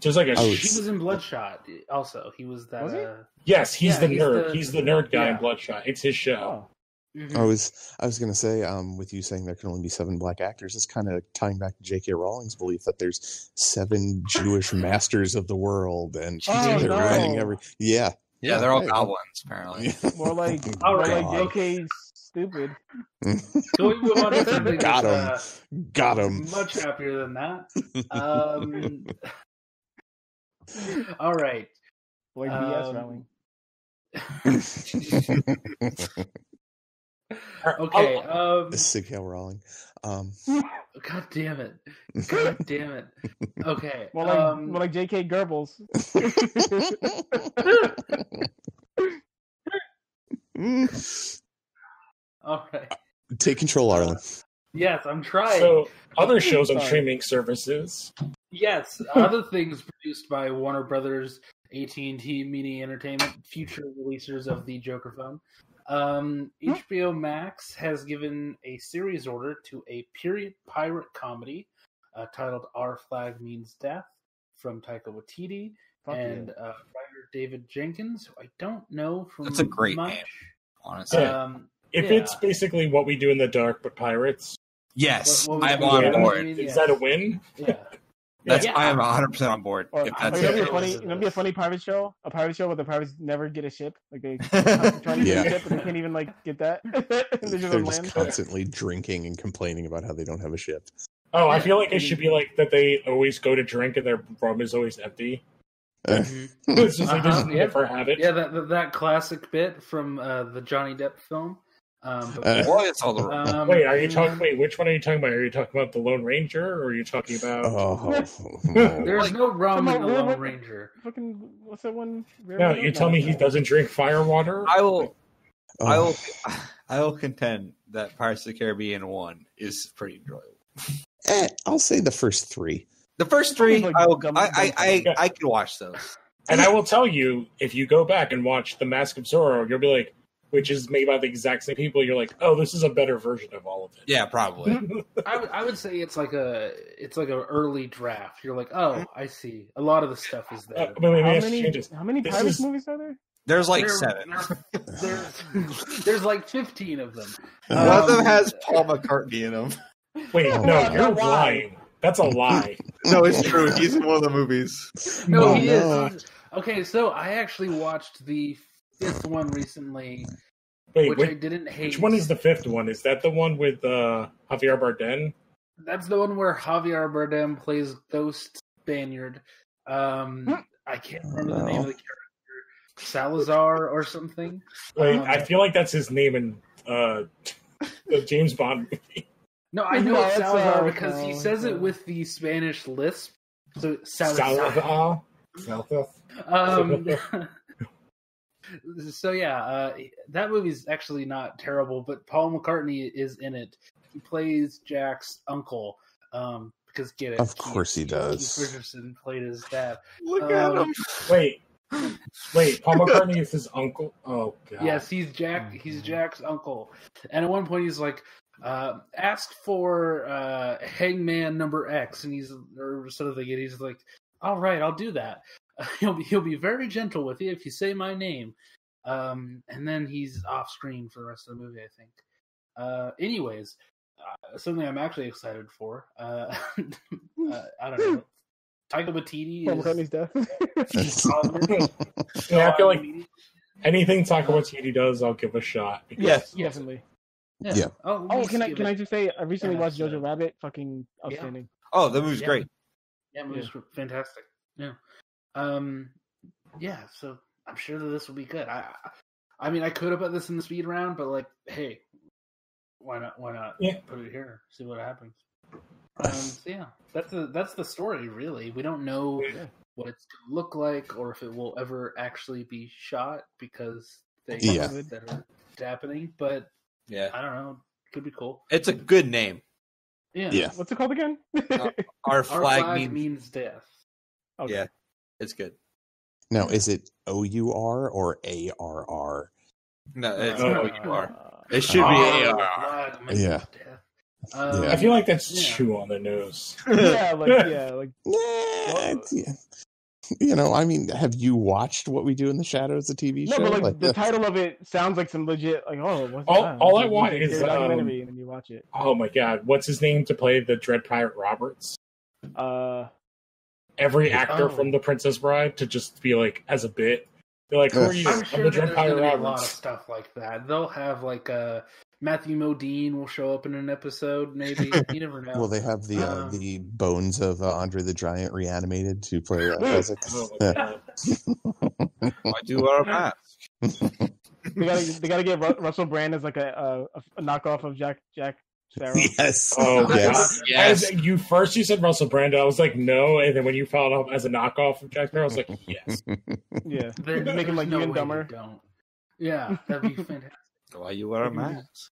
Just like a. I He was- was in Bloodshot. Also, he was that. Was he? Uh, yes, he's Yeah, the he's nerd. the- he's the nerd guy in. Bloodshot. It's his show. Oh, mhm. I was I was gonna say, um, with you saying there can only be seven black actors, it's kind of tying back to J.K. Rowling's belief that there's seven Jewish *laughs* masters of the world, and Oh, they're no. running every. Yeah, Yeah, they're all right. goblins, apparently. *laughs* more like All *laughs* more right. like JK stupid. So we move on to something Got him. uh, Got him. Much happier than that. Um, all right. Like BS Um, Rowling. Okay. Um, Sig Heil Rowling. Um, God damn it. God damn it. Okay. *laughs* More like um, more like JK Goebbels. *laughs* *laughs* all right. Take control, Arlen. Yes, I'm trying. So other shows on streaming services. Yes, other things produced by Warner Brothers, AT and T Media Entertainment, future releasers of the Joker film. Um, HBO Max has given a series order to a period pirate comedy uh, titled "Our Flag Means Death" from Taika Waititi Fuck and yeah. uh, writer David Jenkins. who I don't know from That's a great much. name. Honestly. Yeah. Um, If Yeah. it's basically what we do in the dark but pirates, yes, what- what I'm on board. is Yeah. that a win? yeah. That's Yeah. I am 100 percent on board. Or, if or that's you know, it'd be a funny, It was- it'd be a funny pirate show. A pirate show where the pirates never get a ship. Like they *laughs* trying to get Yeah. a ship, but they can't even like get that. *laughs* They're just They're just land. constantly drinking and complaining about how they don't have a ship. Oh, I feel like it should be like that. They always go to drink and their rum is always empty. Mhm. It's just like they Uh-huh, just yeah. never have it. Yeah, that that, that classic bit from uh, the Johnny Depp film. Um, but- Uh, it's all the um, *laughs* Wait, are you talking? Wait, which one are you talking about? Are you talking about the Lone Ranger, or are you talking about? Oh, *laughs* *laughs* There's no rum Come in the real- Lone Ranger. Fucking what's that one? no, you tell me he doesn't drink fire water. I will. I Oh, will. I will contend that Pirates of the Caribbean one is pretty enjoyable. Eh, I'll say the first three. The first three, Like I, will, gum- I, I, I, I can watch those. And I will tell you, if you go back and watch The Mask of Zorro, you'll be like, which is made by the exact same people. You're like, oh, this is a better version of all of it. Yeah, probably. I would I would say it's like a it's like an early draft. You're like, oh, I see. A lot of the stuff is Uh, there. but wait, How many, change this. how many This Pirates is- movies are there? There's like There- seven. there- there's, there's like 15 of them. One of them Um, has Paul McCartney in them. Wait, Oh, no, wow. you're Why? lying. That's a lie. No, it's true. He's in one of the movies. No, Oh, he no. is. Okay, so I actually watched the fifth one recently, Wait, which I didn't hate. which one is the fifth one? Is that the one with uh, Javier Bardem? That's the one where Javier Bardem plays Ghost Spaniard. Um, I can't remember the name of the character, Salazar or something. Wait, Um, I feel like that's his name in uh, *laughs* the James Bond movie. No, I know No, it's it's, Salazar because he no, says it uh, with the Spanish lisp. So Salazar. Salazar. Salazar. Um, *laughs* so yeah, uh, that movie's actually not terrible, but Paul McCartney is in it. He plays Jack's uncle. Um, because get it? Of course he does. Keith Richardson played his dad. Look Um, at him. Wait, wait. Paul *laughs* McCartney is his uncle. Oh god. Yes, he's Jack. He's Jack's uncle. And at one point, he's like, uh, "Ask for uh, Hangman number X," and he's or sort of thing. And he's like, "All right, I'll do that." *laughs* he'll be he'll be very gentle with you if you say my name. Um, and then he's off screen for the rest of the movie. I think. Uh, anyways, uh, something I'm actually excited for. Uh, *laughs* uh, I don't know. Taika Waititi Paul is McCartney's death. *laughs* Yeah, I feel like anything Taika Waititi does, I'll give a shot. because- Yes. Definitely. yeah. Yeah. Oh, Oh, can I can it- I just say I recently Yeah, watched so- Jojo Rabbit. Fucking outstanding. Oh, the movie's Yeah. great. Yeah, movies were fantastic. Yeah. Um yeah, so I'm sure that this will be good. I I mean I could have put this in the speed round, but like, hey, why not why not Yeah. put it here, see what happens. *laughs* Um so yeah. That's the that's the story really. We don't know Yeah. what it's gonna look like or if it will ever actually be shot because they Yeah. that are happening, but Yeah. I don't know. Could be cool. It's a good name. Yeah. Yeah. What's it called again? Our Our flag, flag means, means death. Okay. Yeah. It's good. Now, is it O U R or A R R? No, it's Oh, you are. Uh, It should be Oh, AR. Yeah. death. Um, Yeah. I feel like that's Yeah. too on the nose. *laughs* yeah, like yeah, like *laughs* Yeah, yeah. You know, I mean, have you watched What We Do in the Shadows, the TV no, show? No, but like, the that's- title of it sounds like some legit like oh what's All- that? all I want like a is, documentary, um, and then you watch it. Oh my god, what's his name to play the Dread Pirate Roberts? Uh, Every actor Oh. from The Princess Bride to just be like as a bit. They're like, who are you? I'm I'm, sure the that there's going to be a lot of stuff like that. They'll have like uh, Matthew Modine will show up in an episode, maybe. *laughs* you never know. Well, they have the uh, Um, the bones of uh, Andre the Giant reanimated to play *laughs* uh, Fezzik. Oh my. *laughs* I do our mask. they gotta they gotta get Russell Brand as like a, a a knockoff of Jack Jack Sparrow. *laughs* yes. Oh yes. god. Yes. As you first you said Russell Brand, I was like no, and then when you followed up as a knockoff of Jack Sparrow, I was like *laughs* yes. Yeah, There- Just make him like there's no even way dumber. Don't. Yeah, that'd be fantastic. *laughs* Why you wear a mask?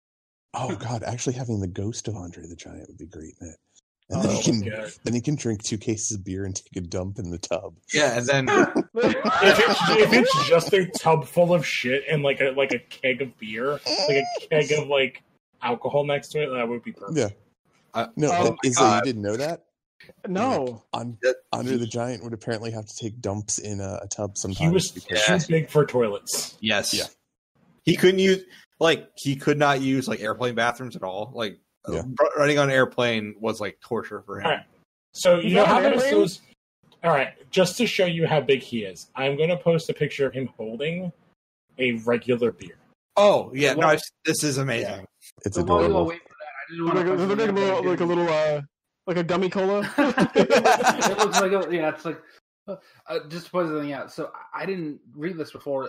Oh God, actually having the ghost of Andre the Giant would be great in it. And Oh then he can God. then he can drink two cases of beer and take a dump in the tub. Yeah, and then if it's if it's just a tub full of shit and like a like a keg of beer, like a keg of like alcohol next to it, that would be perfect. Yeah. Uh, No, Oh is that you didn't know that? no, On, That- Andre the Giant would apparently have to take dumps in a, a tub sometimes. He was Yeah. too big for toilets. yes, Yeah. he couldn't use like he could not use like airplane bathrooms at all. Like Yeah. running on an airplane was like torture for him. All right. So you Is know how an there's airplane? those. All right, just to show you how big he is, I'm going to post a picture of him holding a regular beer. Oh yeah, So no, I've- this is amazing. It's So while you adorable. wait for that, I didn't like, a, to. does like a little like a little uh like a gummy cola. *laughs* *laughs* it looks like a, yeah, it's like uh, just to point something out. So I didn't read this before.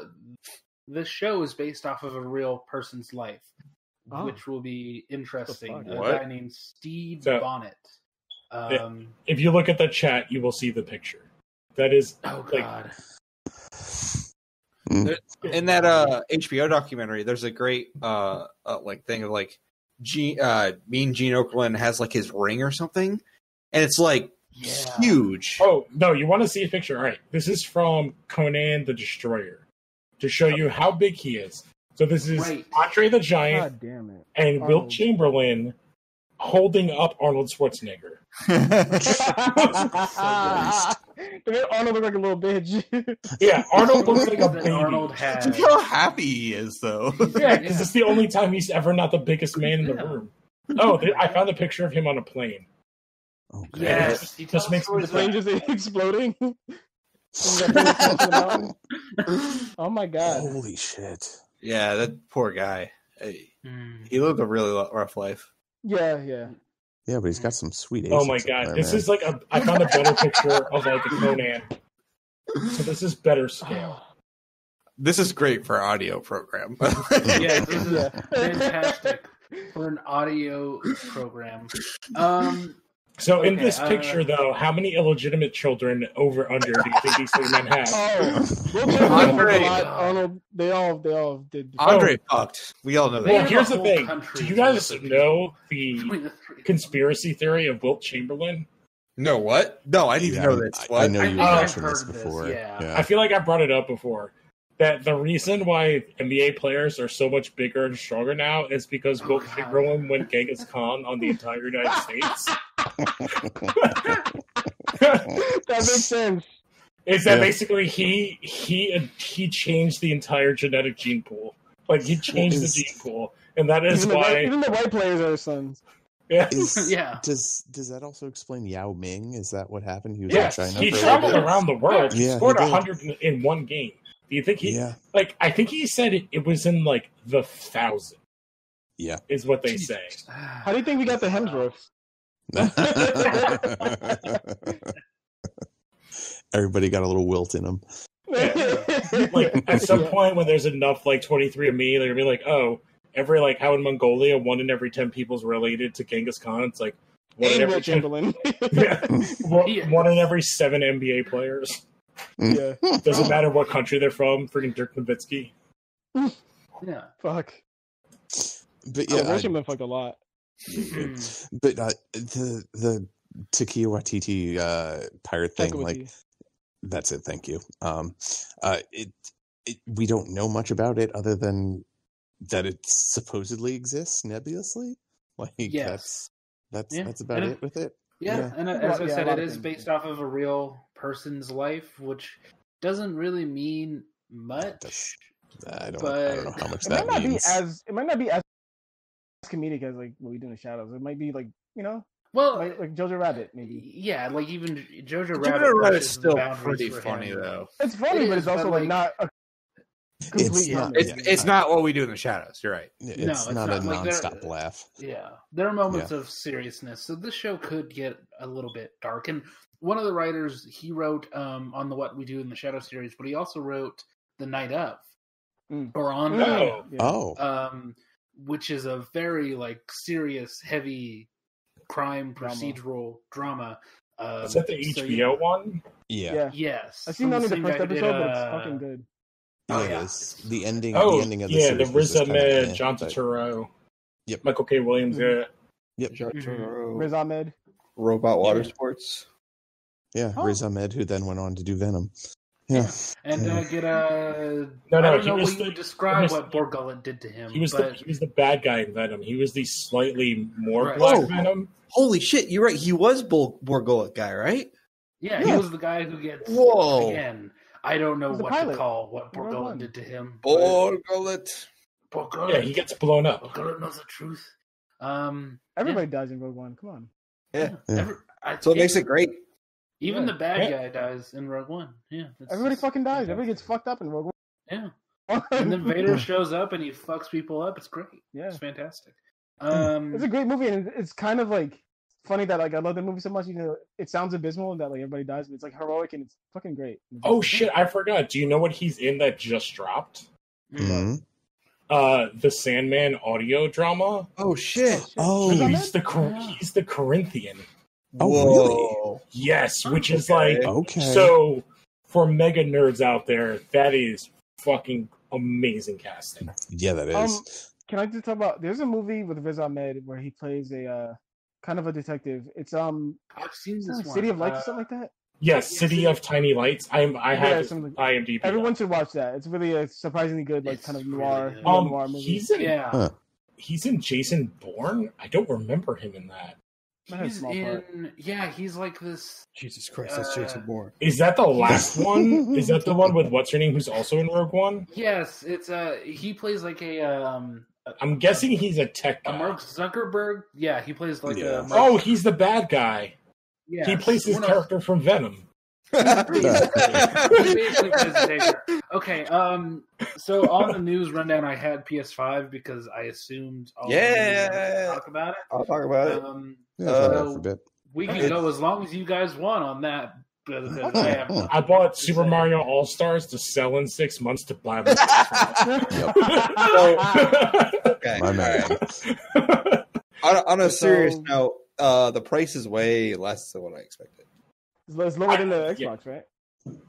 This show is based off of a real person's life, Oh. which will be interesting. A What? guy named Stede So- Bonnet. Um, If you look at the chat, you will see the picture. That is oh like- god, In that uh HBO documentary, there's a great uh, uh like thing of like Gene, uh, Mean Gene Okerlund has like his ring or something, and it's like Yeah. huge. Oh no, you want to see a picture? All right, this is from Conan the Destroyer to show you how big he is. So this is Right. Andre the Giant God damn it. and Wilt Chamberlain holding up Arnold Schwarzenegger. *laughs* *laughs* *laughs* They made Arnold look like a little bitch. *laughs* Yeah, Arnold looks like a that baby. Arnold Look how happy he is, though. *laughs* Yeah, because it's the only time he's ever not the biggest man in the Yeah. room. Oh, th- I found a picture of him on a plane. Oh, God. Yes, he Just makes the plane just exploding. And that thing was falling down. oh my god. Holy shit. yeah, that poor guy. Hey, Mm. He lived a really rough life. Yeah, yeah. Yeah, but he's got some sweet Oh my god, there, this man. is like a. I found a better *laughs* picture of like a Conan. So this is better scale. *gasps* This is great for audio program. *laughs* Yeah, this is Yeah. fantastic for an audio program. Um, So in Okay, this uh, picture, though, how many illegitimate children over under do you think these three men have? Oh, *laughs* Will Andre- a lot. Arnold, they all, they all did. Andre fucked. We all know that. a here's the thing. Do you guys know the *laughs* between the three. conspiracy theory of Wilt Chamberlain? No, what? No, I didn't Yeah, know this. I- What? I know I you think were I've mentioned this heard this, before. yeah. I feel like I brought it up before. That the reason why NBA players are so much bigger and stronger now is because Oh, Wilt God. Chamberlain went Genghis Khan on the entire United States. *laughs* that makes sense. is that Yeah. basically he he he changed the entire genetic gene pool. Like he changed the gene pool, and that is Even the, why. even the white players are his sons. Yeah, Is, *laughs* Yeah. Does does that also explain Yao Ming? Is that what happened? He was yes, in China he traveled around the world. He Yeah, he scored did. hundred in, in one game. Do you think he Yeah. like? I think he said it, it was in like the thousand. Yeah. is what they say. How do you think we got the Hemsworths? *laughs* Everybody got a little wilt in them. *laughs* like at some point when there's enough like 23 of me they're gonna be like oh every like how in mongolia one in every 10 people's related to genghis khan it's like one in every 10, Chamberlain. *laughs* yeah, one, Yeah. one in every seven nba players yeah. doesn't matter what country they're from freaking dirk nowitzki Yeah. Fuck. But oh, Yeah, yeah, Will I- Chamberlain fucked a lot. Mm. *laughs* but uh, the the Takia Waititi uh, pirate thing, Taika like Waititi. that's it. Thank you. Um, uh, it, it we don't know much about it other than that it supposedly exists nebulously. *laughs* Like Yes. that's that's Yeah. that's about And it with it. Yeah, Yeah. and uh, Well, as I yeah, a said, lot it of is things, based yeah. off of a real person's life, which doesn't really mean much. That's- I don't I don't know how much It might that not be means. as it might not be as comedic as like what we do in the shadows. It might be like you know Well, like, like Jojo Rabbit maybe. yeah, like even Jojo Jojo Rabbit. Rabbit's pushes the still pretty funny him. though. It's funny, It but is, it's also but, like, like- not a It's complete not- comedy. It's Yeah. it's not what we do in the shadows. You're right. it's, No, it's not, not, a like, they're- nonstop laugh. Yeah, there are moments of seriousness, so this show could get a little bit dark. And one of the writers, he wrote um, on the What We Do in the Shadow series, but he also wrote The Night of, Mm. or on Mm. Oh. Yeah. Oh, um, which is a very like serious, heavy crime procedural drama. Um, is that the so hbo you- one yeah, yeah. Yes, I've seen from only the first guy who did, episode, but it's uh, fucking good. Oh, yeah, yeah. is. The ending. oh the ending of the yeah the series was riz ahmed john but- Turturro. Yep. michael k williams Mhm. yeah Yep. Mhm. Riz Ahmed. Robot water Yeah. sports. Yeah, Oh. Riz Ahmed, who then went on to do Venom. Yeah. and uh, get a. No, I no, don't he know was what you the- would describe was- what Borgullet did to him. he was the he was the bad guy in venom he was the slightly more Right. black Oh. venom Holy shit! You're right. He was Bull Borgullet guy, right? yeah, Yeah. he was the guy who gets. Whoa. Again, I don't know He's the what to call what Rogue Borgullet did to him. Borgullet. but Borgullet, yeah he gets blown up Borgullet knows the truth. Um, Everybody dies in Rogue One. Come on. Yeah. Yeah. every- I- So it makes it great. Even Yeah. the bad Yeah. guy dies in Rogue One. Yeah, Everybody just fucking dies. Everybody gets fucked up in Rogue One. Yeah, *laughs* and then *laughs* Vader shows up and he fucks people up. It's great. yeah. It's fantastic. Um, It's a great movie, and it's kind of like funny that like I love the movie so much. You know, it sounds abysmal that like everybody dies, but it's like heroic and it's fucking great. oh shit i forgot do you know what he's in that just dropped mm, Mhm. uh the sandman audio drama Oh shit! Oh, he's the Cor- he's the corinthian Oh, really? yes which is Okay. like okay. So, for mega nerds out there, that is fucking amazing casting. yeah, that is. Um, can I just talk about? There's a movie with Riz Ahmed where he plays a uh, kind of a detective. It's um I've seen this one. City of Lights Uh, or something like that. Yes, Yeah, City City- of Tiny Lights. I'm I Yeah, have something- IMDb. Everyone should watch that. It's really a surprisingly good, like It's kind of really noir, good. Um, noir movie. he's in Yeah. Huh. he's in Jason Bourne. I don't remember him in that. Might have a He's small part. in. Yeah, he's like this. Jesus Christ, that's Jason Bourne. Is that the last *laughs* one? Is that the one with what's her name who's also in Rogue One? Yes, it's uh he plays like a um I'm guessing he's a tech a guy. Mark Zuckerberg. Yeah, he plays like Yeah. a. Mark, Oh, he's the bad guy. yeah, he plays his one of- character from Venom. He *laughs* basically plays the character. Okay, um, so on the news rundown, I had PS5 because I assumed all Yeah. wanted to talk about it. I'll talk about it. it. Um, Yeah, So- for we can It's- go as long as you guys want on that. *laughs* I have. I bought Super Mario All Stars to sell in six months to buy my *laughs* Okay. My man. On, a- on a serious note, uh, the price is way less than what I expected. It's it's lower than the I- yeah. Xbox, right?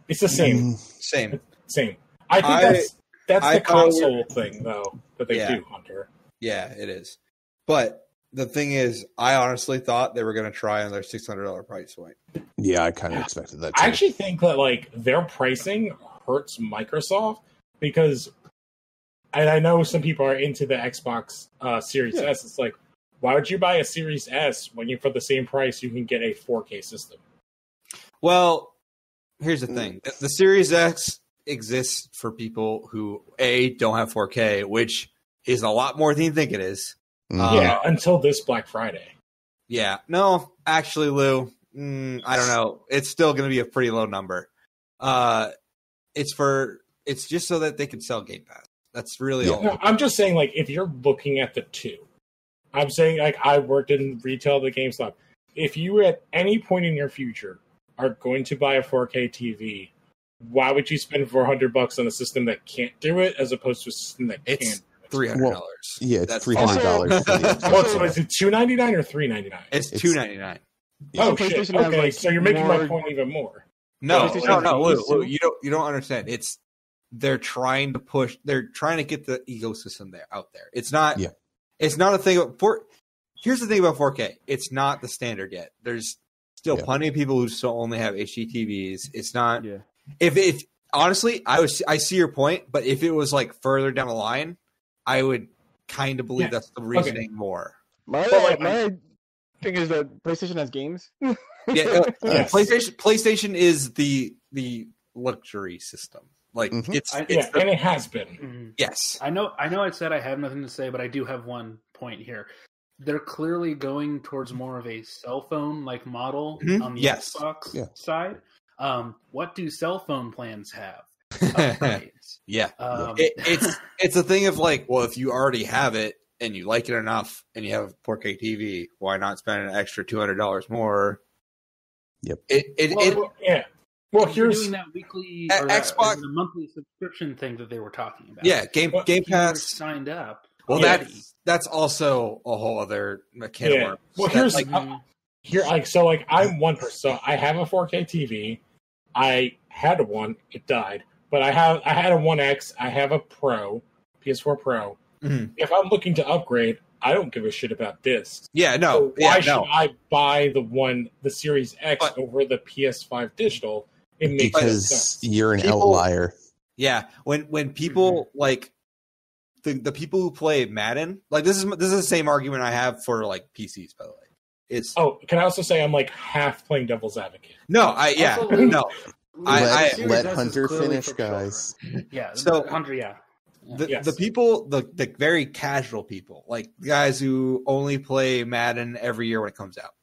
it's the same. Mm, Same. Same. I think I- that's that's I the thought- console thing though that they Yeah. do, Hunter. Yeah, it is. But the thing is, I honestly thought they were going to try on their six hundred dollar price point. Yeah, I kind of expected that too. I actually think that like their pricing hurts Microsoft because, and I know some people are into the Xbox uh, Series Yeah. S. It's like, why would you buy a Series S when you for the same price you can get a 4K system? Well, here's the thing: The- the Series X exists for people who a don't have 4K, which is a lot more than you think it is. Mhm. Uh, yeah, until this Black Friday. Yeah, no, actually, Lou, mm, I don't know. It's still going to be a pretty low number. Uh, it's for it's just so that they can sell Game Pass. That's really Yeah. all. No, I'm just saying, like, if you're looking at the two, I'm saying, like, I worked in retail at the GameStop. If you at any point in your future are going to buy a 4K TV, why would you spend 400 bucks on a system that can't do it as opposed to a system that It's can? Three hundred dollars. Yeah, it's three hundred dollars for the *laughs* Oh, Xbox. so is it 299 or 399? It's It's- two ninety nine. Oh, shit. Okay, like, so you're making my point even more. No, no, no, Lou, games, you don't you don't understand. It's they're trying to push. They're trying to get the ecosystem there out there. It's not. Yeah. It's not a thing. Of, for here's the thing about 4K. It's not the standard yet. There's still Yeah. plenty of people who still only have HDTVs. It's not. Yeah. If if honestly, I was I see your point, but if it was like further down the line, I would kind of believe Yeah. that's the reasoning more. My But, like, my thing is that PlayStation has games. Yeah, *laughs* uh, Yes. PlayStation PlayStation is the the luxury system. Like Mhm. it's I- it's Yeah, the- and it has been. Mhm. yes. I know. I know. I said I have nothing to say, but I do have one point here. They're clearly going towards more of a cell phone like model Mhm. on the Yes. Xbox Yeah. side. Um, what do cell phone plans have? *laughs* Yeah. Um, It, it's it's a thing of like, well, if you already have it and you like it enough and you have a 4K TV, why not spend an extra two hundred dollars more? Yep. It it, Well, it Well, yeah. Well, You're here's doing that weekly or Xbox- or the monthly subscription thing that they were talking about. yeah, Game Well, Game If you were Pass. signed up. Well, already. that's that's also a whole other can of Yeah. worms. Well, That's here's- like, Mhm. here like so like I'm one person. So I have a 4K TV. I had a one, it died. But I have I had a 1X, I have a Pro, PS4 Pro. Mhm. If I'm looking to upgrade, I don't give a shit about discs. yeah, no, So why yeah, should no. I buy the one the Series X But- over the PS5 digital? It makes because sense. you're an People- outlier. Yeah, when when people like the the people who play Madden, like this is this is the same argument I have for like PCs. By the way, it's Oh, can I also say I'm like half playing devil's advocate? no, I yeah, Also, no. I- let I- let Hunter finish, for children. guys. Yeah. *laughs* So- Hunter, yeah. The, Yes. the people, the the very casual people, like guys who only play Madden every year when it comes out,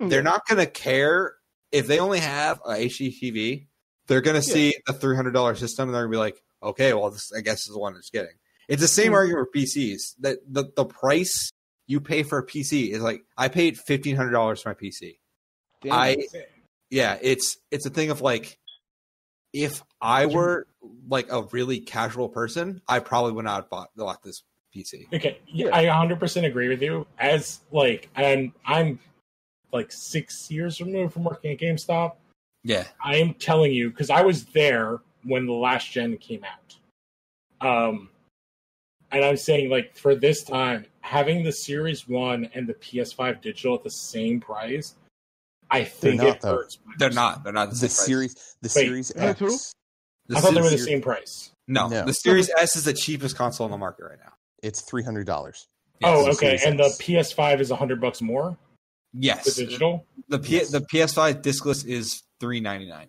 hmm. they're not gonna care if they only have a HDTV. They're gonna see a three hundred dollar system and they're gonna be like, okay, well, this I guess is the one it's getting. It's the same Mhm. argument with PCs. That the the price you pay for a PC is like I paid fifteen hundred dollars for my PC. Damn. I yeah, it's it's a thing of like if I were like a really casual person, I probably would not have bought, bought this PC. Okay, yeah, Yeah. I 100% agree with you. As like, and I'm like six years removed from working at GameStop. Yeah. I am telling you because I was there when the last gen came out. Um, and I'm saying like for this time, having the Series One and the PS5 digital at the same price, I think not, it though. hurts. They're not. They're not the, The price. series, the Wait, Series are they two? X, The I thought they were the same price. No, No. the Series S is the cheapest console on the market right now. it's three hundred dollars. oh, the okay. Series And the PS5 is hundred bucks more. Yes, The digital. the P- Yes. the PS5 discless is three ninety nine.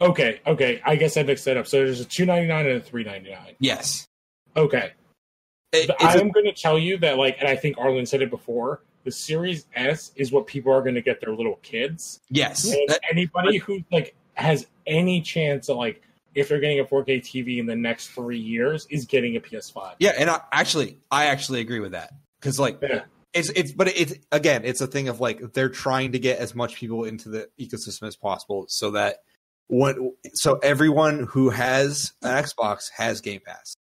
Okay, okay. I guess I mixed that up. So there's a two ninety nine and a three ninety nine. Yes, Okay. It- But it's a- I'm going to tell you that, like, and I think Arlen said it before. The Series S is what people are going to get their little kids. yes. That- anybody who like has any chance of like if they're getting a 4K TV in the next three years is getting a PS5. yeah, and I, actually, I actually agree with that because like Yeah. it's it's but it's again, it's a thing of like they're trying to get as much people into the ecosystem as possible so that when so everyone who has an Xbox has Game Pass.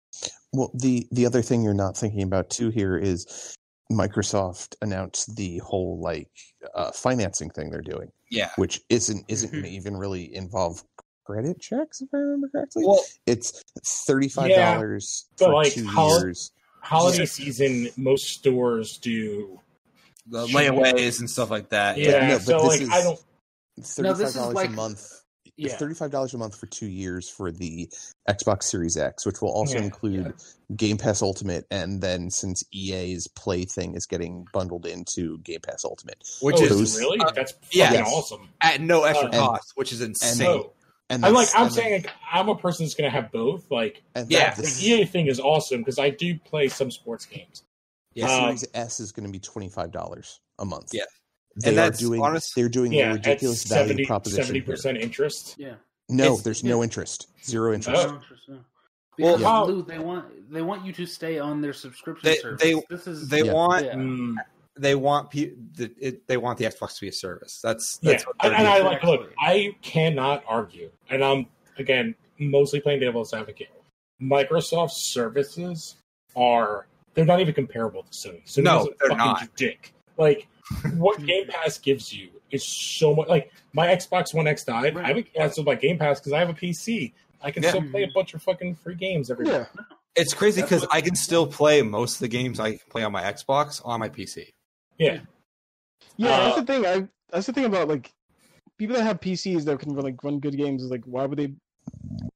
Well, the the other thing you're not thinking about too here is Microsoft announced the whole like uh, financing thing they're doing, Yeah. which isn't isn't Mhm. even really involve credit checks if I remember correctly. Well, it's thirty five dollars but, for like, two how- years. Holiday Yeah. season, most stores do. the layaways and stuff like that. Yeah, no, but so this like is- I don't. Thirty No, this five is dollars like- a month. Yeah. Thirty five dollars a month for two years for the Xbox Series X, which will also Yeah, include Game Pass Ultimate, and then since EA's Play thing is getting bundled into Game Pass Ultimate, Which oh, is those- really uh, that's yeah. Yes. awesome. at no extra And- cost, which is insane. So and I'm like. I'm and saying like, I'm a person that's going to have both. Like and Yeah. the, the EA thing is awesome because I do play some sports games. Yeah. Um, Series S is going to be twenty five dollars a month. Yeah. They And are doing. honest- they're doing Yeah, the at ridiculous value 70 proposition. here. percent interest. Yeah. No, It's- there's no interest, zero interest. Oh. No interest. Well, Because Lou, they want they want you to stay on their subscription They- service. they- this is They Yeah. want yeah. Mm, they want pe- the, it, they want the Xbox to be a service. That's yeah, that's what and, they're and I like. Look, I cannot argue, and I'm again mostly playing devil's advocate. Microsoft services are they're not even comparable to Sony. Sony No, doesn't they're fucking not. dick. Like what Game Pass gives you is so much. Like my Xbox One X died. I haven't canceled my Game Pass because I have a PC. I can Yeah. still play a bunch of fucking free games every Yeah, It's crazy because I can still play most of the games I play on my Xbox on my PC. Yeah, yeah. Uh, that's the thing. I that's the thing about like people that have PCs that can like run good games. Is like, why would they?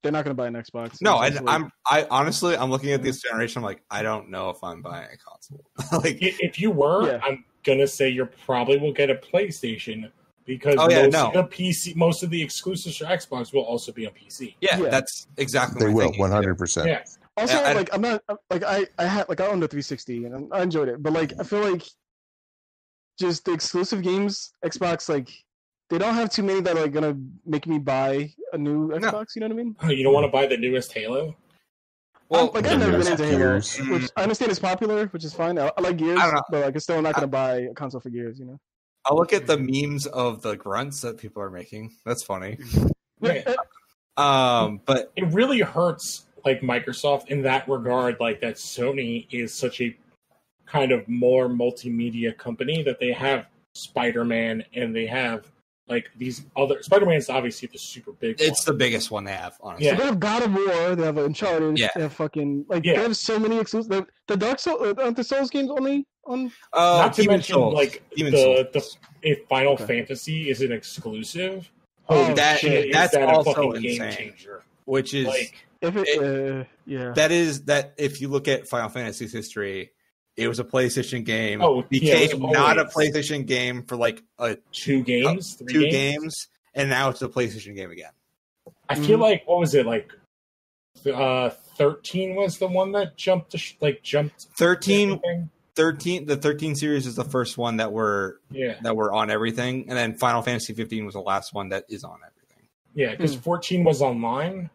They're not gonna buy an Xbox. No, I, like, I'm. I honestly I'm looking at this generation. I'm like I don't know if I'm buying a console. *laughs* like if you were, Yeah. I'm gonna say you probably will get a PlayStation because Oh, yeah, most no. of the PC, most of the exclusives for Xbox will also be on PC. yeah, Yeah. that's exactly They my will, one hundred percent. Yeah, Also, I- like I'm not like I I had like I owned the 360 and I enjoyed it, but like I feel like just the exclusive games Xbox like they don't have too many that are like gonna make me buy a new No. Xbox. You know what I mean? Oh, *laughs* you don't want to buy the newest Halo? Well, Um, like the I've never been newest into Halo, Gears. which I understand is popular, which is fine. I, I like Gears, I but like I'm still not gonna buy a console for Gears. You know? I'll look at the memes of the grunts that people are making. That's funny. *laughs* Yeah. Um, but It really hurts like Microsoft in that regard, like that Sony is such a kind of more multimedia company that they have Spider-Man and they have like these other Spider-Man's obviously the super big it's one. the biggest one they have, honestly. Yeah. So they have God of War, they have Uncharted, Yeah. they have fucking like Yeah. they have so many exclusive. The, the Dark Souls, uh, aren't the Souls games only on? Uh, Not to Demon mention Souls. like Demon the, Souls. the if Final Okay. Fantasy is an exclusive. Oh, holy that- shit, that's that a also fucking game insane. changer. which is Like If it, uh, yeah. that is that if you look at Final Fantasy's history, it was a PlayStation game. Oh, it became was not a PlayStation game for like a two games, three two games. games, and now it's a PlayStation game again. I feel Mhm. like what was it like? Uh, thirteen was the one that jumped, the sh- like jumped. 13, 13 the 13 series is the first one that were Yeah, that were on everything and then Final Fantasy 15 was the last one that is on everything. yeah, because Hmm. fourteen was online.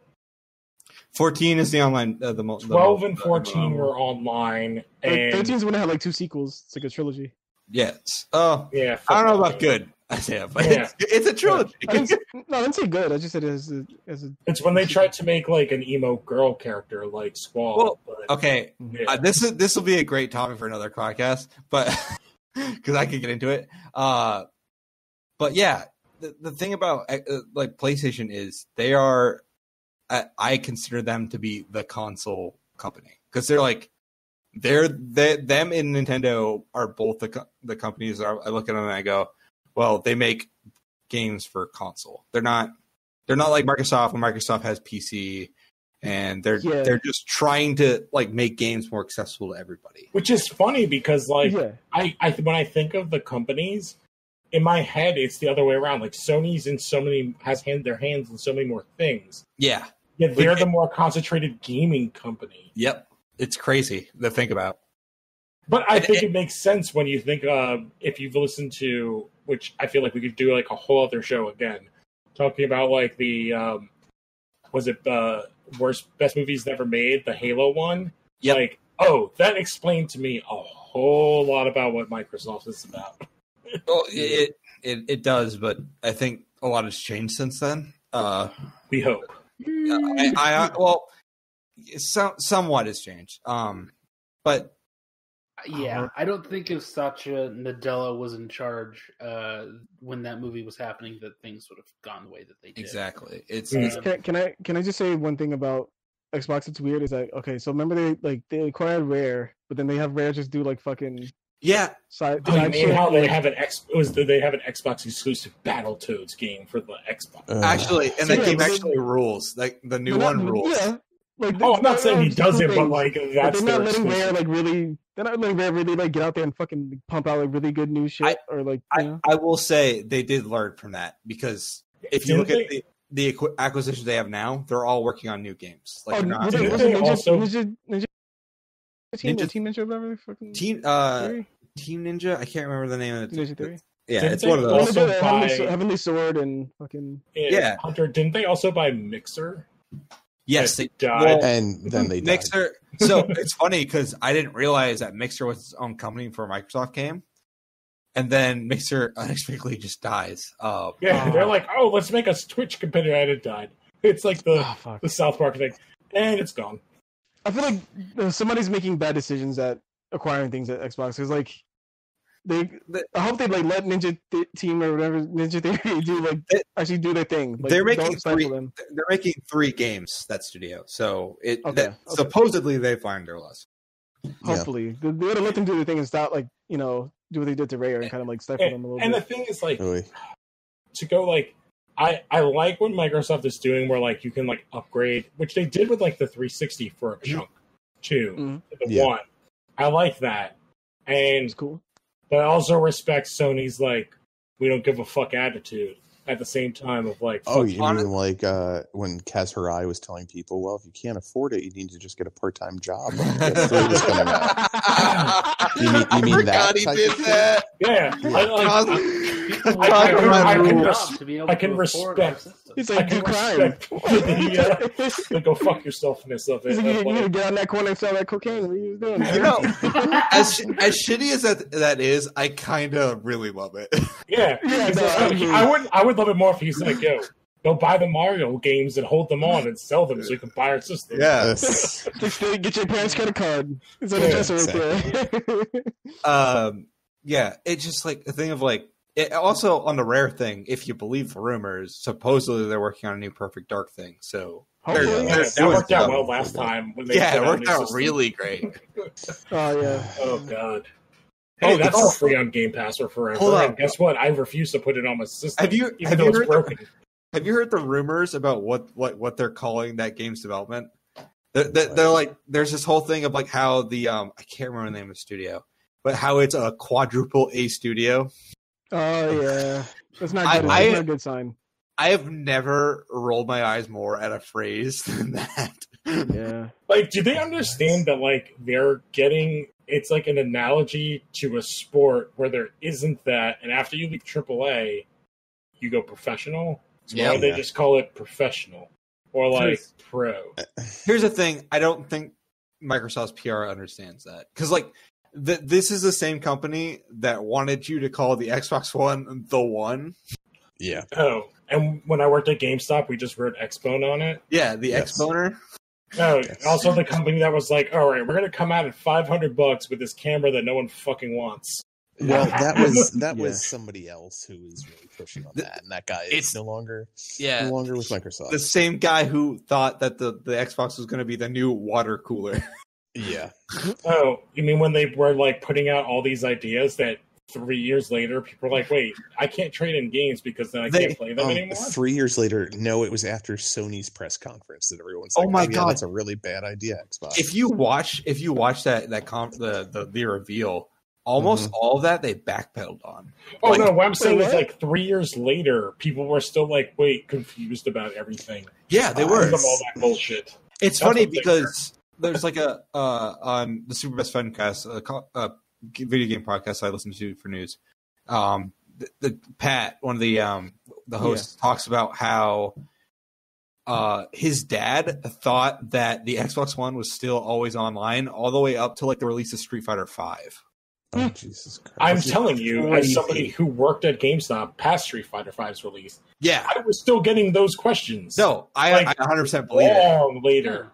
14 is the online uh, the mo- the Twelve mo- and the- fourteen were online, and Thirteen is when it had like two sequels. It's like a trilogy. Yes. Oh, yeah, I don't know about that. good. *laughs* Yeah, but Yeah. it's, it's a trilogy. I didn't, no, I didn't say good. I just said it as a, as a It's when they tried to make like an emo girl character like Squall. Well, but, Okay, yeah. uh, this is this will be a great topic for another podcast, but *laughs* because I could get into it. Uh, but yeah, the, the thing about uh, like PlayStation is they are, I, I consider them to be the console company because they're like they're they, them and Nintendo are both the co- the companies that I I look at them and I go, well, they make games for console. They're not they're not like Microsoft when Microsoft has PC and they're Yeah. they're just trying to like make games more accessible to everybody. Which is funny because like yeah, I, I when I think of the companies, in my head it's the other way around. Like Sony's in so many has hand their hands in so many more things. Yeah. Yet they're the more concentrated gaming company. Yep. It's crazy to think about. But I think it makes sense when you think uh, if you've listened to which I feel like we could do like a whole other show again, talking about like the um, was it uh, worst best movies never made, the Halo one. Yep. Like, oh, that explained to me a whole lot about what Microsoft is about. *laughs* Well, it, it it does, but I think a lot has changed since then. Uh, We hope. I, I well, some somewhat has changed. Um, but Yeah, I don't think if Satya Nadella was in charge uh, when that movie was happening, that things would have gone the way that they did. exactly, it's, Mm. it's Can, can I can I just say one thing about Xbox? It's weird. Is that okay? So remember they like they acquired Rare, but then they have Rare just do like fucking yeah, side. Oh, you side mean shit, how they like- have an X? Was they have an Xbox exclusive Battletoads game for the Xbox? Uh, actually, and So that game actually rules. Like the new They're one not- rules. Yeah, like oh, I'm not saying he doesn't, two but things. like But that's they're their not letting Rare like really. They're not letting Rare really like get out there and fucking pump out like really good new shit or like I, know. I will say they did learn from that because if you Didn't look at the the acqu- acquisitions they have now, they're all working on new games. Like oh, they're not was it, Didn't was they it Ninja, also- Ninja, Ninja Team, Ninja- Team Ninja, whatever, fucking Team uh Theory? Team Ninja. I can't remember the name of it. Ninja Theory. Yeah, Didn't it's one of those. also they did Heavenly, Sword- Heavenly Sword and fucking Yeah. Hunter. Didn't they also buy Mixer? Yes, they That died. well, and then they died. Mixer. So it's funny because I didn't realize that Mixer was its own company before Microsoft came, and then Mixer *laughs* unexpectedly just dies. Uh, Yeah, they're like, oh, let's make a Twitch competitor, and it died. It's like the oh the South Park thing, and it's gone. I feel like somebody's making bad decisions at acquiring things at Xbox. Cause like they, The- I hope they like let Ninja Th- Team or whatever Ninja Theory *laughs* do like They- actually do their thing. Like, They're making three- them. they're making three games that studio, so it Okay, that, okay. supposedly they learned their lesson. Hopefully, they, they would have let them do their thing and stop like you know do what they did to Rare and kind of like stifle them a And, little and the thing is, like, Really. to go like, I I like what Microsoft is doing, where like you can like upgrade, which they did with like the 360 for a chunk too. Mhm. The Yeah. one, I like that, and It's cool. but I also respect Sony's like we don't give a fuck attitude at the same time of like Oh, fuck you on mean like uh, when Kaz Hirai was telling people, well, if you can't afford it, you need to just get a part-time job. *laughs* when you get three was. *laughs* You mean- you mean that type of shit? yeah, I, like, I- will I- have I a can res- to be able I can to respect- system. He's I like, can respect the, uh, *laughs* the go fuck yourselfness of He's it. like, you, of, you need to get on that corner and sell that cocaine. What are you doing? You know, *laughs* as as shitty as that that is, I kind of really love it. *laughs* yeah, Yeah, no, like, I agree. I would I would love it more if he's like, yo, go buy the Mario games and hold them on and sell them so you can buy our system. Yes. Just get your parents' credit card. It's on the Yeah, dresser right there. um yeah it's just like a thing of like it, also on the rare thing if you believe the rumors supposedly they're working on a new perfect dark thing so Hopefully. Yeah, they're that worked out well last time. When they yeah it worked out system. really great *laughs* Oh yeah. Oh god. Oh, Hey, that's oh. free on Game Pass or forever. Hold on. And guess what? I refuse to put it on my system. Have you- even have though you it's heard the- have you heard the rumors about what what what they're calling that game's development they're, they're, they're like there's this whole thing of like how the um i can't remember the name of the studio but how it's a quadruple a studio Oh *laughs* yeah. That's not good. I- That's not a good sign. i have never rolled my eyes more at a phrase *laughs* than that Yeah. Like, do they understand that like they're getting it's like an analogy to a sport where there isn't that, and after you leave AAA, you go professional. So why Yeah. don't they just call it professional or like Truth. pro? *laughs* Here's the thing: I don't think Microsoft's PR understands that because, like, th- this is the same company that wanted you to call the Xbox One the one. Yeah. Oh, and when I worked at GameStop, we just wrote Xbone on it. Yeah, the Yes. Xboner. Oh, Yes. also the company that was like, all right, we're gonna come out at five hundred bucks with this camera that no one fucking wants. Well, *laughs* that was that Yeah. was somebody else who was really pushing on The- that, and that guy is it's- no longer Yeah, no longer with Microsoft. the same guy who thought that the the Xbox was going to be the new water cooler. *laughs* Yeah. *laughs* Oh, you mean when they were like putting out all these ideas that three years later people were like, wait, I can't trade in games because then I They- can't play them Um, anymore? three years later, no, it was after Sony's press conference that everyone's Oh like, my yeah, God. that's a really bad idea, Xbox. If you watch, if you watch that that comp, the the the reveal, almost Mm-hmm. all of that they backpedaled on. Oh Like- no, what I'm saying is like three years later, people were still like, wait, confused about everything. Yeah, they Uh, were. All that bullshit. It's That's funny because there's like a uh, on the Super Best Friend cast, a, a video game podcast I listen to for news. Um, the, the Pat, one of the um the hosts, talks about how uh his dad thought that the Xbox One was still always online all the way up to like the release of Street Fighter Five. oh, Jesus Christ. I'm telling you, crazy. as somebody who worked at GameStop past Street Fighter V's release, Yeah, I was still getting those questions. no, I, Like, I 100 percent believe it. long later.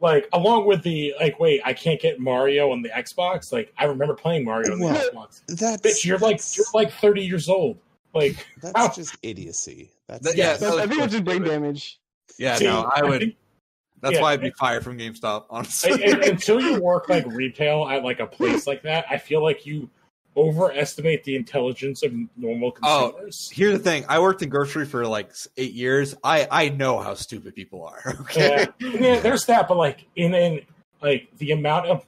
Like along with the like, wait, I can't get Mario on the Xbox. Like I remember playing Mario on the Well, Xbox. That's Bitch, you're like you're like 30 years old. Like that's how- just idiocy. That's That- yeah, That's- I think it's just brain damage. Yeah, See, no, I would. think- that's yeah. why I'd be fired from GameStop. Honestly, and- and- until you work like retail at like a place like that, I feel like you overestimate the intelligence of normal consumers. Oh, consumers. Here's the thing: I worked in grocery for like eight years. I I know how stupid people are. *laughs* Okay, Yeah. yeah, there's that, but like in in like the amount of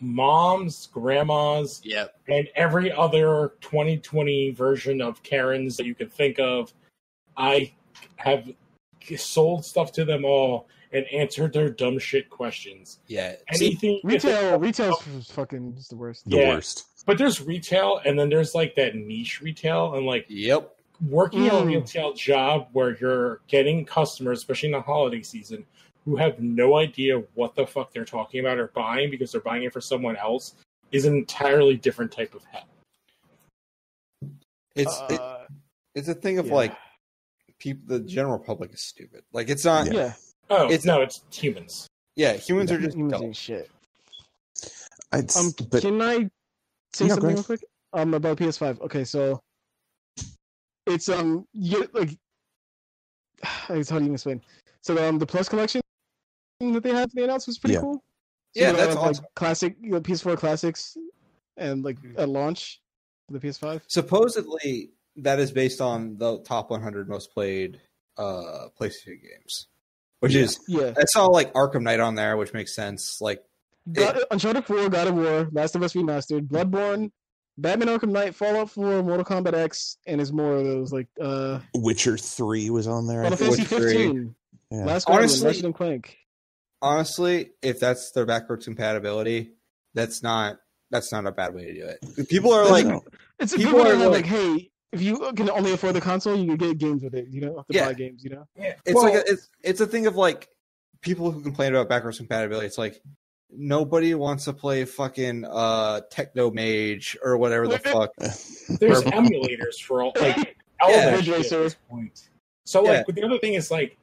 moms, grandmas, yep. and every other 2020 version of Karens that you could think of, I have sold stuff to them all and answered their dumb shit questions. Yeah. See, Anything Retail, retail's fucking just the worst. the Yeah. worst. But there's retail, and then there's like that niche retail, and like yep. working at a Mm. retail job where you're getting customers, especially in the holiday season, who have no idea what the fuck they're talking about or buying because they're buying it for someone else is an entirely different type of hell. It's it, Uh, it's a thing of yeah. like people. The general public is stupid. Like it's not. Yeah, yeah, Oh, It's- it's no, it's humans. Yeah humans are just humans dumb. ain't shit. I'd, Um, but can I say No, something real quick? Um, about PS5. Okay, so it's um, you get, like, I guess how do you explain? So um, the Plus collection that they have they announced was pretty Yeah. cool. So Yeah, they that's have, like, classic you know, PS4 classics, and like at launch, for the PS5. Supposedly, that is based on the top 100 most played uh PlayStation games, which is Yeah, I saw like Arkham Knight on there, which makes sense. Like, God, Uncharted 4, God of War, Last of Us Remastered, Bloodborne, Batman Arkham Knight, Fallout 4, Mortal Kombat X, and there's more of those like uh, Witcher Three was on there. Final. Fantasy 15, Yeah. Last Guardian, Honestly- Ratchet Clank. honestly, if that's their backwards compatibility, that's not that's not a bad way to do it. People are like, It's a People people are are like, like- hey, if you can only afford the console, you can get games with it. You don't have to Yeah. buy games. You know. Yeah, it's well, like a, it's it's a thing of like people who complain about backwards compatibility. It's like nobody wants to play fucking uh techno mage or whatever the fuck. *laughs* there's emulators for all like *laughs* all Yeah. that shit Racer. at this point. So like the other thing is like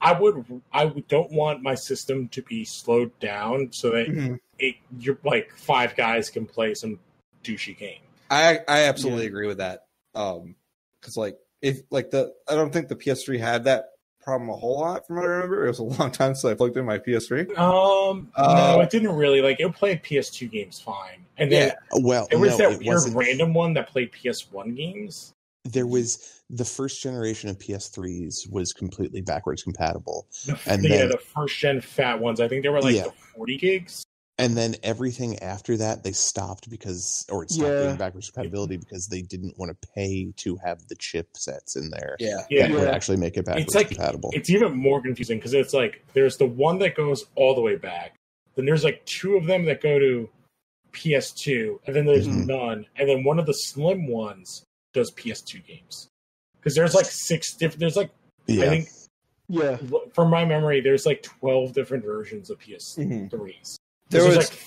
I would I don't want my system to be slowed down so that Mhm. it, you're like five guys can play some douchey game. I I absolutely agree with that. Um, because like if like the I don't think the PS3 had that problem a whole lot from what I remember. It was a long time since I plugged in my PS3. Um, Uh, no, it didn't really like it played PS2 games fine, and then Well, it was no, that it weird wasn't. random one that played PS1 games. There was the first generation of PS3s was completely backwards compatible, The, And yeah, then- the first gen fat ones. I think they were like Yeah. the 40 gigs. And then everything after that they stopped because, or it stopped Yeah. being backwards compatibility because they didn't want to pay to have the chipsets in there Yeah. Yeah, that would Yeah. actually make it backwards like- compatible. it's even more confusing because it's like there's the one that goes all the way back then there's like two of them that go to ps2 and then there's Mhm. none and then one of the slim ones does ps2 games because there's like six different there's like i yeah, think Yeah. from my memory there's like 12 different versions of ps3s Mhm. There's, There was like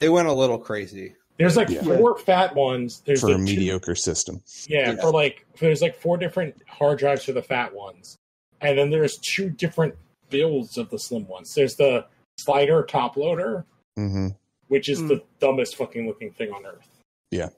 they went a little crazy. there's like Yeah. four fat ones there's for the a two- mediocre system. Yeah, Yeah. for like there's like four different hard drives for the fat ones, and then there's two different builds of the slim ones. There's the slider top loader, hmm which is Mm. the dumbest fucking looking thing on earth. Yeah.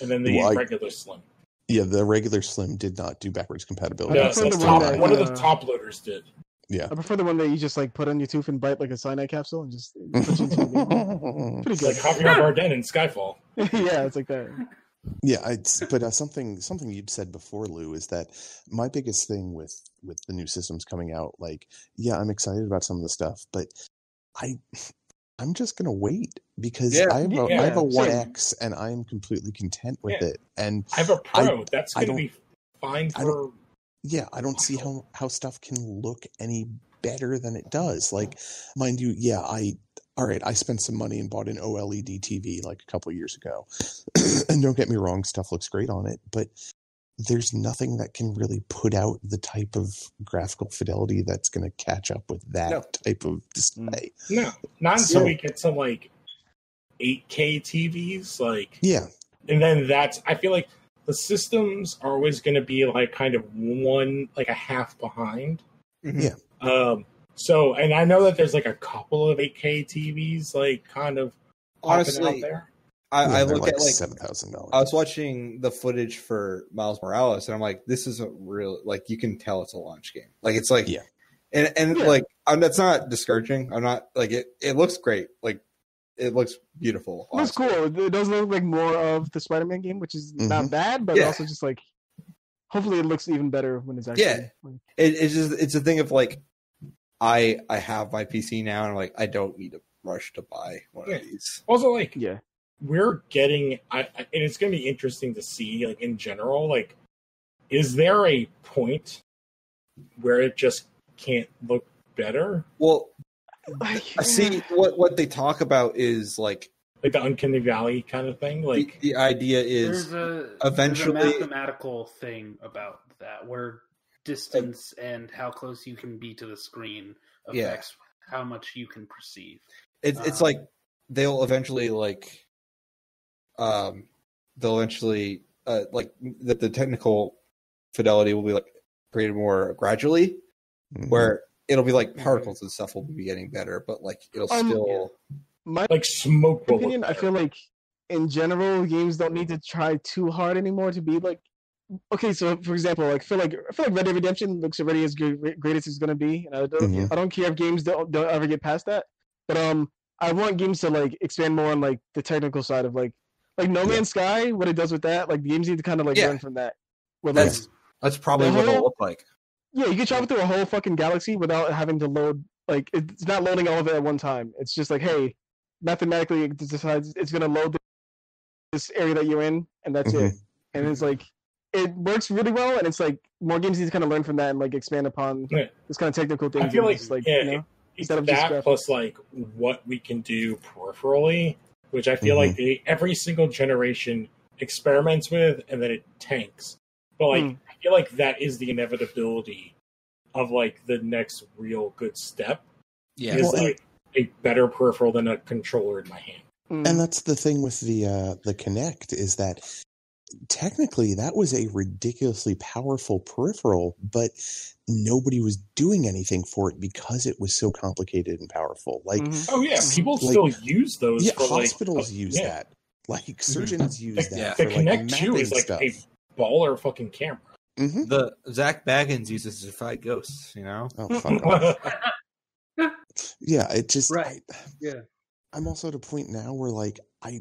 and then the Well, I- regular slim. Yeah, the regular Slim did not do backwards compatibility. No, I the prefer the top, one of the uh, top loaders did. Yeah. I prefer the one that you just like put on your tooth and bite like a cyanide capsule and just *laughs* it puts you into a game. Pretty It's like good. Javier Bardem in Skyfall. *laughs* yeah, it's like that. Yeah, I, but uh, something something you'd said before, Lou, is that my biggest thing with with the new systems coming out, like, yeah, I'm excited about some of the stuff, but I I'm just gonna wait because Yeah, I have a, yeah, I have a. One X and I am completely content with Yeah. it, and I have a pro. That's going to be fine for. Yeah, I don't see how how stuff can look any better than it does. Like, mind you, yeah, I all right, I spent some money and bought an OLED TV like a couple years ago, *clears throat* and don't get me wrong, stuff looks great on it, but there's nothing that can really put out the type of graphical fidelity that's going to catch up with that No. type of mm. display. No, not until So- we get some like 8K TVs. Like, Yeah, and then that's. I feel like the systems are always going to be like kind of one, like a half behind. Mhm. Yeah. Um. So, and I know that there's like a couple of 8K TVs, like kind of Honestly, out there. I, yeah I look like at like seven thousand dollars. I was watching the footage for Miles Morales, and I'm like, this is a real like you can tell it's a launch game. Like it's like Yeah. and and Yeah. like I'm, that's not discouraging. I'm not like it. It looks great. Like it looks beautiful. It looks cool. It does look like more of the Spider-Man game, which is not Mhm. bad, but Yeah. also just like hopefully it looks even better when it's actually. Yeah. like- It, it's just it's a thing of like I I have my PC now, and I'm like I don't need to rush to buy one Yeah. of these. Also, like yeah. we're getting, I, I- and it's going to be interesting to see, like in general, like is there a point where it just can't look better? Well, Like, *laughs* I see what what they talk about is like Like the Uncanny Valley kind of thing? Like, the, the idea is there's a eventually- there's a mathematical thing about that where distance and how close you can be to the screen Yeah. affects how much you can perceive. it's it's Um, like they'll eventually like um they'll eventually uh like the, the technical fidelity will be like created more gradually Mhm. where it'll be like particles and stuff will be getting better but like it'll Um, still My like smoke opinion, I feel like in general, games don't need to try too hard anymore to be like. Okay, so for example, like I feel like I feel like Red Dead Redemption looks already as great, great as it's gonna be, and I don't, Mhm. I don't care if games don't, don't ever get past that. But um, I want games to like expand more on like the technical side of like like No Yeah. Man's Sky. What it does with that, like the games need to kind of like Yeah. learn from that. With, like, that's that's probably The what it'll look like yeah, you can travel through a whole fucking galaxy without having to load. Like it's not loading all of it at one time. It's just like, hey, mathematically it decides it's gonna load this area that you're in, and that's it. And it's like it works really well, and it's like more games need to kind of learn from that and like expand upon Yeah. this kind of technical things. I feel like, just, like yeah, you know, it's instead of just that graphics. plus like what we can do peripherally, which I feel like they every single generation experiments with, and then it tanks. But like, Hmm. I feel like that is the inevitability of like the next real good step yeah is Well, like a better peripheral than a controller in my hand. Mm. and that's the thing with the uh the Kinect is that technically that was a ridiculously powerful peripheral, but nobody was doing anything for it because it was so complicated and powerful. Like Mhm. Oh yeah, people Like- still use those. yeah, for, like, hospitals uh, use yeah. that. Like surgeons use that the for Kinect like Two is mapping like stuff. a baller fucking camera. Mhm. the Zak Bagans uses to fight ghosts you know Oh, *laughs* fuck yeah, it just Right. I, Yeah. I'm also at a point now where like I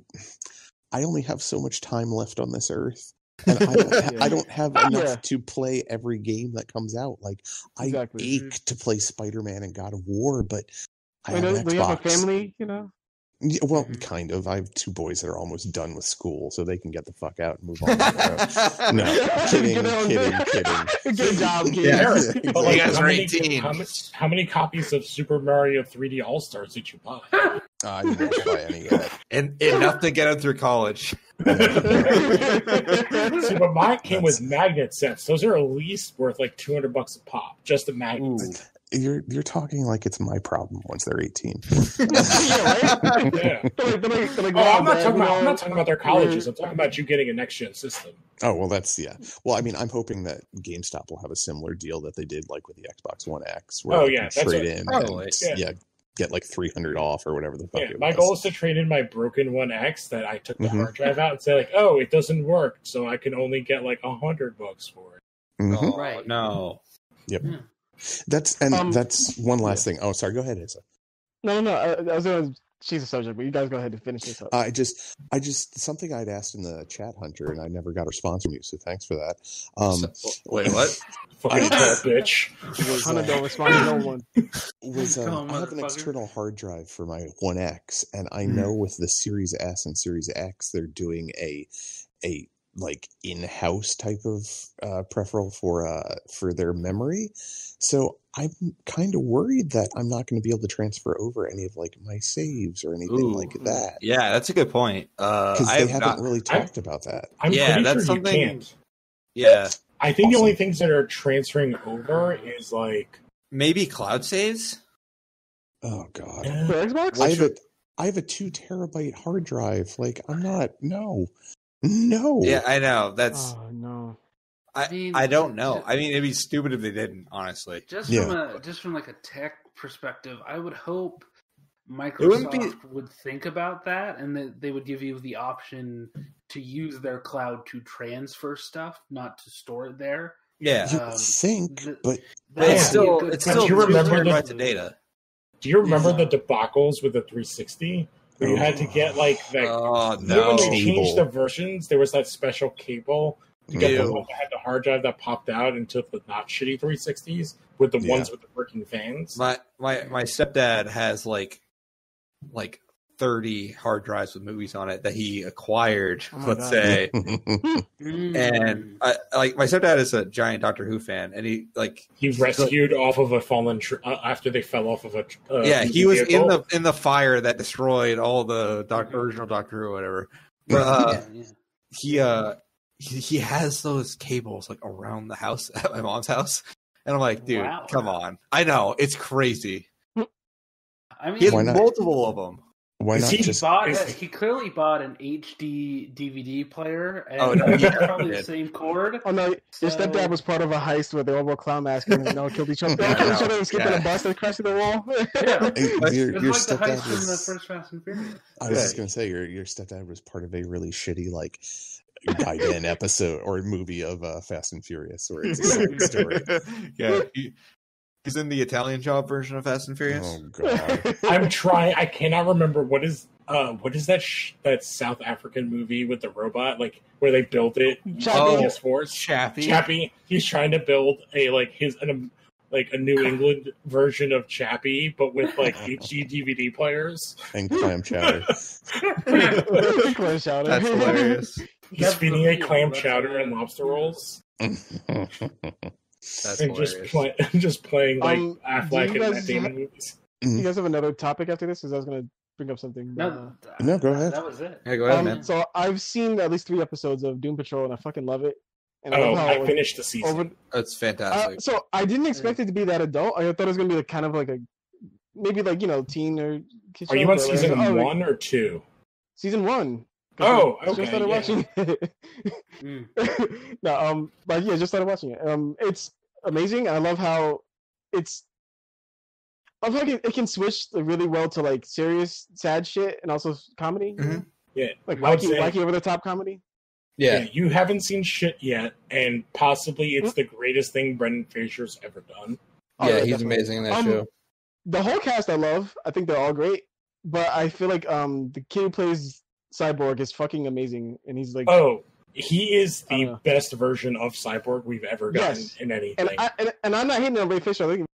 I only have so much time left on this earth. And I don't, *laughs* ha- Yeah. I don't have enough Yeah. to play every game that comes out. Like I Exactly. ache to play Spider-Man and God of War, but I I have know, do you have a family? You know, Yeah, well, Mhm. kind of. I have two boys that are almost done with school, so they can get the fuck out and move on. with their own- no, kidding, on kidding, there. kidding. *laughs* Good job, kid. Yeah. Eric, but like, You guys how are many, 18. How, many, how many copies of Super Mario 3D All Stars did you buy? *laughs* I didn't buy any yet. and enough to get them through college *laughs* See, but mine came with magnet sets. Those are at least worth like 200 bucks a pop, just the magnets. You're you're talking like it's my problem once they're 18. *laughs* yeah, right? Yeah. They're like, they're like, they're like, Oh, I'm not talking about. I'm not talking about their colleges. I'm talking about you getting a next gen system. Oh well, that's yeah. Well, I mean, I'm hoping that GameStop will have a similar deal that they did like with the Xbox One X, where Oh, you yeah, can trade in Probably, and yeah. yeah. get like 300 off or whatever the fuck Yeah, it my was. goal is to trade in my broken One X that I took the Mhm. hard drive out and say like, oh, it doesn't work, so I can only get like a hundred bucks for it. Mhm. oh, Right. no That's and Um, that's one last thing. Oh, sorry. Go ahead, Asa. No, no, no. I, I was gonna change the subject, but you guys go ahead and finish this up. I just, I just something I'd asked in the chat, Hunter, and I never got a response from you. So thanks for that. Um, So- wait, what? *laughs* Fucking I- *laughs* bitch. was, Hunter uh, don't *laughs* respond to no one. was Come um, on, I have an external hard drive for my One X, and I Mhm. know with the Series S and Series X, they're doing a a like in-house type of uh, peripheral for uh for their memory. So I'm kind of worried that I'm not going to be able to transfer over any of like my saves or anything Ooh. like that Yeah, that's a good point. Uh, because I they have haven't not, really talked about that. I'm Yeah, pretty that's sure something- you can't. yeah, I think the only things that are transferring over is like maybe cloud saves. Oh God. For Xbox? I have a I have a two terabyte hard drive. Like I'm not no. No. Yeah, I know. That's Oh no. I. I mean, I don't know. ju- I mean, it'd be stupid if they didn't. Honestly, Just Yeah. from a just from like a tech perspective, I would hope wouldn't Microsoft be- would think about that and that they would give you the option to use their cloud to transfer stuff, not to store it there. yeah. You Um, think, the- but But That it's would be a still good it's But still you two remember the- terabytes of data. Do you remember Yeah. the debacles with the 360? Where you had to get like that. Oh You know when no! they Cable. changed the versions, there was that special cable to get the one that had the hard drive that popped out into the not shitty 360s with the Yeah. ones with the working fans. My my my stepdad has like like thirty hard drives with movies on it that he acquired. Oh let's God. say, *laughs* and I, like my stepdad is a giant Doctor Who fan, and he like he rescued off of a fallen tree uh, after they fell off of a. Uh, yeah, he was in the in the fire that destroyed all the doc, original Doctor Who or whatever. But uh, yeah, yeah. he uh he, he has those cables like around the house *laughs* at my mom's house, and I'm like, dude, Wow. come on! I know it's crazy. I mean, He has multiple of them. Why not he he just bought is- he clearly bought an HD DVD player, and Oh, no, it's he probably the same cord. Oh no, your stepdad was part of a heist where they all wore clown masks and you know killed each other. *laughs* They all killed each other and skipped Yeah. a bus and crashed through the wall. Yeah, *laughs* Hey, your, it's your like the heist stepdad from the was, first Fast and Furious. I was just gonna say your your stepdad was part of a really shitty like guide-in *laughs* episode or movie of uh, Fast and Furious where it's the same story. yeah, he, he's in the Italian job version of Fast and Furious. Oh god. *laughs* I'm trying. I cannot remember what is uh what is that sh- that South African movie with the robot like where they built it Chappie. on PS Force. Chappie. Chappie. He's trying to build a like his an, um, like a New *laughs* England version of Chappie, but with like HD DVD players. And clam chowder. *laughs* Clam chowder. That's hilarious. He's That's feeding the it clam chowder and lobster rolls, That's and hilarious. just play, *laughs* just playing like Um, do Affleck you and guys Matt Damon have- movies. You guys have another topic after this? Because I was gonna bring up something. but, uh, No, No, go ahead. That was it. yeah, go ahead, um, man. so I've seen at least three episodes of Doom Patrol and I fucking love it. And Oh, love how I finished the season. over. That's Uh, fantastic. so I didn't expect it to be that adult. I thought it was gonna be like kind of like a maybe like you know teen or. Are you on season oh, like, one or two? Season one. 'Cause Oh, I just okay, started yeah. watching. it. Mm. *laughs* no, um, but yeah, just started watching it. Um, it's amazing. I love how it's. I love how it can, it can switch really well to like serious, sad shit and also comedy. you know? Mhm. Yeah, Like I would wacky, wacky over the top comedy. Yeah. you haven't seen shit yet, and possibly it's the greatest thing Brendan Fraser's ever done. Oh, yeah, yeah, he's definitely. amazing in that Um, show. The whole cast I love. I think they're all great, but I feel like um the kid who plays Cyborg is fucking amazing, and he's like, Oh, he is the best version of Cyborg we've ever gotten Yes. in anything. and I and, and I'm not hating on Ray Fisher. I think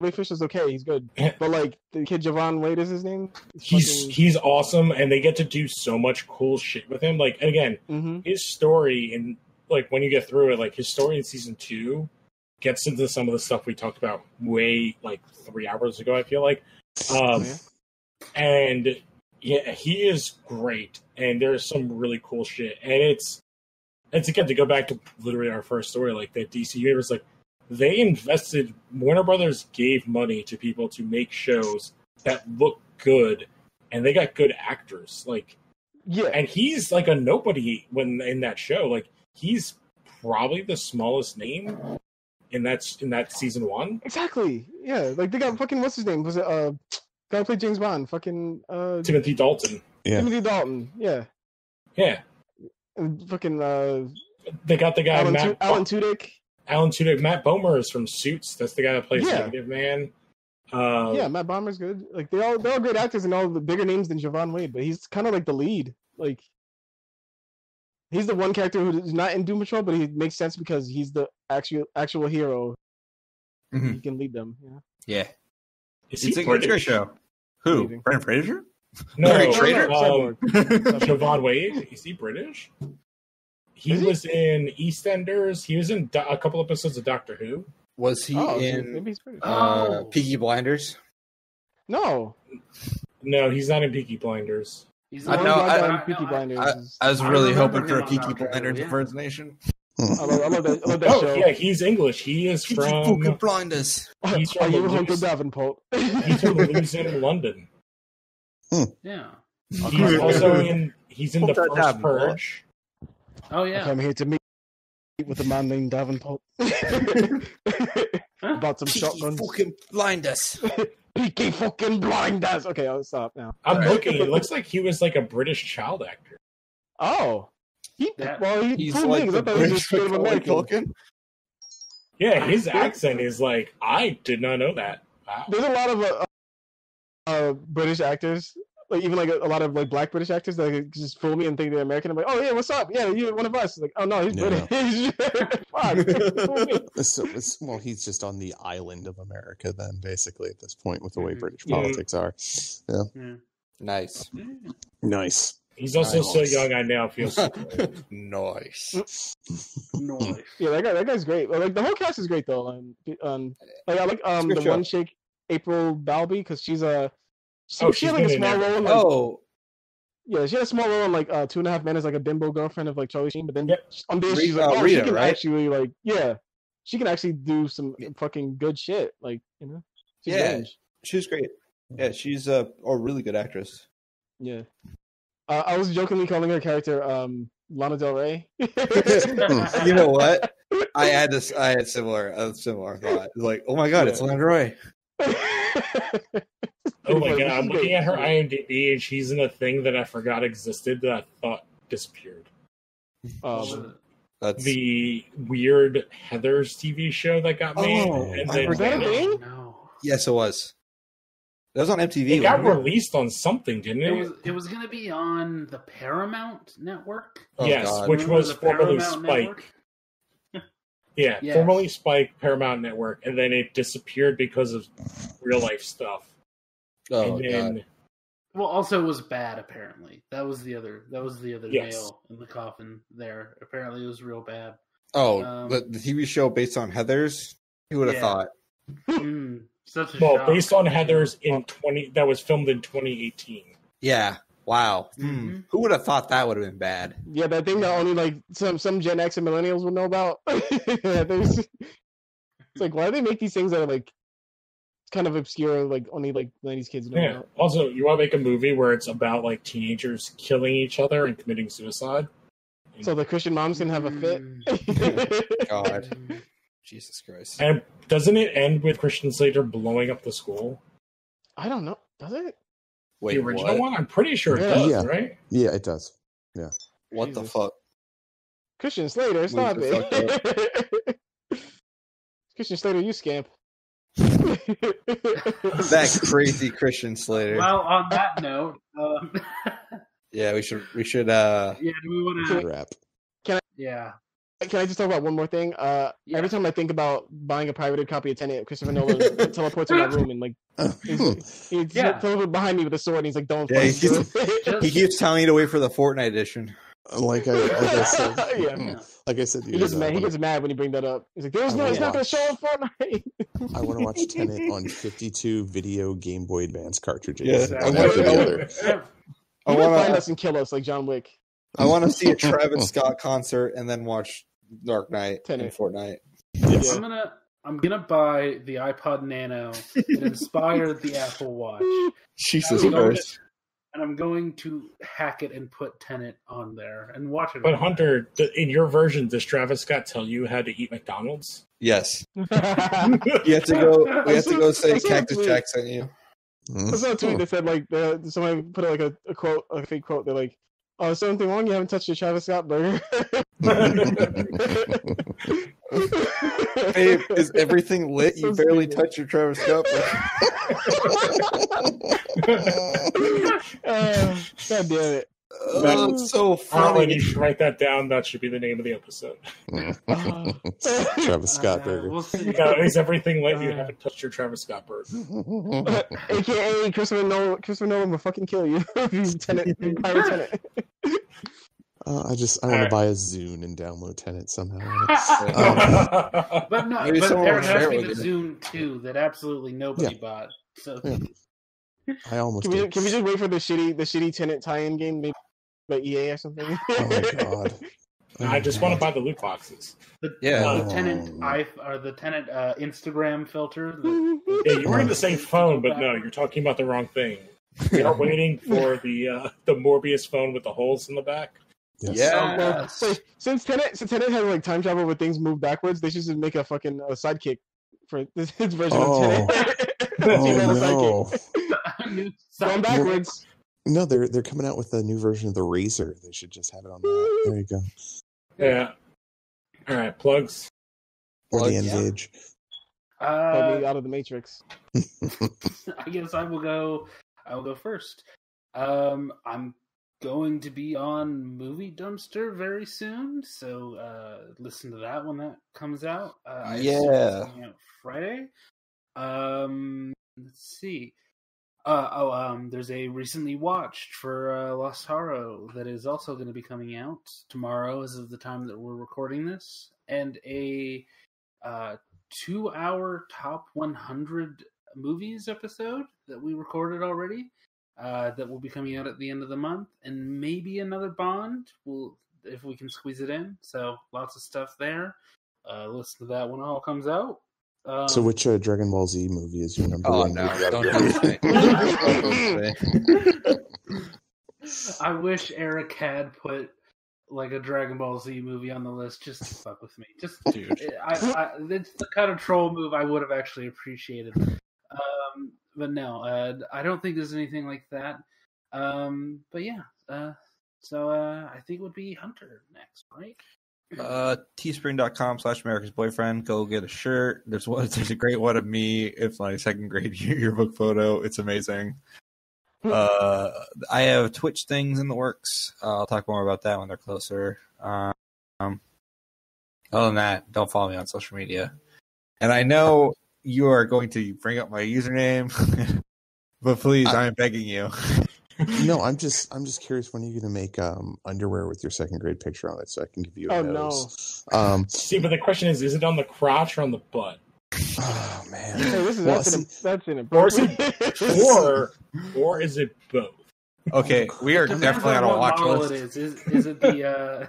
Ray Fisher's okay. He's good, *laughs* but like the kid Joivan Wade is his name. he's he's awesome, and they get to do so much cool shit with him. Like again, hmm his story and like when you get through it, like his story in season two gets into some of the stuff we talked about way like three hours ago. I feel like, um, yeah. and yeah, he is great, and there's some really cool shit, and it's it's again to go back to literally our first story, like that DC universe, like they invested Warner Brothers gave money to people to make shows that look good, and they got good actors, like yeah. and he's like a nobody when in that show. Like he's probably the smallest name in that in that season one. Exactly. Yeah. Like they got fucking what's his name? Was it uh guy who played James Bond? Fucking uh Timothy Dalton. Yeah. Timothy Dalton. Yeah. Yeah, And fucking uh they got the guy Alan, Matt. Tu- Alan Tudyk. Alan Tudyk, Matt Bomer is from Suits. That's the guy that plays Yeah. Negative Man. Uh, yeah, Matt Bomer's good. Like they all they're all great actors and all the bigger names than Joivan Wade, but he's kind of like the lead. Like he's the one character who's not in Doom Patrol, but he makes sense because he's the actual actual hero. Mhm. He can lead them. Yeah. Yeah, Is it's he a, it's a great show. Who? Amazing. Brendan Fraser? No, *laughs* Larry um, Trainor? Cyborg. Joivan Wade. Is he British? He Is he? was in EastEnders. He was in do- a couple episodes of Doctor Who. Was he Oh, in maybe he's British. uh, Oh. Peaky Blinders? No, No, he's not in Peaky Blinders. He's the I know, I- I- Peaky I- Blinders. I, I was really hoping for a on Peaky Doctor Who, Blinders yeah. impersonation. I love, I love that. I love that Oh show. yeah, he's English. He is Peaky from. fucking Blinders. Uh, he's Are from you Hunter Davenport? He's from Losing *laughs* London. Hmm. Yeah. He's also in. He's in the Hope that first happened, boy. Purge. Oh yeah. I'm here to meet with a man named Davenport. *laughs* About some shotguns. fucking Blinders. *laughs* Peaky fucking blinders. Okay, I'll stop now. I'm Alright. looking. It looks like he was like a British child actor. Oh, he That- well he He's fooled me the I thought he was British just straight up Macaulay American. Culkin. Yeah, his accent is like I did not know that. Wow. There's a lot of uh, uh, British actors, like even like a, a lot of like black British actors that like, just fool me and think they're American. I'm like, oh yeah, what's up? Yeah, you're one of us. Like, oh no, he's No, no. British. *laughs* Fuck. *laughs* *laughs* So it's, well, he's just on the island of America then, basically at this point, with the way Mhm. British Yeah. politics are. Yeah. Nice. Nice. He's also Nice. so young. I now feel so old. *laughs* nice. Yeah, that guy, that guy's great. Like the whole cast is great though. Um, um like I like um the show. one chick, April Bowlby, because she's a she, Oh, she she's had like a small role. In, like, Oh, Yeah, she had a small role in like uh, Two and a Half Men as like a bimbo girlfriend of like Charlie Sheen, but then Yep. on this she's like, oh, Rita, she can right? actually like, yeah, she can actually do some fucking good shit, like you know. She's Yeah. range. she's great. Yeah, she's a, a really good actress. yeah. Uh, I was jokingly calling her character um Lana Del Rey. *laughs* you know what? I had this. I had similar a similar thought. Like, oh my god, it's Lana Del Rey. *laughs* Oh my god, I'm looking at her IMDb and she's in a thing that I forgot existed that I thought disappeared. Um, That's The weird Heather's TV show that got made, Oh, and I then Was that a thing? No. yes, it was. That was on MTV. it got wasn't it? released on something, didn't it? It was it was gonna be on the Paramount network. Oh, yes, God. which was formerly Spike. *laughs* Yeah, Yes. formerly Spike Paramount Network, and then it disappeared because of real life stuff. Oh and then god. Well, also it was bad. Apparently, that was the other. That was the other Yes. nail in the coffin. There, apparently, it was real bad. Oh, um, the, the TV show based on Heather's. Who would have Yeah. thought? Mm, such a well, shock. based on Heather's in twenty that was filmed in 2018. Yeah. Wow. Hmm. Mhm. Who would have thought that would have been bad? yeah, that thing that only like some some Gen X and millennials would know about. *laughs* yeah, there's, it's like why do they make these things that are like kind of obscure, like only like '90s kids know Yeah. about? Also, you want to make a movie where it's about like teenagers killing each other and committing suicide? So the Christian moms can have a fit. Mm. *laughs* God. Jesus Christ. And doesn't it end with Christian Slater blowing up the school? I don't know. Does it? Wait, the original what? one? I'm pretty sure it Yeah. does, Yeah. right? Yeah, it does. Yeah. What the fuck? Christian Slater, stop the it. *laughs* Christian Slater, you scamp. *laughs* That crazy Christian Slater. Well, on that note, um, *laughs* Yeah, we should we should uh yeah, do we want to? Crap. Yeah, Can I just talk about one more thing? Uh, Yeah. Every time I think about buying a pirated copy of Tenet, Christopher Nolan *laughs* teleports in my room and like *laughs* he's, he's Yeah. teleported behind me with a sword and he's like, "Don't Yeah, fucking he's- do it." just *laughs* he keeps telling you to wait for the Fortnite edition. like I, like I said, Yeah. like I said, to He gets uh, mad. He when gets mad when you bring that up. He's like, "There's no, it's not going to show on Fortnite." I want to watch Tenet on 52 video Game Boy Advance cartridges. Yeah, one I after wanna- the other. Yeah. I He will wanna- find us and kill us like John Wick. I want to see a Travis *laughs* Scott concert and then watch Dark Knight and Tenet. Fortnite. Yes. I'm gonna I'm gonna buy the iPod Nano and inspire the *laughs* Apple Watch, Jesus I'm Christ. and I'm going to hack it and put Tenet on there and watch it. But Hunter, th- in your version, does Travis Scott tell you how to eat McDonald's? Yes. *laughs* You have to go we have to go say I Cactus tweet. Jack sent you. Mm. saw a tweet that said like the, somebody put like a, a quote, a fake quote. They're like, "Oh, something wrong? You haven't touched your Travis Scott burger." *laughs* Babe, is everything lit? You barely touched your Travis Scott. *laughs* Uh, God damn it. Oh, it's so Harlan, funny. you should write that down. That should be the name of the episode. Uh, *laughs* Travis Scott Uh, burger. We'll see. No, is everything lit? You Uh. haven't touched your Travis Scott bird. *laughs* *laughs* AKA Christopher Nolan. Christopher Nolan will fucking kill you if you Tenet, pirate Tenet. Uh, I just I want Alright. to buy a Zune and download Tenet somehow. But no, Maybe but someone there has share to it be with the Zune too that absolutely nobody bought. So Yeah. I almost Can we, can we just wait for the shitty the shitty Tenet tie-in game maybe by EA or something? Oh my *laughs* god. I just want to buy the loot boxes. the, Yeah. uh, the Tenet Oh. i or the Tenet uh, Instagram filter. The, *laughs* Yeah, you were in the same phone, but no, you're talking about the wrong thing. We are waiting *laughs* for the uh, the Morbius phone with the holes in the back. Yes. Yeah. Well, Yes. wait, since Tenet, since Tenet has like time travel where things move backwards, they should just make a fucking uh, sidekick for this his version Oh. of Tenet. Oh She got a no. new Going site. backwards. No, they're they're coming out with a new version of the Razor. They should just have it on that. There you go. Yeah. All right, plugs. Or the Plugs, yeah. Engage. Put Uh, me out of the Matrix. *laughs* I guess I will go. I will go first. Um, I'm going to be on Movie Dumpster very soon, so uh, listen to that when that comes out. Uh, I assume it's Yeah. out Friday. Um, let's see. Uh, oh, um, there's a recently watched for uh, Lost Haro that is also going to be coming out tomorrow, as of the time that we're recording this, and a uh, two-hour top 100 movies episode that we recorded already. Uh, that will be coming out at the end of the month, and maybe another Bond. Will if we can squeeze it in. So lots of stuff there. Uh, listen to that when it all comes out. Um, So which uh, Dragon Ball Z movie is your number Oh one? no! movie Don't your- do this to me. I wish Eric had put like a Dragon Ball Z movie on the list just to fuck with me. Just Dude. I, I, it's the kind of troll move I would have actually appreciated. Um, but no, uh, I don't think there's anything like that. Um, but yeah, uh, so uh, I think it would be Hunter next, right? Uh, teespring.com slash America's Boyfriend. Go get a shirt. There's one. *laughs* There's a great one of me. It's my second grade *laughs* yearbook photo. It's amazing. Uh, I have Twitch things in the works. Uh, I'll talk more about that when they're closer. Um, other than that, don't follow me on social media. And I know you are going to bring up my username, *laughs* but please, I- I'm begging you. No, I'm just I'm just curious when are you gonna make um, underwear with your second grade picture on it so I can give you a Oh, nose. Um, See, but the question is, is it on the crotch or on the butt? oh man. Hey, this is Well, that's, see- in, that's in Or. Or, *laughs* or is it both? Okay, we are definitely on a watch list. It is. is is it the uh,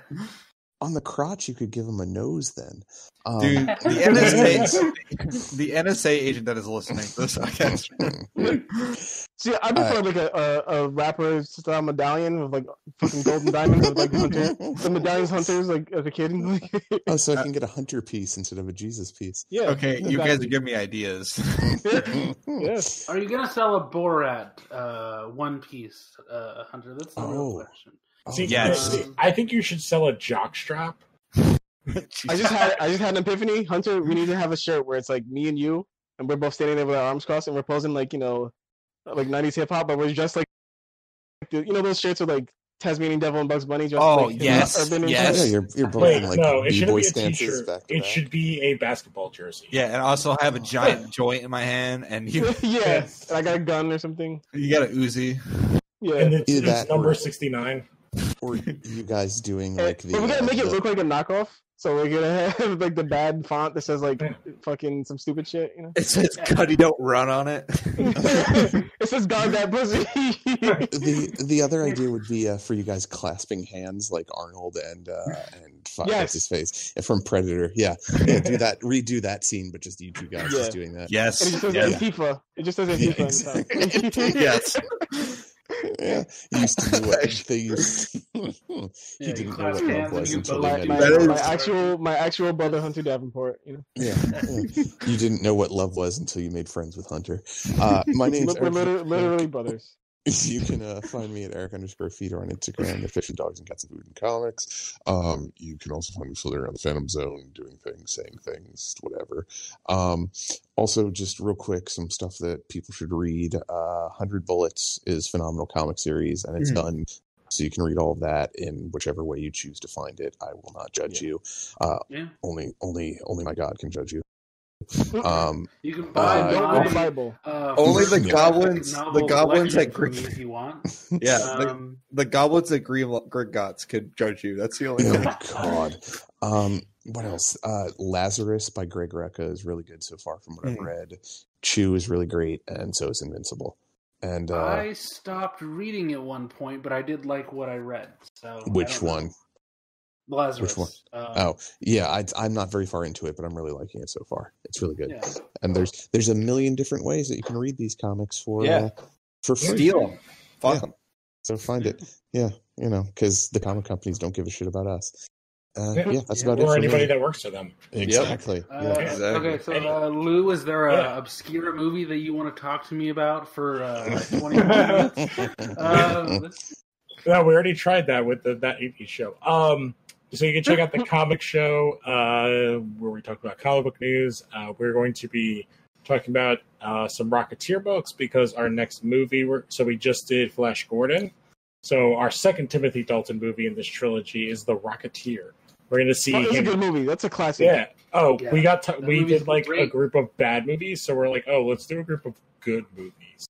on the crotch, you could give him a nose then. Um, Dude, *laughs* the *laughs* NSA, the NSA agent that is listening to this podcast. *laughs* See, I prefer like a, a, a rapper style medallion with like fucking golden diamonds with like hunter, the medallions hunters like as a kid. oh, so I can get a hunter piece instead of a Jesus piece. yeah. Okay, you guys are giving me ideas. Yes. Are you gonna sell a Borat uh, one piece, uh, Hunter? That's the real Oh. question. Oh, See, Yes. I think you should sell a jock strap. I just had I just had an epiphany, Hunter. We need to have a shirt where it's like me and you, and we're both standing there with our arms crossed, and we're posing like you know, like '90s hip hop, but we're just like, you know, those shirts with like Tasmanian Devil and Bugs Bunny. Dressed Oh, like, yes, urban yes. yeah, shit. you're you're Wait, like no, it shouldn't b-boy be a stances t-shirt. back to It back. should be a basketball jersey. yeah, and also have a *laughs* giant joint in my hand, and you *laughs* yeah, and I got a gun or something. you got a Uzi. Yeah, And it's, it's number 69. Or *laughs* you guys doing like the. but we're gonna uh, make it the- look like a knockoff. So we're gonna *laughs* have like the bad font that says like fucking some stupid shit, you know. It says "Cuddy, don't run" on it. *laughs* it says "God that pussy." the the other idea would be uh, for you guys clasping hands like Arnold and uh, and fuck, Yes. his face from Predator. Yeah, yeah, do that. Redo that scene, but just you two guys Yeah. just doing that. Yes, And it just says yes, Antifa. It just says Yeah, Antifa. on the exactly. yes. Yeah, he used to do *laughs* what *laughs* he Yeah, didn't know what love was until both he my, met my, you. my actual my actual brother Hunter Davenport. You know, Yeah, *laughs* yeah. you didn't know what love was until you made friends with Hunter. Uh, my name's we're Eric literally, literally brothers. *laughs* You can uh, find me at Eric underscore Feeder on Instagram at Fish and Dogs and Cats and Food and Comics. Um, you can also find me floating around the Phantom Zone, doing things, saying things, whatever. Um, also, just real quick, some stuff that people should read. Uh, Hundred Bullets is phenomenal comic series, and it's Mhm. done. So you can read all of that in whichever way you choose to find it. I will not judge you. Uh, Yeah. only, only, only my God can judge you. Um, You can buy Uh, my, Bible. uh, Only the goblins- the goblins collection at from Greek- me if you want. *laughs* Yeah, the, Um, the goblins at Green Gringotts could judge you. That's the only Oh thing. God. Um, what else? Uh, Lazarus by Greg Rucka is really good so far from what I've Mhm. read. Chew is really great, and so is Invincible. And uh, I stopped reading at one point, but I did like what I read. So which don't know. One? Lazarus. one? Uh, Oh, yeah, I, I'm not very far into it, but I'm really liking it so far. It's really good. yeah. And there's there's a million different ways that you can read these comics for Yeah. uh, for free. Steal them. Fuck Yeah. them. So find it. Yeah, you know, because the comic companies don't give a shit about us. Uh, Yeah. yeah. that's Yeah. about it. or anybody me. that works for them. exactly. Uh, yeah. Exactly. Okay, so uh, Lou, is there a Yeah. obscure movie that you want to talk to me about for uh, like *laughs* 20 minutes? *laughs* Um, No, we already tried that with the, that EP show. Um, so you can check out the comic show uh, where we talk about comic book news. Uh, we're going to be talking about uh, some Rocketeer books because our next movie. We're, so we just did Flash Gordon. So our second Timothy Dalton movie in this trilogy is The Rocketeer. We're going to see Oh, that's a good movie. That's a classic. Yeah. Oh, Yeah. we got t- That we did like a group of bad movies, so we're like, oh, let's do a group of good movies.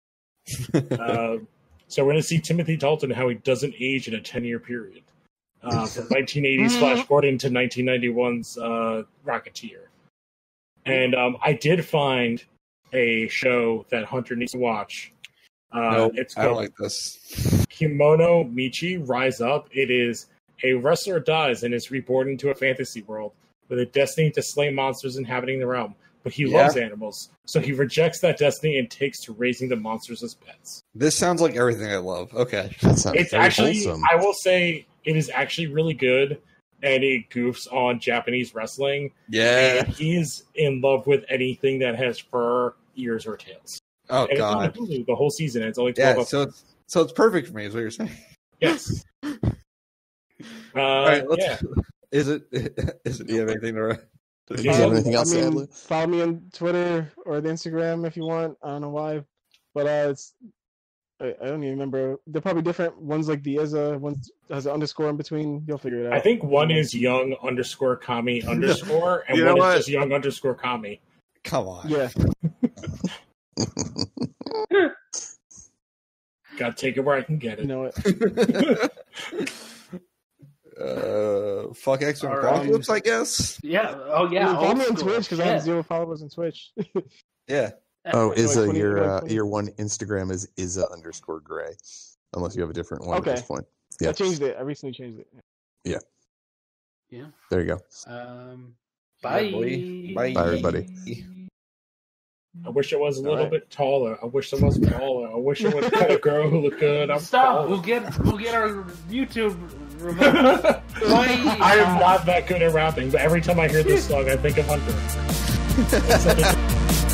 Um, *laughs* so we're going to see Timothy Dalton how he doesn't age in a ten year period, uh, from 1980s Flash Gordon to 1991's uh, Rocketeer. And um, I did find a show that Hunter needs to watch. Uh, nope, it's I don't called like this. Kemono Michi Rise Up. It is a wrestler dies and is reborn into a fantasy world with a destiny to slay monsters inhabiting the realm. But he Yeah. loves animals, so he rejects that destiny and takes to raising the monsters as pets. This sounds like everything I love. Okay. That sounds It's very actually, wholesome. I will say, it is actually really good, and it goofs on Japanese wrestling. Yeah. And he's in love with anything that has fur, ears, or tails. Oh And it's on god. Hulu the whole season. It's only twelve Yeah. episodes. So it's so it's perfect for me. Is what you're saying. Yes. Uh, *laughs* All right. Let's, yeah. *laughs* Is it? *laughs* Is it? Do you have anything to? Do you have Um, anything else I to add, mean, follow me on Twitter or the Instagram if you want. I don't know why, but uh, it's I, I don't even remember. They're probably different. One's like the Izza, one has an underscore in between. You'll figure it out. I think one is young underscore kami *laughs* underscore, and You know one what? is just young underscore kami. Come on. Yeah, *laughs* Gotta take it where I can get you it. know it. *laughs* uh, fuck X Men All right. Apocalypse, I guess. yeah. Oh, yeah. I mean, follow old me on school. Twitch because I have Shit. zero followers on Twitch. Yeah. Oh, Like your uh, your one Instagram is Izza underscore Gray, unless you have a different one Okay. at this point. I changed it. I recently changed it. Yeah. Yeah. There you go. Um, bye. boy. Bye. Bye, everybody. I wish it was a little Alright. bit taller. I wish it was taller. I wish it was a girl who looked good. I'm Stop. We'll get we'll get our YouTube. *laughs* Bye. I am not that good at rapping, but every time I hear this song, I think of Hunter. *laughs* It's like a-